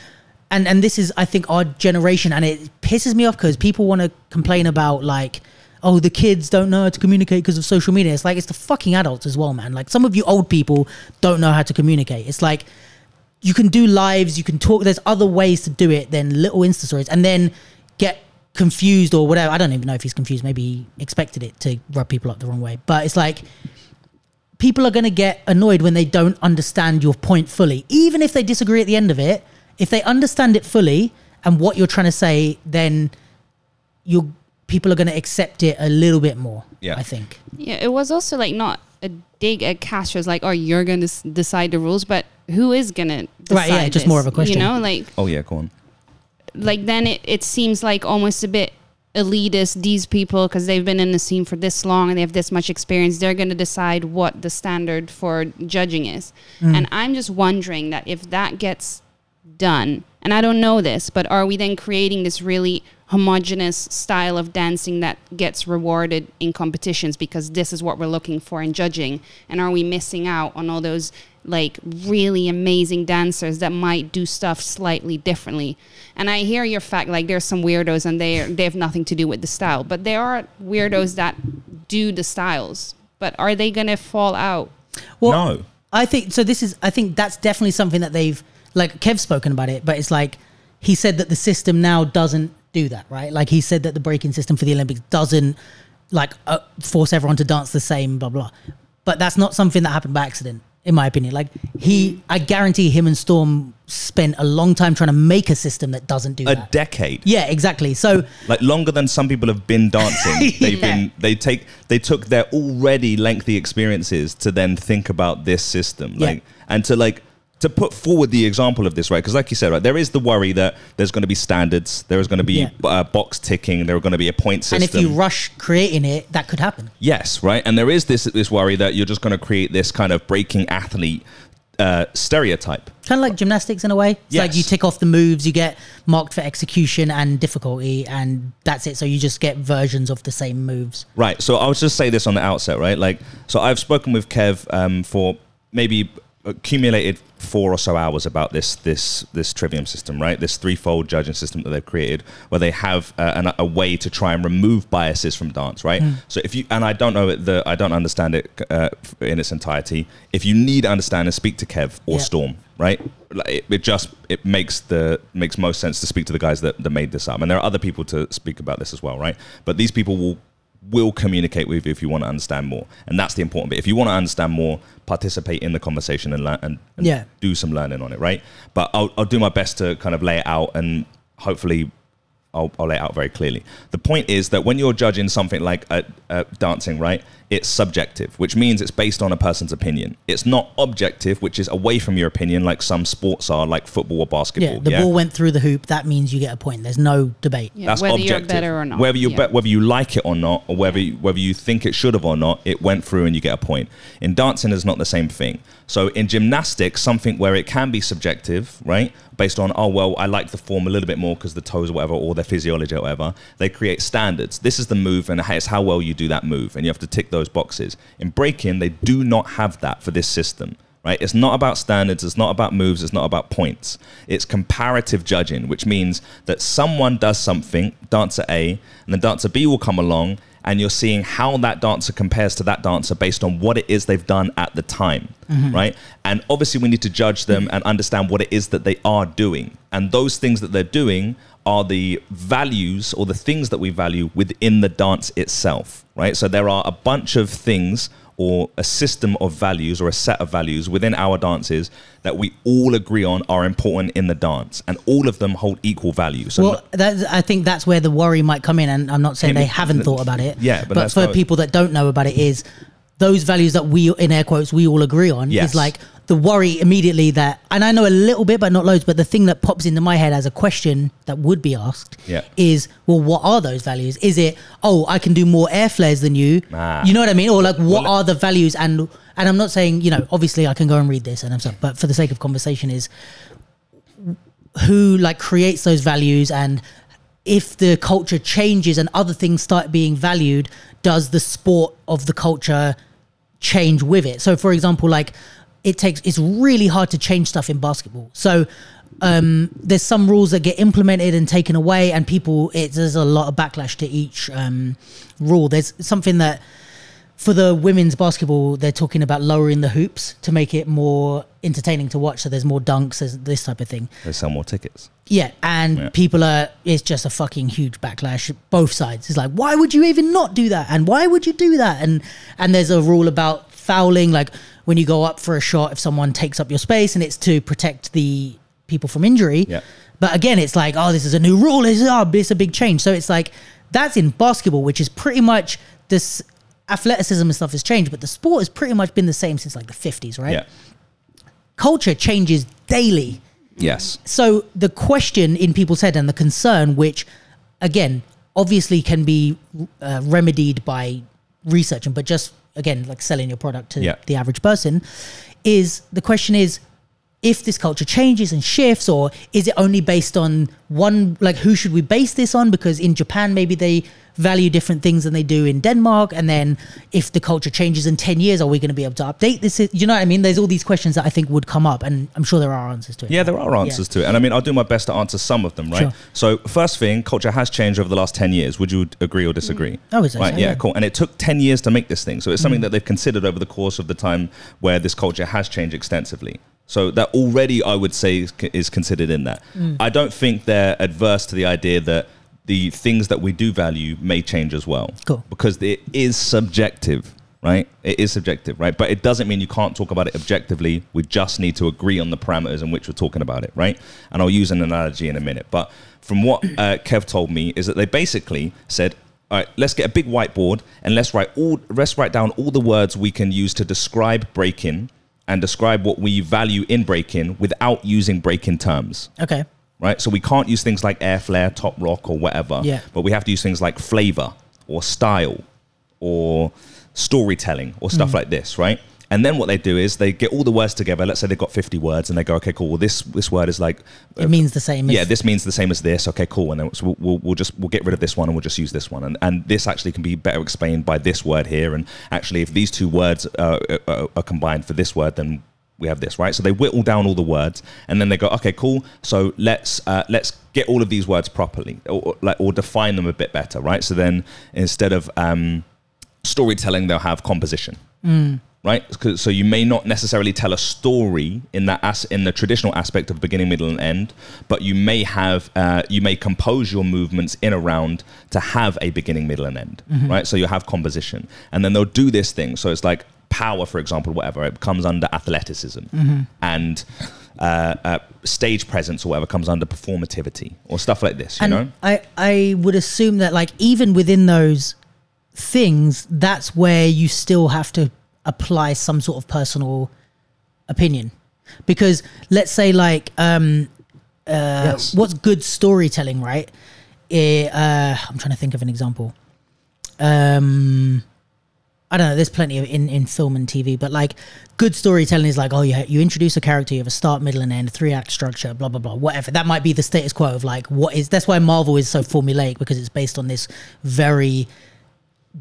and and this is I think our generation, and it pisses me off because people want to complain about like. Oh, the kids don't know how to communicate because of social media. It's like it's the fucking adults as well, man. Like some of you old people don't know how to communicate. It's like you can do lives, you can talk. There's other ways to do it than little Insta stories, and then get confused or whatever. I don't even know if he's confused. Maybe he expected it to rub people up the wrong way. But it's like people are going to get annoyed when they don't understand your point fully, even if they disagree at the end of it. If they understand it fully and what you're trying to say, then you people are going to accept it a little bit more.
Yeah.
I think.
Yeah, it was also like not a dig at Castro's like, oh, you're going to s- decide the rules, but who is going to decide
Right, yeah, just
this?
more of a question.
You know, like
oh yeah, go on.
like then it, it seems like almost a bit elitist these people because they've been in the scene for this long and they have this much experience they're going to decide what the standard for judging is mm. and i'm just wondering that if that gets done and i don't know this but are we then creating this really homogenous style of dancing that gets rewarded in competitions because this is what we're looking for in judging and are we missing out on all those like really amazing dancers that might do stuff slightly differently and i hear your fact like there's some weirdos and they they have nothing to do with the style but there are weirdos that do the styles but are they going to fall out?
Well,
No.
I think so. This is, I think that's definitely something that they've, like Kev's spoken about it, but it's like he said that the system now doesn't do that, right? Like he said that the breaking system for the Olympics doesn't like uh, force everyone to dance the same, blah blah. But that's not something that happened by accident, in my opinion. Like he, I guarantee him and Storm spent a long time trying to make a system that doesn't do that.
A
that.
decade.
yeah, exactly. So
like longer than some people have been dancing. They've
Yeah.
been they take they took their already lengthy experiences to then think about this system,
Yeah.
like and to like to put forward the example of this, right? Because like you said, right, there is the worry that there's going to be standards, there is going to be
Yeah.
uh, box ticking, there are going to be a point system.
and if you rush creating it, that could happen.
Yes, right. And there is this this worry that you're just going to create this kind of breaking athlete uh, stereotype.
Kind of like gymnastics in a way. It's like you tick off the moves, you get marked for execution and difficulty, and that's it. So you just get versions of the same moves.
Right. So I'll just say this on the outset, right? Like, so I've spoken with Kev um, for maybe accumulated four or so hours about this this this trivium system, right? This threefold judging system that they've created, where they have uh, an, a way to try and remove biases from dance, right? So if you and I don't know it, the I don't understand it uh, in its entirety. If you need to understand it, speak to Kev or
Yeah.
Storm, right? Like, It, it just it makes the makes most sense to speak to the guys that, that made this up, and there are other people to speak about this as well, right? But these people will will communicate with you if you want to understand more, and that's the important bit. If you want to understand more, participate in the conversation and learn and, and
Yeah.
do some learning on it, right? But I'll I'll do my best to kind of lay it out and hopefully. I'll, I'll lay it out very clearly. The point is that when you're judging something like a, uh, dancing, right, it's subjective, which means it's based on a person's opinion. It's not objective, which is away from your opinion, like some sports are, like football or basketball.
Yeah, the ball went through the hoop. That means you get a point. There's no debate.
Yeah,
That's
whether
objective.
you're better or not.
Whether you
Yeah.
be- whether you like it or not, or whether you, whether you think it should have or not, it went through and you get a point. In dancing, is not the same thing. So in gymnastics, something where it can be subjective, right, based on oh well, I like the form a little bit more because the toes or whatever, or their physiology or whatever. They create standards. This is the move, and it's how well you do that move, and you have to tick those boxes. In breaking, they do not have that for this system right? It's not about standards, it's not about moves, it's not about points. It's comparative judging, which means that someone does something, dancer A, and then dancer B will come along, and you're seeing how that dancer compares to that dancer based on what it is they've done at the time, mm-hmm. right? And obviously, we need to judge them and understand what it is that they are doing. And those things that they're doing are the values or the things that we value within the dance itself, right? So there are a bunch of things or a system of values or a set of values within our dances that we all agree on are important in the dance and all of them hold equal value so
Well, I think that's where the worry might come in, and I'm not saying they haven't thought about it.
Yeah, but
but for people that don't know about it, is those values that we, in air quotes, we all agree on.
Yes.
Is like the worry immediately that, and I know a little bit, but not loads. But the thing that pops into my head as a question that would be asked
Yeah.
is, well, what are those values? Is it, oh, I can do more air flares than you?
Ah.
You know what I mean? Or like, what
Well,
are the values? And and I'm not saying, you know, obviously I can go and read this and I'm sorry, but for the sake of conversation, is who like creates those values and if the culture changes and other things start being valued does the sport of the culture change with it so for example like it takes it's really hard to change stuff in basketball so um, there's some rules that get implemented and taken away and people it, there's a lot of backlash to each um, rule there's something that for the women's basketball, they're talking about lowering the hoops to make it more entertaining to watch. So there's more dunks, there's this type of thing.
they sell more tickets
Yeah, and
Yeah.
people are. It's just a fucking huge backlash. Both sides. It's like, why would you even not do that? And why would you do that? And and there's a rule about fouling, like when you go up for a shot, if someone takes up your space, and it's to protect the people from injury.
Yeah.
But again, it's like, oh, this is a new rule. It's, oh, it's a big change. So it's like that's in basketball, which is pretty much this athleticism and stuff has changed, but the sport has pretty much been the same since like the 50s, right?
yeah
Culture changes daily.
yes
So the question in people's head and the concern, which again obviously can be uh, remedied by researching, but just again like selling your product to
Yeah.
the average person, is the question is if this culture changes and shifts or is it only based on one like who should we base this on because in japan maybe they value different things than they do in denmark and then if the culture changes in 10 years are we going to be able to update this you know what i mean there's all these questions that i think would come up and i'm sure there are answers to it
Yeah, there are answers to it. And I mean, I'll do my best to answer some of them, right?
Sure.
So, first thing, culture has changed over the last 10 years. Would you agree or disagree?
I would say
right,
so,
yeah,
yeah.
cool. And it took 10 years to make this thing. So, it's something
Mm.
that they've considered over the course of the time where this culture has changed extensively. So, that already, I would say, is, is considered in that.
Mm.
I don't think they're adverse to the idea that the things that we do value may change as well.
Cool.
Because it is subjective, right? It is subjective, right? But it doesn't mean you can't talk about it objectively. We just need to agree on the parameters in which we're talking about it, right? And I'll use an analogy in a minute. But from what uh, Kev told me, is that they basically said, all right, let's get a big whiteboard and let's write all let's write down all the words we can use to describe break-in and describe what we value in break-in without using break-in terms
okay
right? So we can't use things like air flare, top rock, or whatever.
Yeah.
But we have to use things like flavor or style or storytelling or stuff mm. like this, right? And then what they do is they get all the words together. Let's say they've got 50 words and they go, okay, cool. Well, this, this word is like,
it means the same
yeah, this means the same as this. Okay, cool. And then so we'll, we'll, we'll just we'll get rid of this one and we'll just use this one. And and this actually can be better explained by this word here. And actually, if these two words uh, are, are combined for this word, then we have this, right? So they whittle down all the words, and then they go, okay, cool. So let's uh, let's get all of these words properly, or, like or define them a bit better, right? So then instead of um, storytelling, they'll have composition right? So you may not necessarily tell a story in that as in the traditional aspect of beginning, middle, and end, but you may have uh, you may compose your movements in a round to have a beginning, middle, and end, right? So you have composition, and then they'll do this thing. So it's like power, for example, whatever it comes under athleticism, and uh, uh, stage presence or whatever comes under performativity or stuff like this. You
and
know?
I, I would assume that like even within those things that's where you still have to apply some sort of personal opinion because let's say like um uh
Yes.
what's good storytelling right Eh, uh i'm trying to think of an example um I don't know. There's plenty of in, in film and TV, but like good storytelling is like, oh, you you introduce a character, you have a start, middle, and end, three act structure, blah blah blah, whatever. That might be the status quo of like what is. That's why Marvel is so formulaic because it's based on this very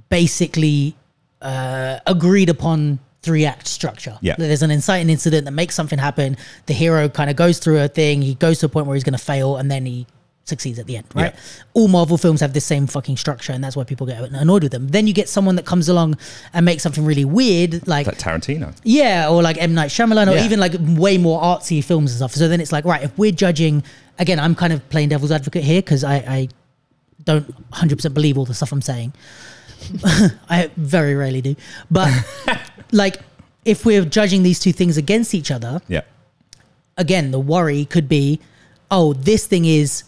basically uh, agreed upon three act structure.
Yeah.
There's an inciting incident that makes something happen. The hero kind of goes through a thing. He goes to a point where he's going to fail, and then he succeeds at the end. Right.
Yeah.
All Marvel films have this same fucking structure, and that's why people get annoyed with them. Then you get someone that comes along and makes something really weird, like
like Tarantino.
yeah, or like M Night Shyamalan, or
Yeah.
even like way more artsy films and stuff. So then it's like, right, if we're judging, again, I'm kind of playing devil's advocate here because I, I don't 100 percent believe all the stuff I'm saying. I very rarely do, but like if we're judging these two things against each other,
Yeah.
again, the worry could be, oh, this thing is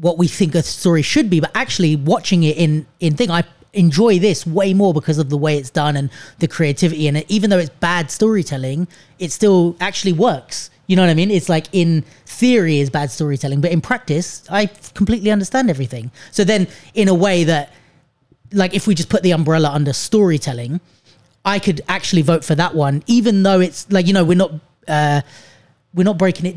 what we think a story should be, but actually watching it in in thing, I enjoy this way more because of the way it's done and the creativity. And it, even though it's bad storytelling, it still actually works. You know what I mean? It's like in theory is bad storytelling, but in practice, I completely understand everything. So then, in a way that, like, if we just put the umbrella under storytelling, I could actually vote for that one, even though it's like you know we're not uh, we're not breaking it,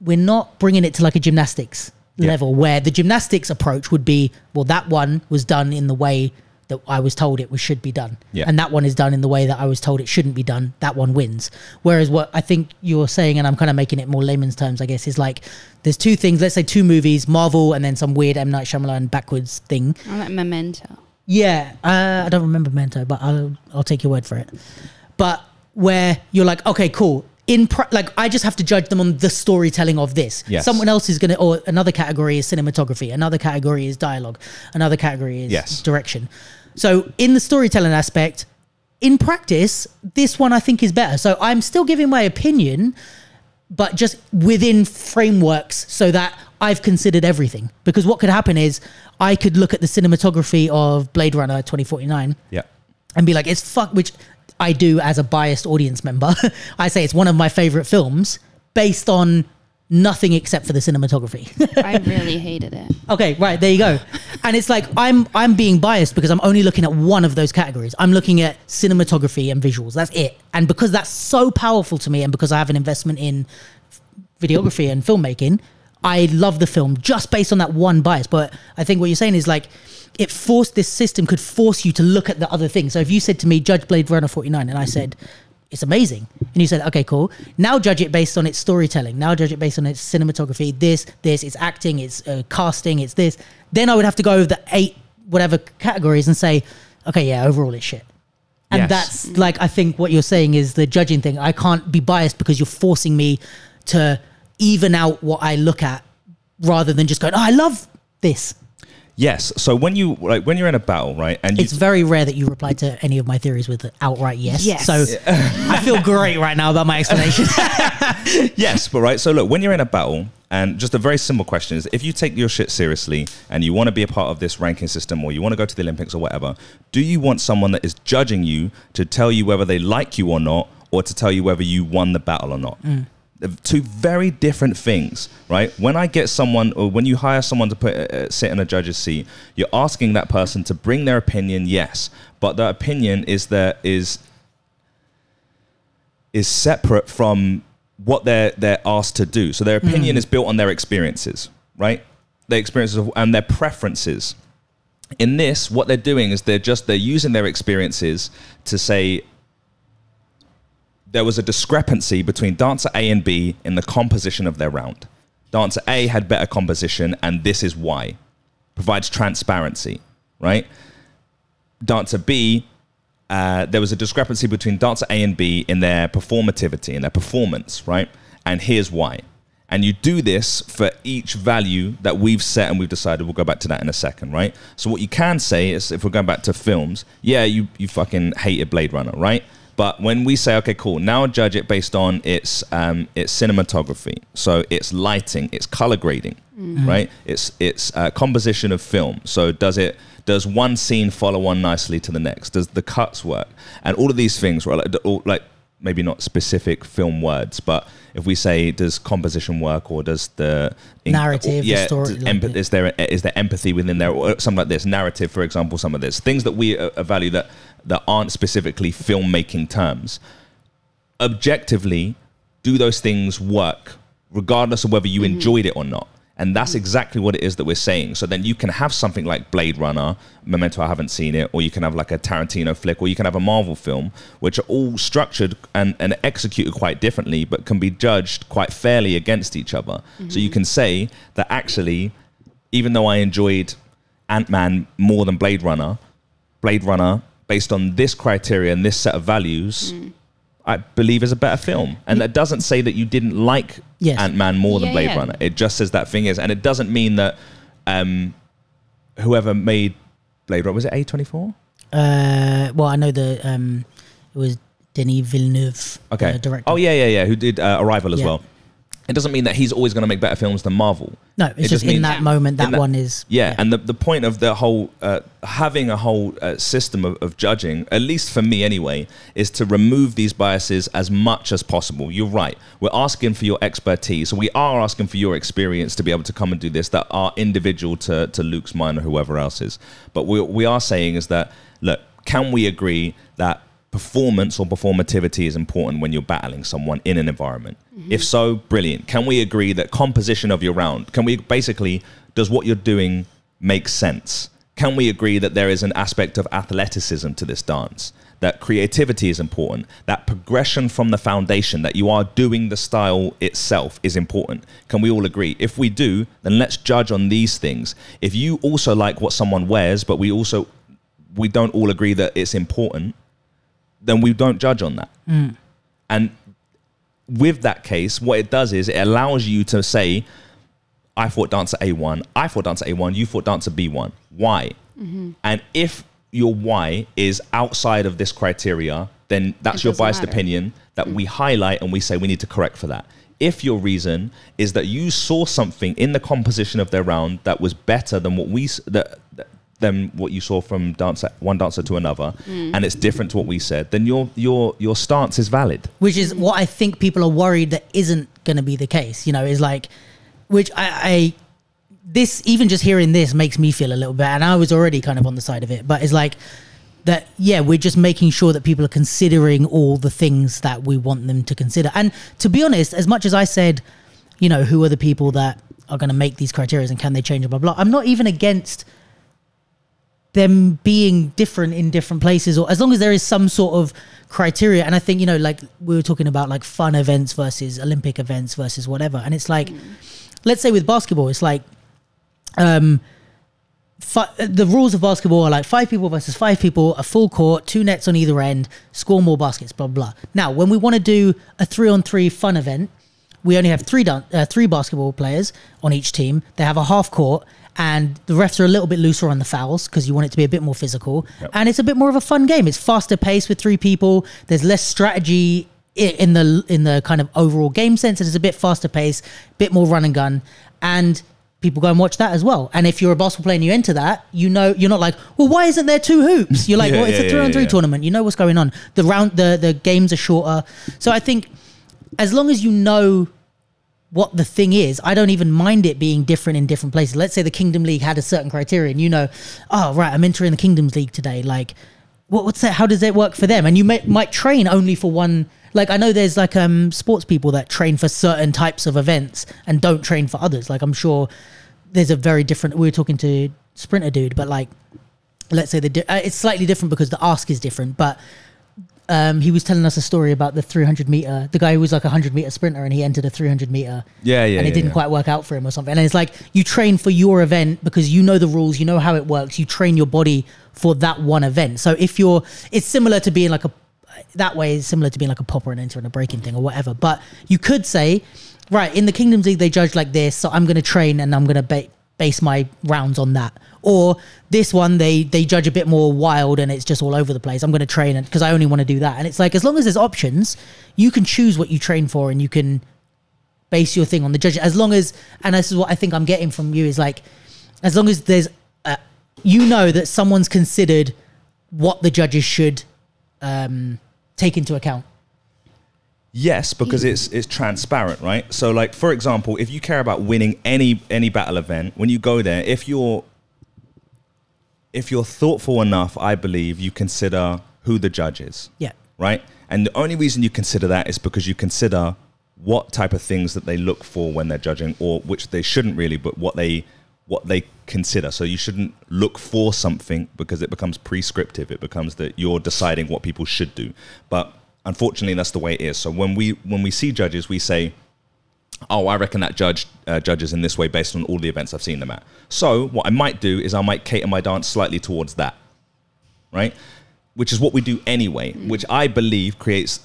we're not bringing it to like a gymnastics
Yeah.
level where the gymnastics approach would be well that one was done in the way that I was told it was should be done,
Yeah.
and that one is done in the way that I was told it shouldn't be done. That one wins. Whereas what I think you're saying, and I'm kind of making it more layman's terms, I guess, is like there's two things. Let's say two movies, Marvel, and then some weird M Night Shyamalan backwards thing.
I like Memento.
Yeah, uh, I don't remember Memento but I'll I'll take your word for it. But where you're like, okay, cool. In pr- like, I just have to judge them on the storytelling of this.
Yes.
Someone else is gonna, or another category is cinematography. Another category is dialogue. Another category is
Yes.
direction. So in the storytelling aspect, in practice, this one I think is better. So I'm still giving my opinion, but just within frameworks so that I've considered everything. Because what could happen is I could look at the cinematography of Blade Runner 2049
Yeah.
and be like, it's fuck, which I do as a biased audience member. I say it's one of my favorite films based on nothing except for the cinematography.
I really hated it.
okay, right, there you go. and it's like I'm I'm being biased because I'm only looking at one of those categories. I'm looking at cinematography and visuals. That's it. And because that's so powerful to me, and because I have an investment in videography and filmmaking, I love the film just based on that one bias. But I think what you're saying is like it forced this system could force you to look at the other things. So if you said to me, judge Blade Runner 49, and I said, it's amazing. And you said, okay, cool. Now judge it based on its storytelling. Now judge it based on its cinematography, this, this, its acting, its uh, casting, it's this. Then I would have to go over the eight whatever categories and say, okay, yeah, overall it's shit. And
Yes.
that's like, I think what you're saying is the judging thing. I can't be biased because you're forcing me to even out what I look at rather than just going, oh, I love this.
Yes. So when you like when you're in a battle, right, and you
It's very rare that you reply to any of my theories with an outright yes.
Yes.
So I feel great right now about my explanation.
yes, but right. So look, when you're in a battle, and just a very simple question is: if you take your shit seriously and you want to be a part of this ranking system, or you want to go to the Olympics or whatever, do you want someone that is judging you to tell you whether they like you or not, or to tell you whether you won the battle or not? They're Two very different things, right? When I get someone, or when you hire someone to put uh, sit in a judge's seat, you're asking that person to bring their opinion, yes, but the opinion is there is is separate from what they're they're asked to do. So their opinion is built on their experiences, right? Their experiences of, and their preferences. In this, what they're doing is they're just they're using their experiences to say there was a discrepancy between dancer A and B in the composition of their round. Dancer A had better composition, and this is why. Provides transparency, right? Dancer B uh, there was a discrepancy between dancer A and B in their performativity, in their performance, right? And here's why. And you do this for each value that we've set and we've decided. We'll go back to that in a second, right? So what you can say is, if we're going back to films, yeah, you you fucking hated Blade Runner, right? But when we say, okay, cool, now judge it based on its um, its cinematography, so its lighting, its color grading, right? It's its uh, composition of film. So does it does one scene follow on nicely to the next? Does the cuts work? And all of these things, right? Like, all- like maybe not specific film words, but if we say does composition work or does the
Narrative, the
yeah,
story,
does
like
is there is there empathy within there or something like this narrative for example some of this things that we uh, value that that aren't specifically filmmaking terms. Objectively do those things work regardless of whether you mm-hmm. enjoyed it or not? And that's mm-hmm. exactly what it is that we're saying. So then you can have something like blade runner memento i haven't seen it or you can have like a tarantino flick or you can have a marvel film which are all structured and, and executed quite differently but can be judged quite fairly against each other. So you mm-hmm. can say that actually even though i enjoyed ant-man more than blade runner blade runner based on this criteria and this set of values I believe is a better film. And that doesn't say that you didn't like
Yes.
Ant Man more than
Yeah,
Blade
yeah.
Runner. It just says that thing is. And it doesn't mean that um, whoever made Blade Runner, was it A24?
uh, well, I know the um, it was Denis Villeneuve,
Okay.
uh, director.
Oh, yeah, yeah, yeah. Who did uh, Arrival as
Yeah.
well. It doesn't mean that he's always going to make better films than Marvel.
No,
It
it's just in that moment that,
that-
one is
Yeah, and the, the point of the whole uh, having a whole uh, system of, of judging, at least for me anyway, is to remove these biases as much as possible. You're right. We're asking for your expertise. So we are asking for your experience to be able to come and do this that are individual to, to Luke's mind or whoever else is. But we, we are saying is that, look, can we agree that performance or performativity is important when you're battling someone in an environment? Mm-hmm. If so, brilliant. Can we agree that composition of your round, can we basically, does what you're doing make sense? Can we agree that there is an aspect of athleticism to this dance? That creativity is important, that progression from the foundation, that you are doing the style itself is important. Can we all agree? If we do, then let's judge on these things. If you also like what someone wears, but we also we don't all agree that it's important, then we don't judge on that. Mm. And with that case, what it does is it allows you to say, I thought dancer A1, I thought dancer A1, you thought dancer B1. Why? Mm-hmm. And if your why is outside of this criteria, then that's your biased
matter.
opinion that we mm. highlight and we say we need to correct for that. If your reason is that you saw something in the composition of their round that was better than what we that- than what you saw from dancer one dancer to another, and it's different to what we said, then your your your stance is valid.
which is what I think people are worried that isn't going to be the case. You know, is like, which I, I this even just hearing this makes me feel a little bit and i was already kind of on the side of it but it's like that yeah we're just making sure that people are considering all the things that we want them to consider and to be honest as much as i said you know who are the people that are going to make these criteria and can they change blah blah i'm not even against them being different in different places or as long as there is some sort of criteria. And i think you know like we were talking about like fun events versus olympic events versus whatever. And it's like let's say with basketball it's like um the rules of basketball are like five people versus five people a full court two nets on either end score more baskets blah blah, now when we want to do a three on three fun event we only have three uh, three basketball players on each team. They have a half court, and the refs are a little bit looser on the fouls because you want it to be a bit more physical, and it's a bit more of a fun game. It's faster pace with three people. There's less strategy in the in the kind of overall game sense. It's a bit faster pace, bit more run and gun, and people go and watch that as well. And if you're a basketball player and you enter that, you know you're not like, well, why isn't there two hoops? You're like,
Yeah,
well, it's
yeah,
a three on three tournament. You know what's going on. The round the the games are shorter, so I think as long as you know what the thing is, I don't even mind it being different in different places. Let's say the Kingdom League had a certain criteria, and you know, oh right, I'm entering the Kingdoms League today. Like, what, what's that? How does it work for them? And you may, might train only for one. Like, I know there's like um sports people that train for certain types of events and don't train for others. Like, I'm sure there's a very different. We were talking to Sprinter dude, but like, let's say the uh, it's slightly different because the ask is different, but um, he was telling us a story about the 300 meter. The guy who was like a 100 meter sprinter and he entered a 300 meter.
Yeah, yeah,
And it
yeah,
didn't
yeah.
quite work out for him or something. And it's like you train for your event because you know the rules, you know how it works. You train your body for that one event. So if you're, it's similar to being like a, that way is similar to being like a popper and enter and a breaking thing or whatever. But you could say, right, in the Kingdoms League, they judge like this. So I'm going to train and I'm going to ba- base my rounds on that. Or this one, they they judge a bit more wild and it's just all over the place. I'm going to train it because I only want to do that. And it's like as long as there's options, you can choose what you train for and you can base your thing on the judge. As long as, and this is what I think I'm getting from you is like, as long as there's, uh, you know that someone's considered what the judges should um, take into account.
Yes, because it's it's transparent, right? So, like for example, if you care about winning any any battle event, when you go there, if you're if you're thoughtful enough, I believe you consider who the judge is,
Yeah.
right? And the only reason you consider that is because you consider what type of things that they look for when they're judging, or which they shouldn't really, but what they what they consider. So you shouldn't look for something because it becomes prescriptive. It becomes that you're deciding what people should do. But unfortunately, that's the way it is. So when we when we see judges, we say, "Oh, I reckon that judge uh, judges in this way based on all the events I've seen them at." So what I might do is I might cater my dance slightly towards that, right? Which is what we do anyway. Which I believe creates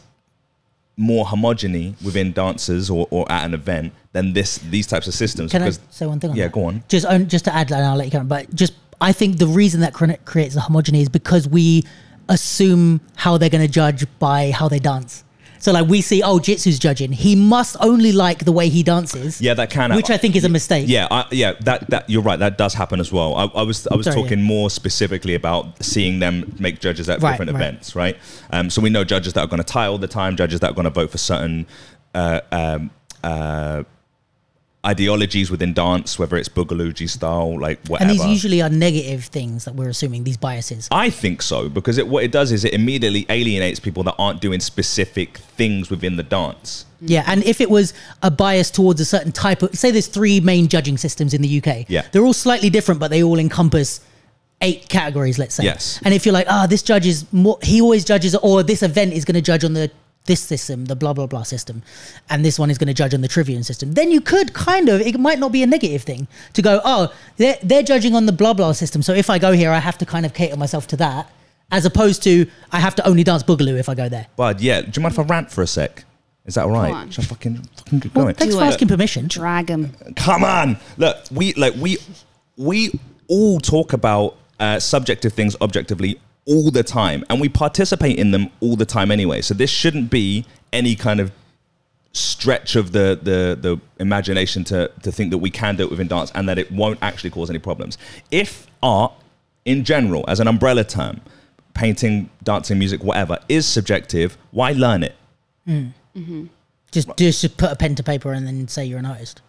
more homogeny within dancers or, or at an event than this these types of systems.
Can I say one thing? On
yeah,
that?
go on.
Just on, just to add, and I'll let you go. on, But just, I think the reason that creates the homogeny is because we assume how they're going to judge by how they dance. So like we see, oh, Jitsu's judging. He must only like the way he dances.
Yeah, that can
which I think is a mistake.
Yeah, I, yeah, that that you're right. That does happen as well. I, I was I was
Sorry,
talking
yeah.
more specifically about seeing them make judges at
Right,
different
right.
events, right? Um, so we know judges that are going to tie all the time, judges that are going to vote for certain uh, um, uh, ideologies within dance, whether it's boogaloo G style, like whatever.
And these usually are negative things that we're assuming. These biases.
I think so because it, what it does is it immediately alienates people that aren't doing specific things within the dance.
Yeah, and if it was a bias towards a certain type of, say, there's three main judging systems in the UK.
Yeah.
they're all slightly different, but they all encompass eight categories. Let's say.
Yes.
And if you're like, ah, this judge is more, he always judges, or this event is going to judge on the this system, the blah blah blah system, and this one is going to judge on the Trivium system. Then you could kind of, it might not be a negative thing to go, oh, they're they're judging on the blah blah system, so if I go here, I have to kind of cater myself to that. As opposed to, I have to only dance boogaloo if I go there.
But yeah, do you mind if I rant for a sec? Is that all right?
on.
Should I fucking fucking get
Well,
going?
thanks for asking permission.
Drag him.
Come on, look, we like we we all talk about uh, subjective things objectively all the time, and we participate in them all the time anyway. So this shouldn't be any kind of stretch of the the the imagination to to think that we can do it within dance and that it won't actually cause any problems. If art in general, as an umbrella term, painting, dancing, music, whatever, is subjective, why learn it? Hmm. Mm-hmm.
Just just put a pen to paper and then say you're an artist.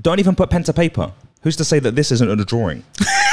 Don't even put pen to paper. who's to say that this isn't a drawing?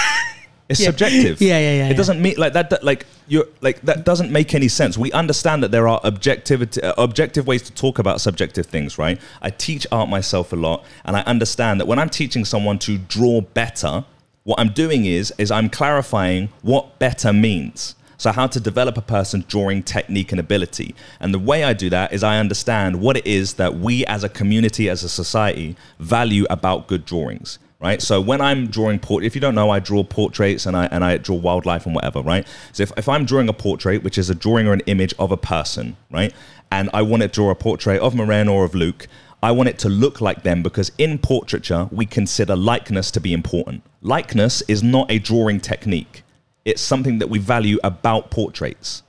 It's
Yeah.
subjective.
Yeah, yeah, yeah,
It
yeah.
doesn't mean like that. that- Like you're like that doesn't make any sense. We understand that there are objectivity, uh, objective ways to talk about subjective things, right? I teach art myself a lot, and I understand that when I'm teaching someone to draw better, what I'm doing is is I'm clarifying what better means. So how to develop a person's drawing technique and ability. And the way I do that is I understand what it is that we as a community, as a society, value about good drawings. Right. So when I'm drawing port, if you don't know, I draw portraits and I and I draw wildlife and whatever. Right. So if, if I'm drawing a portrait, which is a drawing or an image of a person, right, and I want to draw a portrait of Maren or of Luke, I want it to look like them because in portraiture we consider likeness to be important. Likeness is not a drawing technique. It's something that we value about portraits.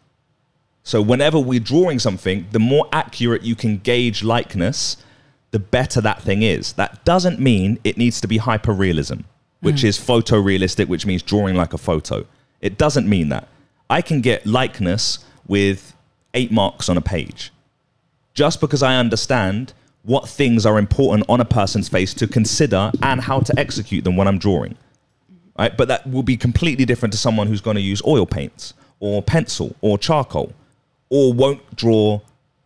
So whenever we're drawing something, the more accurate you can gauge likeness, the better that thing is. That doesn't mean it needs to be hyperrealism, which mm. is photorealistic, which means drawing like a photo. It doesn't mean that. I can get likeness with eight marks on a page just because I understand what things are important on a person's face to consider and how to execute them when I'm drawing. Right? But that will be completely different to someone who's going to use oil paints or pencil or charcoal or won't draw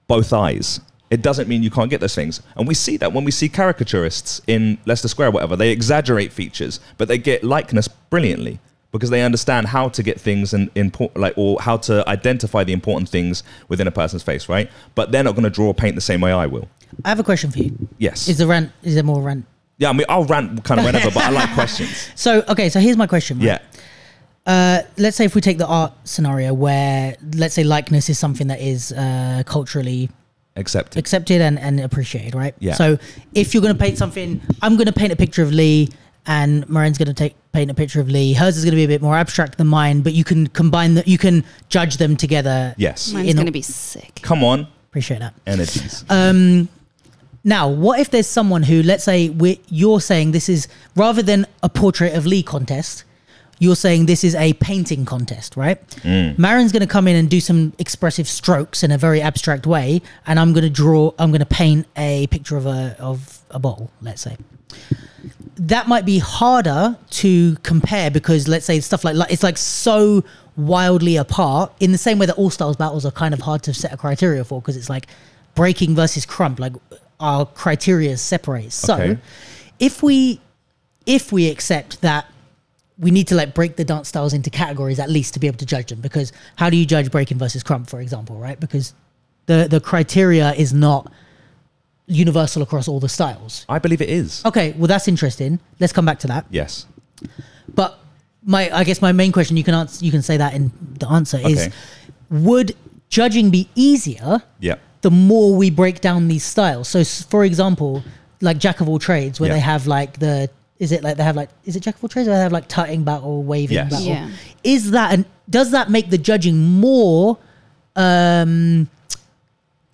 both eyes. It doesn't mean you can't get those things. And we see that when we see caricaturists in Leicester Square, or whatever, they exaggerate features, but they get likeness brilliantly because they understand how to get things and in like or how to identify the important things within a person's face, right? But they're not going to draw or paint the same way I will.
I have a question for you.
Yes.
Is the rant? Is there more rant?
yeah, I mean, I'll rant kind of whenever, but I like questions.
So okay, so here's my question. right?
Yeah.
Uh, let's say if we take the art scenario where let's say likeness is something that is uh, culturally
Accepted.
accepted and, and appreciated, right?
Yeah.
So if you're going to paint something, I'm going to paint a picture of Lee, and Maren's going to take paint a picture of Lee. Hers is going to be a bit more abstract than mine, but you can combine that. You can judge them together.
yes.
Mine's gonna be sick.
Come on.
Appreciate that.
Energies.
Um, now, what if there's someone who, let's say, we're you're saying this is rather than a portrait of Lee contest, you're saying this is a painting contest, right? Mm. Maren's going to come in and do some expressive strokes in a very abstract way, and I'm going to draw. I'm going to paint a picture of a of a bottle, let's say. That might be harder to compare because let's say stuff like, like it's like so wildly apart in the same way that all styles battles are kind of hard to set a criteria for because it's like breaking versus crump like our criteria separate so
Okay.
if we if we accept that we need to like break the dance styles into categories at least to be able to judge them because how do you judge breaking versus krump for example right because the the criteria is not universal across all the styles
I believe it is.
okay well that's interesting let's come back to that
Yes.
but my i guess my main question you can answer you can say that in the answer is would judging be easier
Yeah.
the more we break down these styles. So, for example, like Jack of all trades, where
Yeah.
they have like the is it like they have like is it Jack of all trades or they have like tutting battle, waving
Yes.
battle?
Yeah.
Is that and does that make the judging more um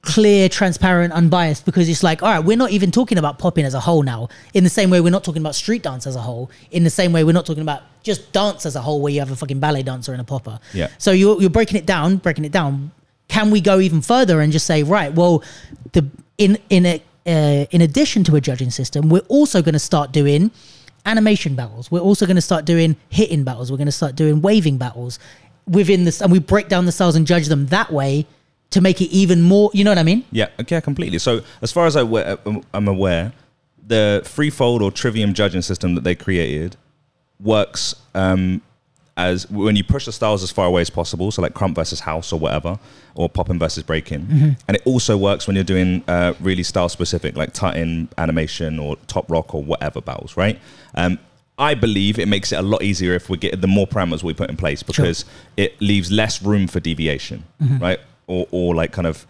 clear, transparent, unbiased? Because it's like, all right, we're not even talking about popping as a whole now. In the same way, we're not talking about street dance as a whole. In the same way, we're not talking about just dance as a whole, where you have a fucking ballet dancer and a popper.
Yeah.
So you're you're breaking it down, breaking it down. Can we go even further and just say, right? Well, the in in a uh, in addition to a judging system, we're also going to start doing animation battles. We're also going to start doing hitting battles. We're going to start doing waving battles within this, and we break down the styles and judge them that way to make it even more. You know what I mean?
Yeah, okay, completely. So, as far as I wa- I'm aware, the threefold or trivium judging system that they created works um, as when you push the styles as far away as possible. So, like krump versus house or whatever, or popping versus breaking. And it also works when you're doing uh, really style specific, like tutting animation or top rock or whatever battles, right? Um, I believe it makes it a lot easier if we get the more parameters we put in place because it leaves less room for deviation, right? Or, or like kind of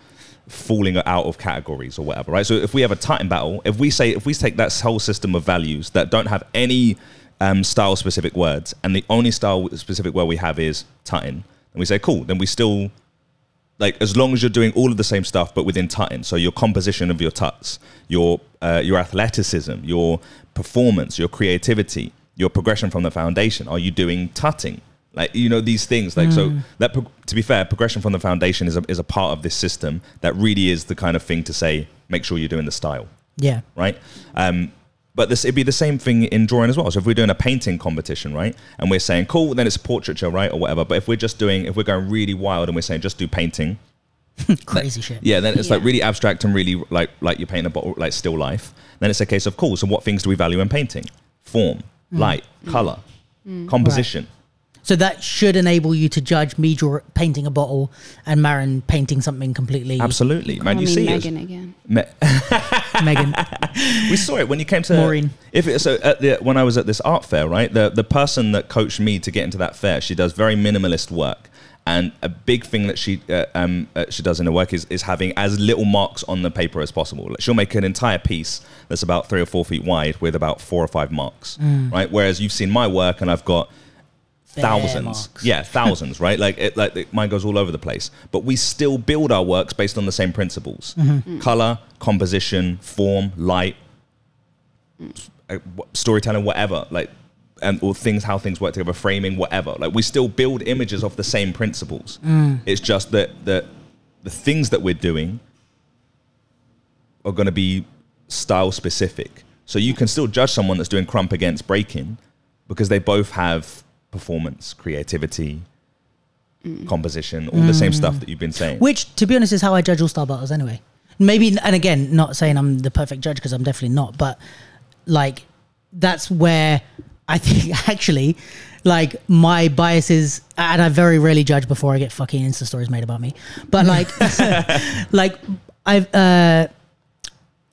falling out of categories or whatever, right? So if we have a tutting battle, if we say if we take that whole system of values that don't have any um, style specific words, and the only style specific word we have is tutting, and we say cool, then we still like as long as you're doing all of the same stuff but within tutting. So your composition of your tuts, your uh, your athleticism, your performance, your creativity, your progression from the foundation. Are you doing tutting? Like you know these things. Like so that pro- to be fair, progression from the foundation is a, is a part of this system that really is the kind of thing to say. Make sure you're doing the style
Yeah.
right? Um, But this it'd be the same thing in drawing as well. So if we're doing a painting competition, right, and we're saying cool, then it's portraiture, right, or whatever. But if we're just doing, if we're going really wild and we're saying just do painting,
Crazy shit.
yeah, then it's like really abstract and really like like you're painting a bottle like still life. Then it's a case of cool. So what things do we value in painting? Form,
Mm.
light, color, composition.
So that should enable you to judge me draw, painting a bottle and Maren painting something completely.
Absolutely, man.
Call
You
me
see it.
Megan again.
Me-
Megan.
we saw it when you came to
Maureen.
If it, so, at the, when I was at this art fair, right, the the person that coached me to get into that fair, she does very minimalist work, and a big thing that she uh, um uh, she does in her work is is having as little marks on the paper as possible. Like, she'll make an entire piece that's about three or four feet wide with about four or five marks, right? Whereas you've seen my work, and I've got
Bare
thousands.
marks.
yeah thousands right? Like it like it, mine goes all over the place. But we still build our works based on the same principles.
Mm-hmm.
color composition form light uh, storytelling whatever. Like and or things how things work together framing whatever. Like we still build images off the same principles.
Mm.
it's just that the the things that we're doing are going to be style specific. So you can still judge someone that's doing krump against breaking because they both have performance creativity composition all the same stuff that you've been saying
Which, to be honest, is how I judge all star battles anyway. Maybe, and again, not saying I'm the perfect judge because I'm definitely not, but like that's where I think actually, like my biases, and I very rarely judge before I get fucking Insta stories made about me. But like, like I've, uh,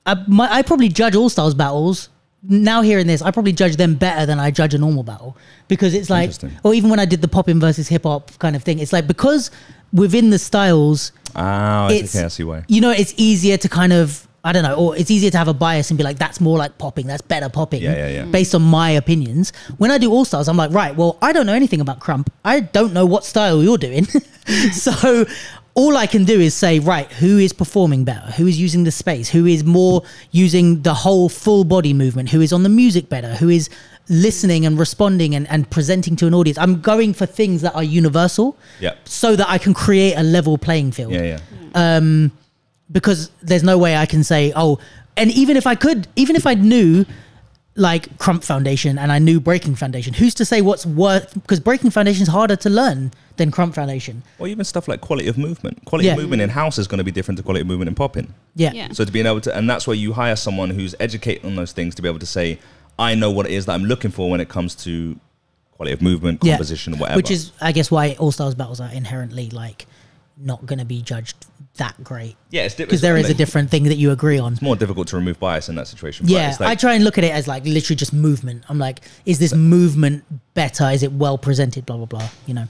I, my, I probably judge all styles battles. Now hearing this, I probably judge them better than I judge a normal battle because it's like, or even when I did the pop in versus hip hop kind of thing, it's like because within the styles,
ah
it's
okay I see why
you know it's easier to kind of I don't know, or it's easier to have a bias and be like, that's more like popping, that's better popping.
Yeah, yeah, yeah.
Based on my opinions. When I do All Stars, I'm like, right, well, I don't know anything about krump. I don't know what style you're doing. so all I can do is say, right, who is performing better? Who is using the space? Who is more using the whole full body movement? Who is on the music better? Who is listening and responding and, and presenting to an audience? I'm going for things that are universal
yeah
so that I can create a level playing field
yeah yeah um,
because there's no way I can say, oh, and even if I could, even if I knew like Krump Foundation and I knew Breaking Foundation, who's to say what's worth? Because Breaking Foundation is harder to learn than Krump Foundation.
or even stuff like quality of movement quality
Yeah.
of movement in house is going to be different to quality of movement in popping
Yeah.
Yeah.
So to being able to, and that's where you hire someone who's educated on those things to be able to say, I know what it is that I'm looking for when it comes to quality of movement,
Yeah.
composition, whatever.
Which is, I guess, why All Stars battles are inherently like not going to be judged that great
yeah, it's
because there is a different thing that you agree on.
It's more difficult to remove bias in that situation.
Yeah,
like,
I try and look at it as like literally just movement. I'm like, is this movement better? Is it well presented? Blah blah blah. You know.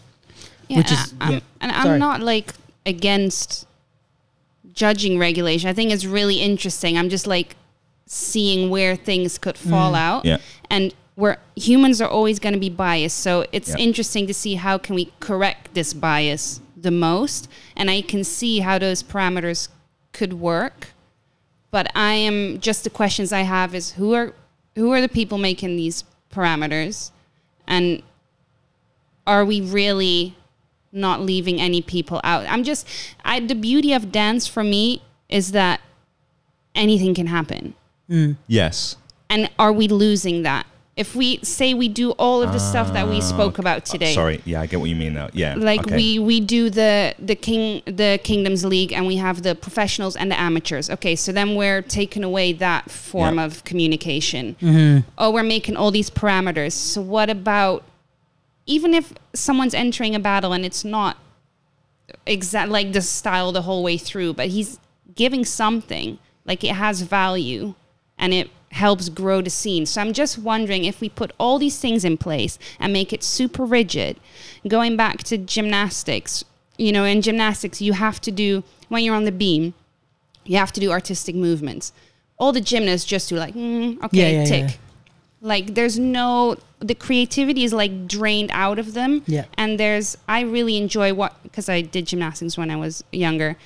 Yeah,
Which
and
is-
I- I'm,
yeah.
and I'm
Sorry.
not like against judging regulation. I think it's really interesting. I'm just like seeing where things could mm. fall out.
Yeah.
And where humans are always going to be biased. So it's
Yeah.
interesting to see how can we correct this bias the most and I can see how those parameters could work. But I am just the questions I have is who are who are the people making these parameters and are we really not leaving any people out? I'm just I the beauty of dance for me is that anything can happen. Mm.
yes.
And are we losing that? If we say we do all of the stuff that we ah, spoke about uh, today.
Sorry. Yeah, I get what you mean now. Yeah.
Like
okay.
we we do the the king the kingdoms league and we have the professionals and the amateurs. Okay, so then we're taking away that form
Yeah.
of communication. Mm-hmm. Oh, we're making all these parameters. So what about even if someone's entering a battle and it's not exact like the style the whole way through, but he's giving something like it has value and it helps grow the scene. So I'm just wondering if we put all these things in place and make it super rigid, going back to gymnastics, you know, in gymnastics, you have to do, when you're on the beam, you have to do artistic movements. All the gymnasts just do like, mm, okay,
Yeah, yeah,
tick.
yeah.
Like there's no, the creativity is like drained out of them.
Yeah.
And there's, I really enjoy what, because I did gymnastics when I was younger,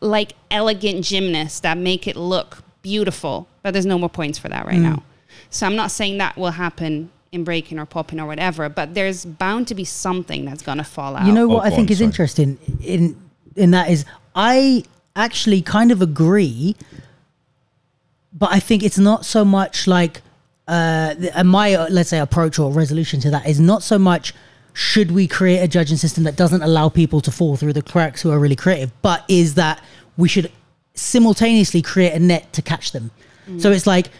like elegant gymnasts that make it look beautiful, but there's no more points for that
Mm.
right now. So I'm not saying that will happen in breaking or popping or whatever, but there's bound to be something that's gonna fall out.
You know
Oh,
what I think
on,
is
sorry.
interesting in in that is I actually kind of agree, but I think it's not so much like uh, and my uh, let's say approach or resolution to that is not so much should we create a judging system that doesn't allow people to fall through the cracks who are really creative, but is that we should simultaneously create a net to catch them. So it's like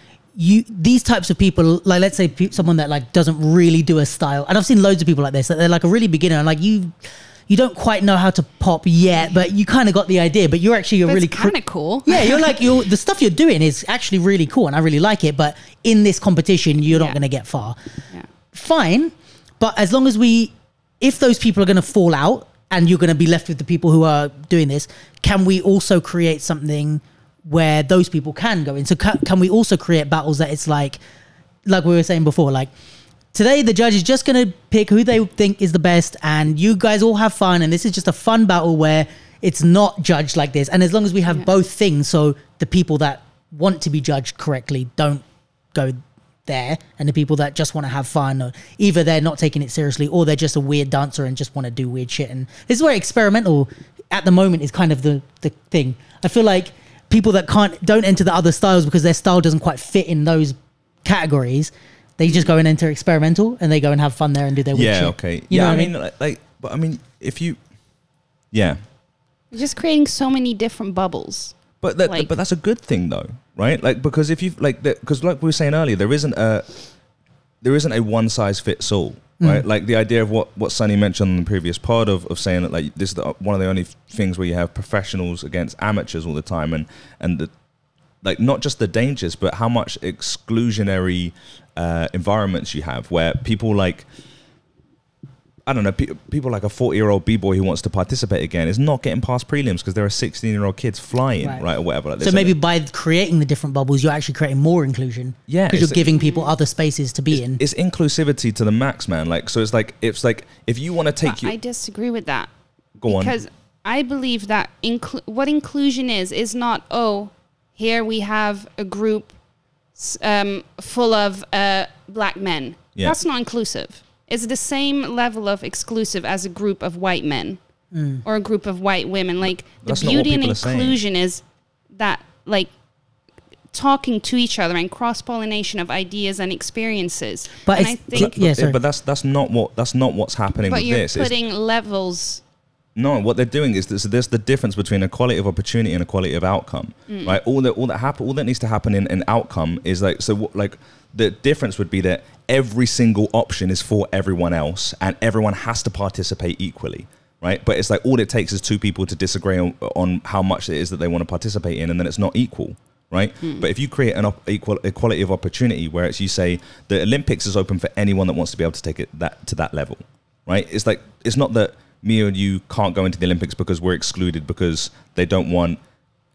you these types of people like let's say someone that like doesn't really do a style and i've seen loads of people like this that they're like a really beginner and like you you don't quite know how to pop yet but you kind of got the idea but you're actually a
But
really
kind of cool.
yeah you're like you're the stuff you're doing is actually really cool and i really like it but in this competition you're not going to get far
Yeah.
fine but as long as we if those people are going to fall out and you're going to be left with the people who are doing this can we also create something where those people can go in so can, can we also create battles that it's like like we were saying before like today the judge is just going to pick who they think is the best and you guys all have fun and this is just a fun battle where it's not judged like this. And as long as we have
Yeah.
both things so the people that want to be judged correctly don't go there and the people that just want to have fun or either they're not taking it seriously or they're just a weird dancer and just want to do weird shit. And this is where experimental at the moment is kind of the the thing. I feel like people that can't don't enter the other styles because their style doesn't quite fit in those categories they just go and enter experimental and they go and have fun there and do their weird
yeah,
shit.
okay.
you
yeah,
know
I
what
mean, like, like, but I mean, if you, yeah,
You're just creating so many different bubbles.
But that,
Like-
but that's a good thing though, right? Like because if you like because like we were saying earlier, there isn't a there isn't a one size fits all, mm. right? Like the idea of what what Sunni mentioned in the previous part of, of saying that like this is the, one of the only things where you have professionals against amateurs all the time, and and the like not just the dangers, but how much exclusionary uh, environments you have where people like. I don't know. Pe- people like a forty-year-old b-boy who wants to participate again is not getting past prelims because there are sixteen-year-old kids flying,
Right.
right, or whatever. Like
So maybe by creating the different bubbles, you're actually creating more inclusion.
Yeah,
because you're giving people other spaces to be in.
it's inclusivity to the max, man. Like, so it's like it's like if you want to take
But
you,
I disagree with that.
go on.
Because I believe that inclu- what inclusion is is not oh here we have a group s- um, full of uh, black men.
Yeah.
That's not inclusive. It's the same level of exclusive as a group of white men
Mm.
or a group of white women. Like the
That's not what
beauty and
people are saying.
inclusion is that like talking to each other and cross pollination of ideas and experiences.
But
and
it's-
I think,
Yeah,
but that's that's not what that's not what's happening
but
with
you're
this. It's-
putting levels.
No, what they're doing is this, there's the difference between equality of opportunity and equality of outcome,
Mm.
right? All that all that happen, all that needs to happen in an outcome is like so. What, like the difference would be that every single option is for everyone else, and everyone has to participate equally, right? But it's like all it takes is two people to disagree on, on how much it is that they want to participate in, and then it's not equal. Right, but if you create an op- equal equality of opportunity, where it's you say the Olympics is open for anyone that wants to be able to take it that to that level, right? It's like it's not that me and you can't go into the Olympics because we're excluded because they don't want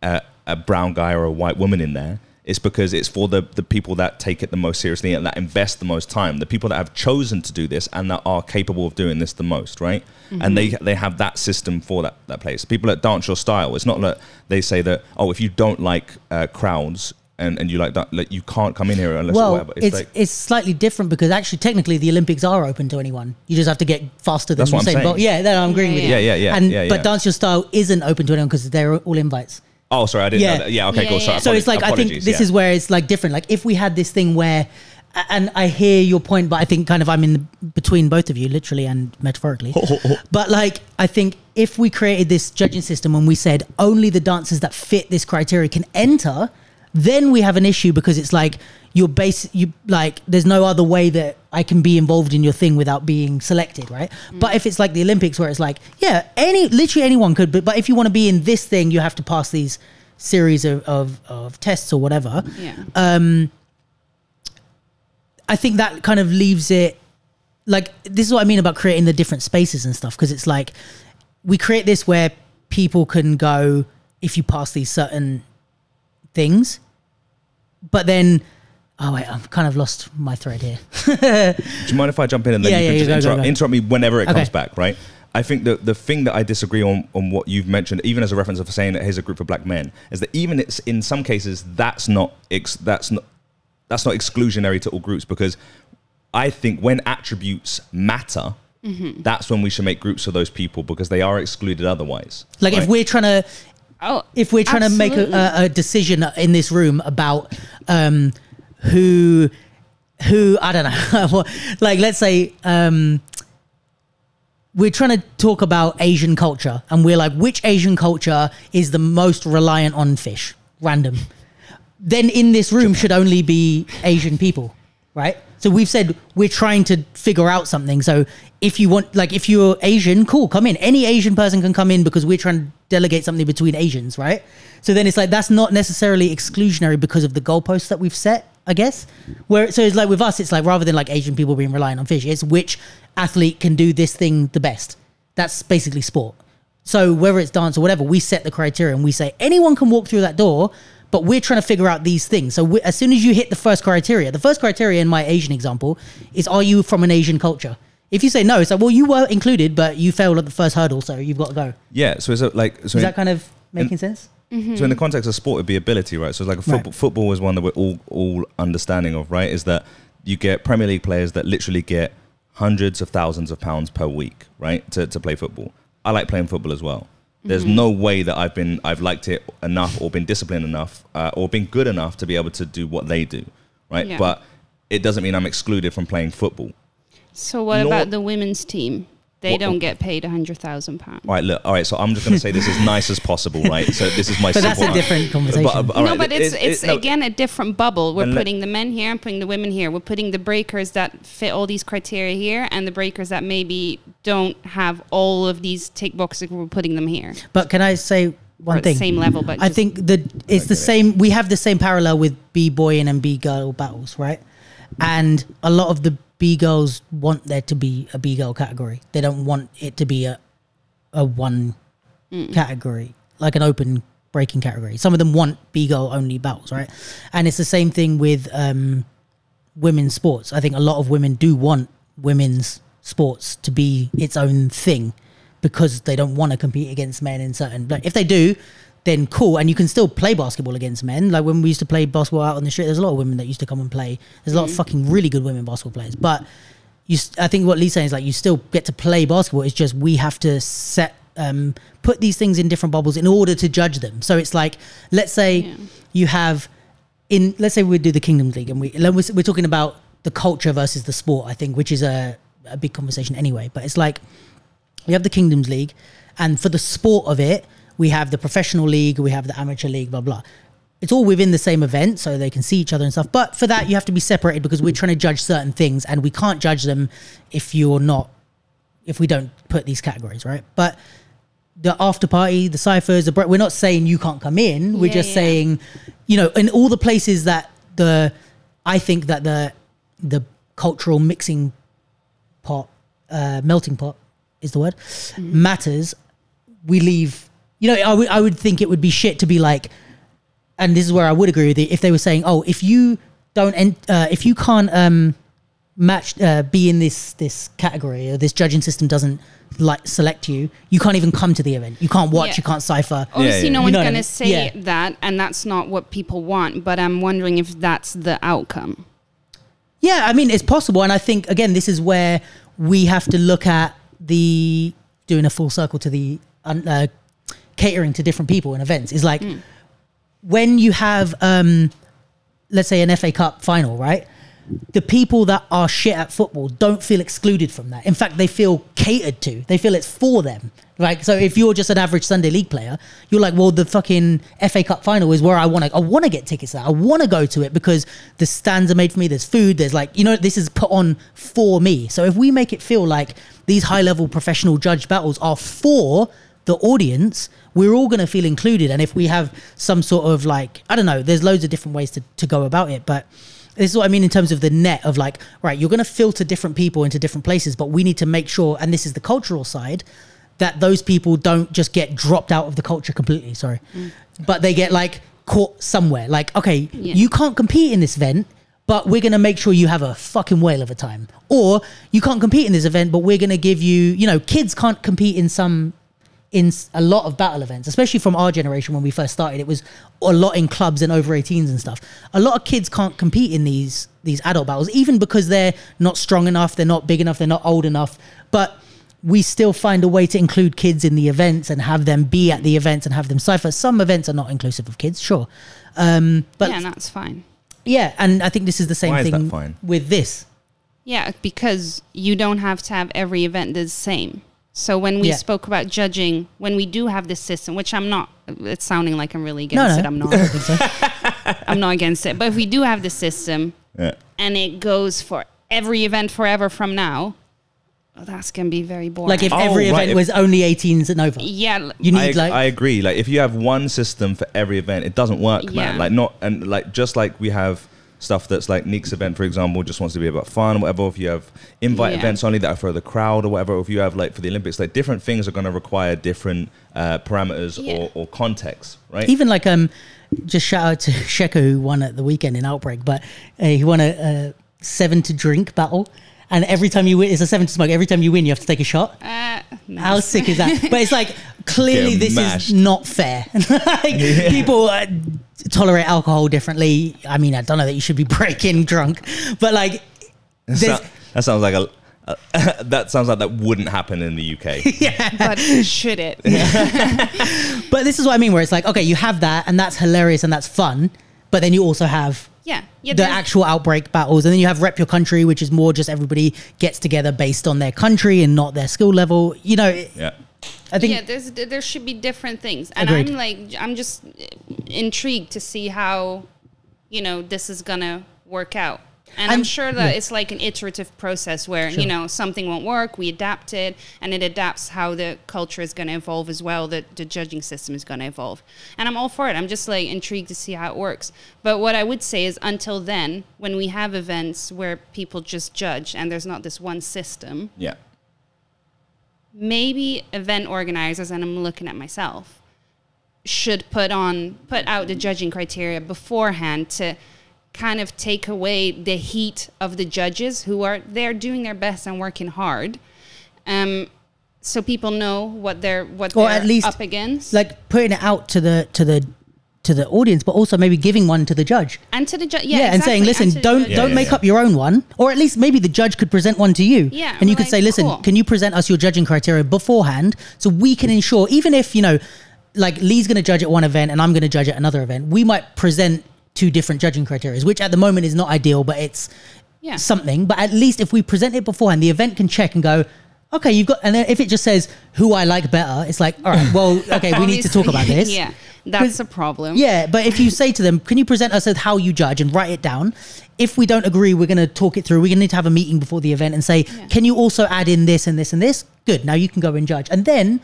a, a brown guy or a white woman in there. It's because it's for the, the people that take it the most seriously and that invest the most time, the people that have chosen to do this and that are capable of doing this the most, right? And they they have that system for that, that place. People that dance your style. It's not that they say that, oh, if you don't like uh, crowds and, and you like that, like, you can't come in here unless
well,
whatever.
it's
like,
it's slightly different because actually, technically, the Olympics are open to anyone. You just have to get faster than
That's what I'm
Usain. Bolt. Yeah, then I'm agreeing
Yeah,
with
yeah.
you.
Yeah, yeah, yeah,
And
yeah,
but dance your style isn't open to anyone because they're all invites.
oh, sorry, I didn't
Yeah.
know that. Yeah, okay,
Yeah,
cool.
yeah.
Sorry,
so it's like I think
apologies,
this is where it's like different. Like if we had this thing where, and I hear your point, but I think kind of I'm in the, between both of you, literally and metaphorically. Oh, oh, oh. but like I think if we created this judging system and we said only the dancers that fit this criteria can enter, then we have an issue because it's like you're base you like there's no other way that I can be involved in your thing without being selected, right? But if it's like the Olympics where it's like, yeah, any literally anyone could, but but if you want to be in this thing, you have to pass these series of, of, of tests or whatever.
Yeah.
Uh, I think that kind of leaves it like this is what I mean about creating the different spaces and stuff because it's like we create this where people can go if you pass these certain things, but then oh wait, I've kind of lost my thread here.
Do you mind if I jump in and then
Yeah,
you
yeah,
can
you
just
go, go,
interrupt,
go.
interrupt me whenever it
Okay.
comes back, right? I think that the thing that I disagree on on what you've mentioned, even as a reference of saying that here's a group of black men, is that even it's in some cases that's not ex, that's not that's not exclusionary to all groups because I think when attributes matter,
Mm-hmm.
that's when we should make groups of those people because they are excluded otherwise.
Like if we're trying to
Oh,
if we're trying to make a, a, a decision in this room about um, who who I don't know, like let's say um, we're trying to talk about Asian culture, and we're like, which Asian culture is the most reliant on fish? Random. Then in this room should only be Asian people, right? So we've said we're trying to figure out something. So if you want, like, if you're Asian, cool, come in. Any Asian person can come in because we're trying to delegate something between Asians, right? So then it's like that's not necessarily exclusionary because of the goalposts that we've set, I guess. Where so it's like with us, it's like rather than like Asian people being reliant on fish, it's which athlete can do this thing the best. That's basically sport. So whether it's dance or whatever, we set the criteria and we say anyone can walk through that door, but we're trying to figure out these things. So we, as soon as you hit the first criteria, the first criteria in my Asian example is are you from an Asian culture? If you say no, it's like well you were included, but you failed at the first hurdle, so you've got to go.
Yeah. So is it like so?
Is
in-
that kind of making sense? Mm-hmm.
So in the context of sport, it'd be ability, right? So it's like a football,
Right.
football is one that we're all all understanding of, right? Is that you get Premier League players that literally get hundreds of thousands of pounds per week, right, to, to play football. I like playing football as well. There's no way that I've been I've liked it enough or been disciplined enough uh, or been good enough to be able to do what they do, right?
Yeah.
But it doesn't mean I'm excluded from playing football.
So what
Nor-
about the women's team? They
What-
don't get paid a hundred thousand pounds.
All right, look, all right. So I'm just going to say this as nice as possible, right? So this is my.
But that's
simple
a different uh, conversation.
all
no,
right,
but it's
it- it-
it's
no,
again a different bubble. We're
Then let-
putting the men here and putting the women here. We're putting the breakers that fit all these criteria here, and the breakers that maybe don't have all of these tick boxes. We're putting them here.
But can I say
Or
one
at the
thing?
same level, but
I
just-
think that it's the
Okay.
same. We have the same parallel with b boy and b girl battles, right? And a lot of the b girls want there to be a b girl category. They don't want it to be a a one category, like an open breaking category. Some of them want b girl only belts, right? And it's the same thing with um, women's sports. I think a lot of women do want women's sports to be its own thing because they don't want to compete against men in certain. Like if they do, then cool, and you can still play basketball against men. Like when we used to play basketball out on the street, there's a lot of women that used to come and play. There's a lot of fucking really good women basketball players, but you. I think what Lee's saying is like you still get to play basketball. It's just we have to set. Um, put these things in different bubbles in order to judge them. So it's like, let's say
Yeah.
you have in let's say we do the Kingdoms League and we we're we're talking about the culture versus the sport. I think, which is a a big conversation anyway. But it's like we have the Kingdoms League, and for the sport of it, we have the professional league, we have the amateur league, blah blah. It's all within the same event, so they can see each other and stuff. But for that, you have to be separated because we're trying to judge certain things, and we can't judge them if you're not, if we don't put these categories right. But the after party, the ciphers, the bre- we're not saying you can't come in. We're
Yeah,
just
yeah.
saying, you know, in all the places that the, I think that the the cultural mixing pot, uh, melting pot is the word, matters. We leave. You know, I would I would think it would be shit to be like, and this is where I would agree with you if they were saying, oh, if you don't, en- uh, if you can't um, match, uh, be in this this category or this judging system doesn't like select you, you can't even come to the event. You can't watch.
Yeah.
You can't cipher.
Obviously,
yeah.
no
You
one's
know what I
going
mean?
to say
Yeah.
that, and that's not what people want. But I'm wondering if that's the outcome.
Yeah, I mean it's possible, and I think again this is where we have to look at the doing a full circle to the uh, catering to different people and events. Is like when you have, um, let's say, an FA Cup final, right? The people that are shit at football don't feel excluded from that. In fact, they feel catered to. They feel it's for them. Like so, if you're just an average Sunday league player, you're like, well, the fucking FA Cup final is where I want to. I want to get tickets. I want to go to it because the stands are made for me. There's food. There's like, you know, this is put on for me. So if we make it feel like these high level professional judge battles are for the audience, we're all going to feel included. And if we have some sort of like, I don't know, there's loads of different ways to, to go about it. But this is what I mean in terms of the net of like, right, you're going to filter different people into different places, but we need to make sure, and this is the cultural side, that those people don't just get dropped out of the culture completely. Sorry. Mm. But they get like caught somewhere. Like, okay,
Yeah.
you can't compete in this event. But we're gonna make sure you have a fucking whale of a time, or you can't compete in this event. But we're gonna give you, you know, kids can't compete in some in a lot of battle events, especially from our generation when we first started. It was a lot in clubs and over 18s and stuff. A lot of kids can't compete in these these adult battles, even because they're not strong enough, they're not big enough, they're not old enough. But we still find a way to include kids in the events and have them be at the events and have them cipher. Some events are not inclusive of kids, sure, um, but
yeah, and that's fine.
Yeah, and I think this is the same
Why
thing
fine?
with this.
Yeah, because you don't have to have every event the same. So when we
Yeah.
spoke about judging, when we do have this system, which I'm not, it's sounding like I'm really against
no,
it. I'm not.
I don't think so.
I'm not against it. But if we do have the system
Yeah.
and it goes for every event forever from now, well, that's gonna be very boring.
Like if
Oh,
every
right,
event
if-
was only 18s and over.
yeah, l-
You
I,
need like
I agree. Like if you have one system for every event, it doesn't work, man. Like not and like just like we have stuff that's like Nick's event, for example, just wants to be about fun, or whatever. If you have invite
Yeah.
events only that are for the crowd or whatever, if you have like for the Olympics, like different things are going to require different uh, parameters
Yeah.
or, or context, right?
even like um just shout out to Sheka who won at the weekend in Outbreak, but uh, he won a, a seven to drink battle. And every time you win, it's a seven to smoke. Every time you win, you have to take a shot.
uh, no.
How sick is that? But it's like clearly this
mashed.
is not fair. like, People uh, tolerate alcohol differently. I mean, I don't know that you should be breaking drunk, but like,
That that sounds like a. Uh, that sounds like that wouldn't happen in the UK.
yeah.
but should it?
But this is what I mean, where it's like, okay, you have that, and that's hilarious and that's fun, but then you also have
Yeah, yeah.
the
there's-
actual outbreak battles, and then you have rep your country, which is more just everybody gets together based on their country and not their skill level. You know,
yeah.
I think
yeah, there's there should be different things, and
Agreed.
I'm like I'm just intrigued to see how you know this is gonna work out. And I'm
And-
sure that
yeah.
it's like an iterative process where
Sure.
you know something won't work, we adapt it, and it adapts how the culture is going to evolve as well. The the judging system is going to evolve, and I'm all for it. I'm just like intrigued to see how it works. But what I would say is, until then, when we have events where people just judge and there's not this one system,
Yeah.
maybe event organizers and i'm looking at myself should put on put out the judging criteria beforehand to kind of take away the heat of the judges who are they're doing their best and working hard um so people know what they're what
Or
they're
at least,
up against
like putting it out to the to the to the audience, but also maybe giving one to the judge.
and to the judge
Yeah,
yeah,
and saying, listen,
to the
don't
judges.
don't
Yeah,
make
yeah.
up your own one, or at least maybe the judge could present one to you.
Yeah,
and you
we're
could say, listen,
cool.
can you present us your judging criteria beforehand so we can ensure, even if you know, like Lee's going to judge at one event and I'm going to judge at another event, we might present two different judging criteria, which at the moment is not ideal, but it's
yeah
something. But at least if we present it beforehand, the event can check and go. Okay, you've got, and then if it just says who I like better, it's like, all right, well, okay, we need to talk about this.
yeah that's a problem
Yeah, but if you say to them, "Can you present us with how you judge and write it down?" If we don't agree, we're going to talk it through. We're going to need to have a meeting before the event and say, "Can you also add in this and this and this?" Good. Now you can go and judge. And then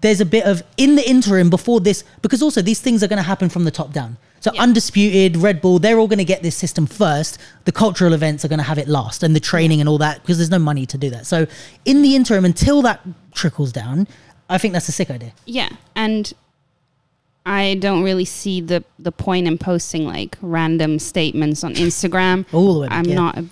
there's a bit of in the interim before this because also these things are going to happen from the top down. So
Yeah.
undisputed, Red Bull, they're all going to get this system first. The cultural events are going to have it last, and the training and all that because there's no money to do that. So in the interim, until that trickles down, I think that's a sick idea.
Yeah, and I don't really see the the point in posting like random statements on Instagram.
All the way back,
I'm
yeah.
not a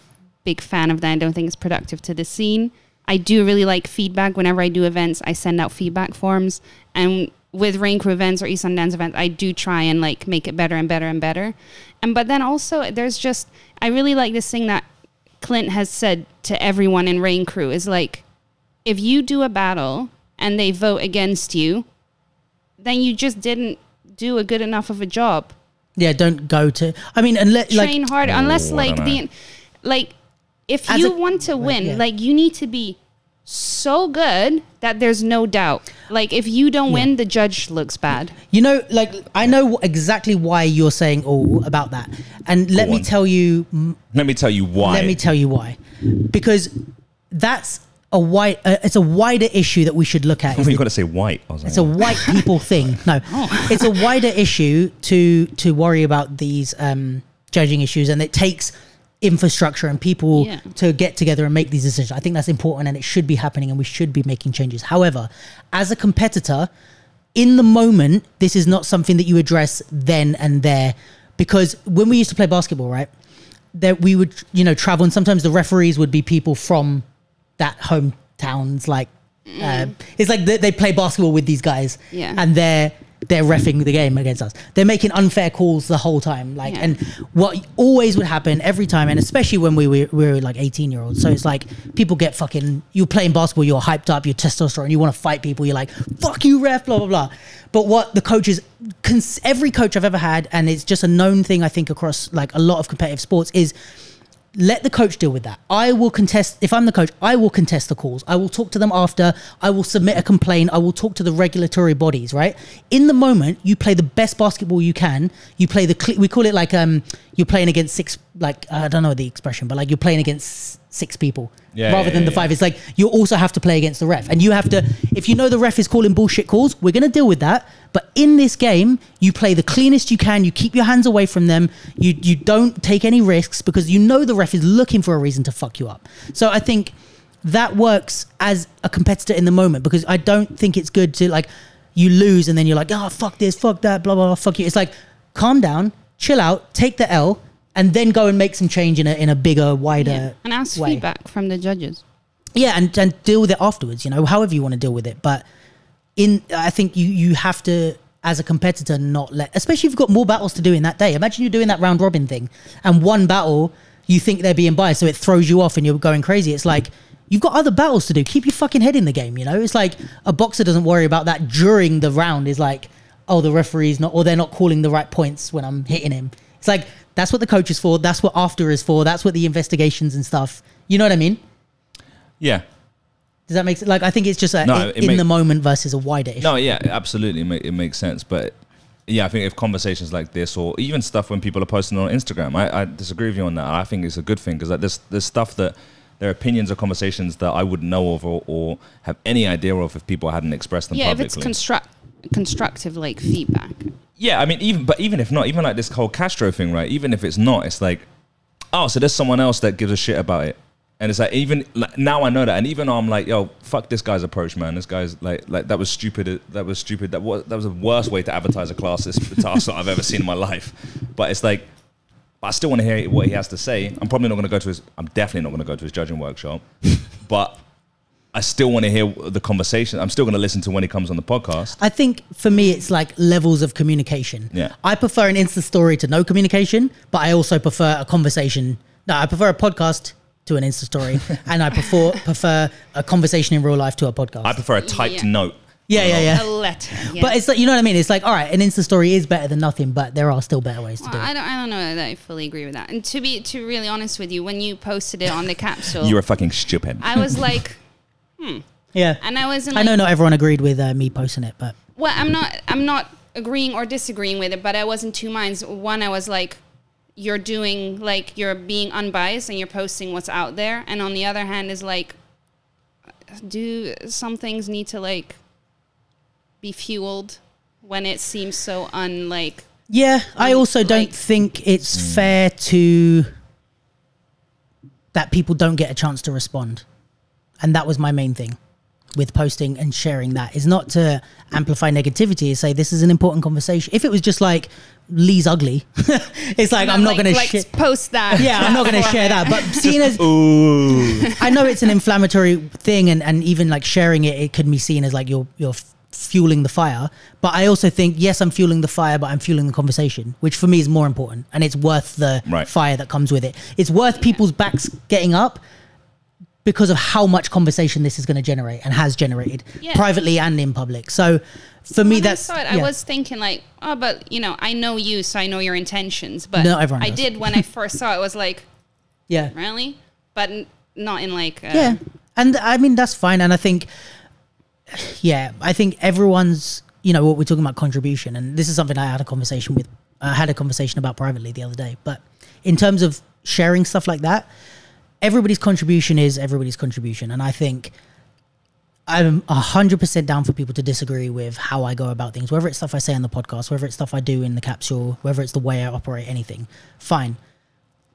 big fan of that. I don't think it's productive to the scene. I do really like feedback. Whenever I do events, I send out feedback forms, and with Rain Crew events or East Dance events, I do try and like make it better and better and better. And but then also, there's just I really like this thing that Clint has said to everyone in Rain Crew is like, if you do a battle and they vote against you, then you just didn't do a good enough of a job.
Yeah, don't go to. I mean, unless let, like
Train hard, unless
Oh,
like the like if
As
you
a-
want to
right,
win,
yeah.
like you need to be so good that there's no doubt. Like if you don't win, the judge looks bad.
You know, like I know exactly why you're saying all about that, and let
Go
me tell you.
Let me tell you why.
Let me tell you why, because that's a wide. Uh, it's a wider issue that we should look at.
Oh, you
the-
got to say white. I
it's a white people thing. No,
Oh.
it's a wider issue to to worry about these um, judging issues, and it takes infrastructure and people
Yeah.
to get together and make these decisions. I think that's important, and it should be happening, and we should be making changes. However, as a competitor, in the moment, this is not something that you address then and there, because when we used to play basketball, right, that we would you know travel, and sometimes the referees would be people from that hometowns like. Uh, it's like they, they play basketball with these guys,
Yeah.
and they're they're refing the game against us. They're making unfair calls the whole time. Like,
Yeah.
and what always would happen every time, and especially when we were, we were like 18 year olds. So it's like people get fucking, you're playing basketball, you're hyped up, you're testosterone, you want to fight people, you're like, fuck you, ref, blah, blah, blah. But what the coaches, every coach I've ever had, and it's just a known thing, I think, across like a lot of competitive sports, is let the coach deal with that. I will contest, if I'm the coach, I will contest the calls. I will talk to them after. I will submit a complaint. I will talk to the regulatory bodies, right? In the moment, you play the best basketball you can. You play the, we call it like, um, you're playing against six, like, I don't know the expression, but like you're playing against six people
Yeah,
rather
yeah,
than
yeah,
the five. It's like you also have to play against the ref. And you have to, if you know the ref is calling bullshit calls, we're going to deal with that. But in this game, you play the cleanest you can. You keep your hands away from them. You you don't take any risks because you know the ref is looking for a reason to fuck you up. So I think that works as a competitor in the moment because I don't think it's good to like you lose and then you're like, oh fuck this, fuck that, blah blah, blah fuck you. It's like calm down, chill out, take the L, and then go and make some change in a in a bigger, wider
Yeah. And ask
way.
feedback from the judges.
yeah and, and deal with it afterwards you know however you want to deal with it. But in i think you you have to as a competitor not let especially if you've got more battles to do in that day. Imagine you're doing that round robin thing and one battle you think they're being biased so it throws you off and you're going crazy. It's like you've got other battles to do. Keep your fucking head in the game you know? It's like a boxer doesn't worry about that during the round. Is like oh the referee's not or they're not calling the right points when i'm hitting him. It's like that's what the coach is for that's what after is for that's what the investigations and stuff you know what i mean
Yeah.
does that make sense? Like, I think it's just a,
No,
in,
it
in
make-
the moment versus a wider issue.
No, yeah, absolutely, it, ma- it makes sense. But yeah, I think if conversations like this, or even stuff when people are posting on Instagram, I, I disagree with you on that. I think it's a good thing because like there's there's stuff that there are opinions or conversations that I wouldn't know of or, or have any idea of if people hadn't expressed them
Yeah, if it's construct constructive like feedback.
Yeah, I mean, even but even if not, even like this whole Castro thing, right? Even if it's not, it's like, oh, so there's someone else that gives a shit about it, and it's like even like, now I know that, and even though I'm like, yo, fuck this guy's approach, man. This guy's like, like that was stupid. That was stupid. That was that was the worst way to advertise a class this task that I've ever seen in my life. But it's like, I still want to hear what he has to say. I'm probably not going to go to his. I'm definitely not going to go to his judging workshop, but. I still want to hear the conversation. I'm still going to listen to when it comes on the podcast.
I think for me, it's like levels of communication.
Yeah.
I prefer an Insta story to no communication, but I also prefer a conversation. No, I prefer a podcast to an Insta story, and I prefer prefer a conversation in real life to a podcast.
I prefer a typed
Yeah.
note.
yeah, yeah, yeah.
A letter. Yeah.
But it's like you know what I mean. It's like all right, an Insta story is better than nothing, but there are still better ways to
Well,
do it.
I don't. I don't know that I fully agree with that. And to be to really honest with you, when you posted it on the capsule,
you were fucking stupid.
I was like,
yeah,
and I wasn't.
I
Like,
know not everyone agreed with uh, me posting it, but
Well, I'm not. I'm not agreeing or disagreeing with it, but I was in two minds. One, I was like, you're doing like you're being unbiased and you're posting what's out there, and on the other hand, is like, do some things need to like be fueled when it seems so unlike
Yeah, I also don't think it's fair to that people don't get a chance to respond. And that was my main thing with posting and sharing that is not to amplify negativity and say this is an important conversation. If it was just like Lee's ugly, it's like I'm not
like,
going to
like,
share.
post that.
Yeah, I'm not going to share that. But seeing as
Ooh.
I know it's an inflammatory thing, and, and even like sharing it, it could be seen as like you're you're fueling the fire. But I also think yes, I'm fueling the fire, but I'm fueling the conversation, which for me is more important, and it's worth the
Right.
fire that comes with it. It's worth people's backs getting up because of how much conversation this is going to generate and has generated
Yeah.
privately and in public. So for me,
when
that's
I it, I was thinking like, oh, but you know, I know you, so I know your intentions. But
No, everyone
I
does.
did when I first saw it. Was like,
yeah.
really, but n- not in like. Uh,
yeah and i mean that's fine and i think yeah i think everyone's you know what we're talking about contribution and this is something i had a conversation with i had a conversation about privately the other day but in terms of sharing stuff like that everybody's contribution is everybody's contribution and i think i'm 100% down for people to disagree with how i go about things whether it's stuff i say on the podcast whether it's stuff i do in the capsule whether it's the way i operate anything fine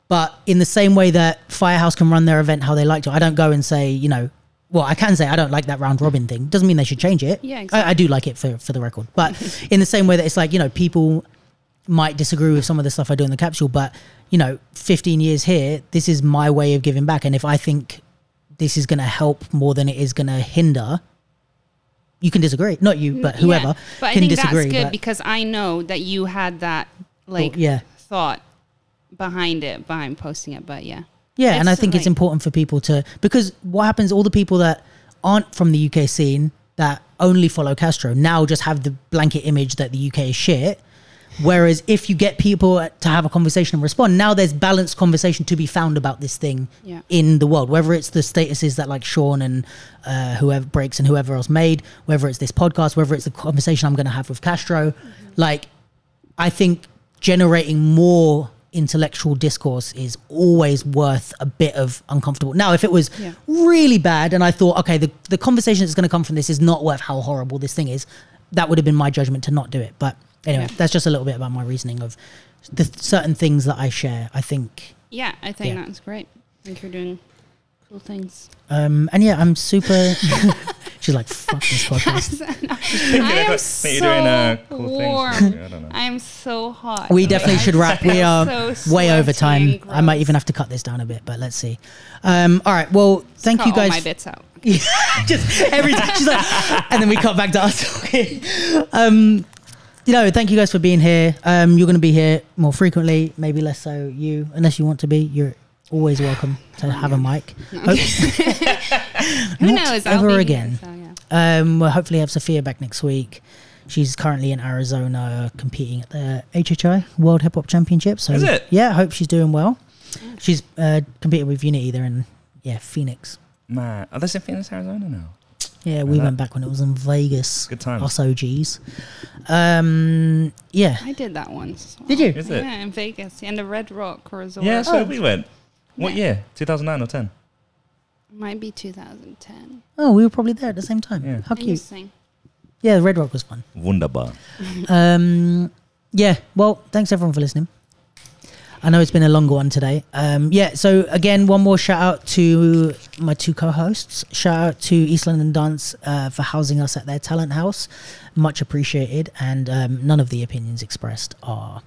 but in the same way that Firehouse can run their event how they like to, I don't go and say, you know, well, I can say I don't like that round robin thing. Doesn't mean they should change it.
Yeah,
I, I do like it for, for the record. But in the same way that it's like, you know, people might disagree with some of the stuff I do in the capsule, but, you know, 15 years here, this is my way of giving back. And if I think this is going to help more than it is going to hinder, you can disagree. Not you, mm, but whoever
Yeah. But I
can
think
disagree.
that's good
but-
because I know that you had that like
yeah.
thought behind it, behind posting it. But yeah,
Yeah, and I think it's important for people to because what happens? All the people that aren't from the UK scene that only follow Castro now just have the blanket image that the UK is shit. Whereas if you get people to have a conversation and respond, now there's balanced conversation to be found about this thing
Yeah.
in the world. Whether it's the statuses that like Sean and uh, whoever breaks and whoever else made, whether it's this podcast, whether it's the conversation I'm going to have with Castro, like I think generating more intellectual discourse is always worth a bit of uncomfortable. Now, if it was
Yeah.
really bad and I thought, okay, the, the conversation that's going to come from this is not worth how horrible this thing is, that would have been my judgment to not do it. But anyway,
Yeah.
that's just a little bit about my reasoning of the th- certain things that I share. I think,
yeah, I think
Yeah.
that's great. I think you're doing cool things.
um, and yeah, I'm super. she's like, fuck this podcast.
I am so
you're doing uh, cool
warm.
things. I,
I am so hot.
We definitely should wrap. We are
so
way over time. I might even have to cut this down a bit, but let's see. Um, all right. Well, thank
Cut
you
all
guys.
my bits out.
just every time she's like, and then we cut back to us talking. Um, you know, thank you guys for being here. Um, you're going to be here more frequently, maybe less so you, unless you want to be. You're always welcome to have a mic.
Who
Not
knows? I'll
ever
be here,
again.
so, yeah.
Um, we'll hopefully have Sophia back next week. She's currently in Arizona competing at the HHI World Hip Hop Championship. So
Is it?
Yeah, I hope she's doing well. She's uh, competing with Unity there in yeah Phoenix.
Man, are they in Phoenix, Arizona now?
Yeah, we
Yeah.
went back when it was in Vegas.
Good time.
Us OGs. Um, yeah.
I did that once. well.
Did you?
Is it?
Yeah, in Vegas, and the Red Rock Resort.
Yeah, so
Oh.
we went. What
Yeah.
year? 2009 or 10?
might be 2010.
Oh, we were probably there at the same time.
Yeah.
How cute.
Interesting.
Yeah, the Red Rock was fun.
Wunderbar.
Um, yeah. Well, thanks everyone for listening. I know it's been a longer one today. Um, yeah. So again, one more shout out to my two co-hosts. Shout out to East London Dance uh, for housing us at their talent house. Much appreciated. And um, none of the opinions expressed are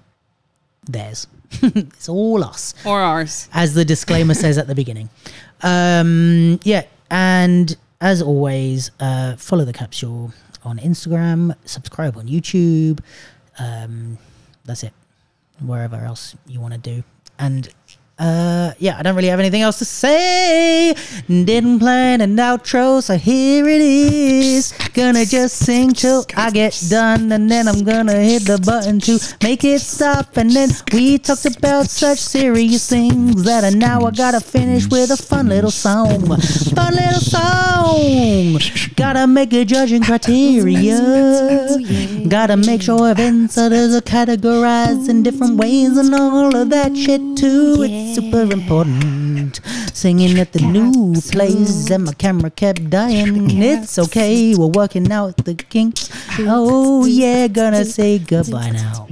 theirs. it's all us.
Or ours.
as the disclaimer says at the beginning. Um, yeah, and as always, uh, follow the capsule on Instagram, subscribe on YouTube. Um, that's it. Wherever else you want to do, and uh, yeah, I don't really have anything else to say. Didn't plan an outro, so here it is. Gonna just sing till I get done, and then I'm gonna hit the button to make it stop. And then we talked about such serious things that I now I gotta finish with a fun little song. Fun little song. Gotta make a judging criteria. Gotta make sure events are categorized in different ways and all of that shit too. It's super important. Singing at the new place and my camera kept dying. It's okay, we're working out the kinks. Oh yeah, gonna say goodbye now.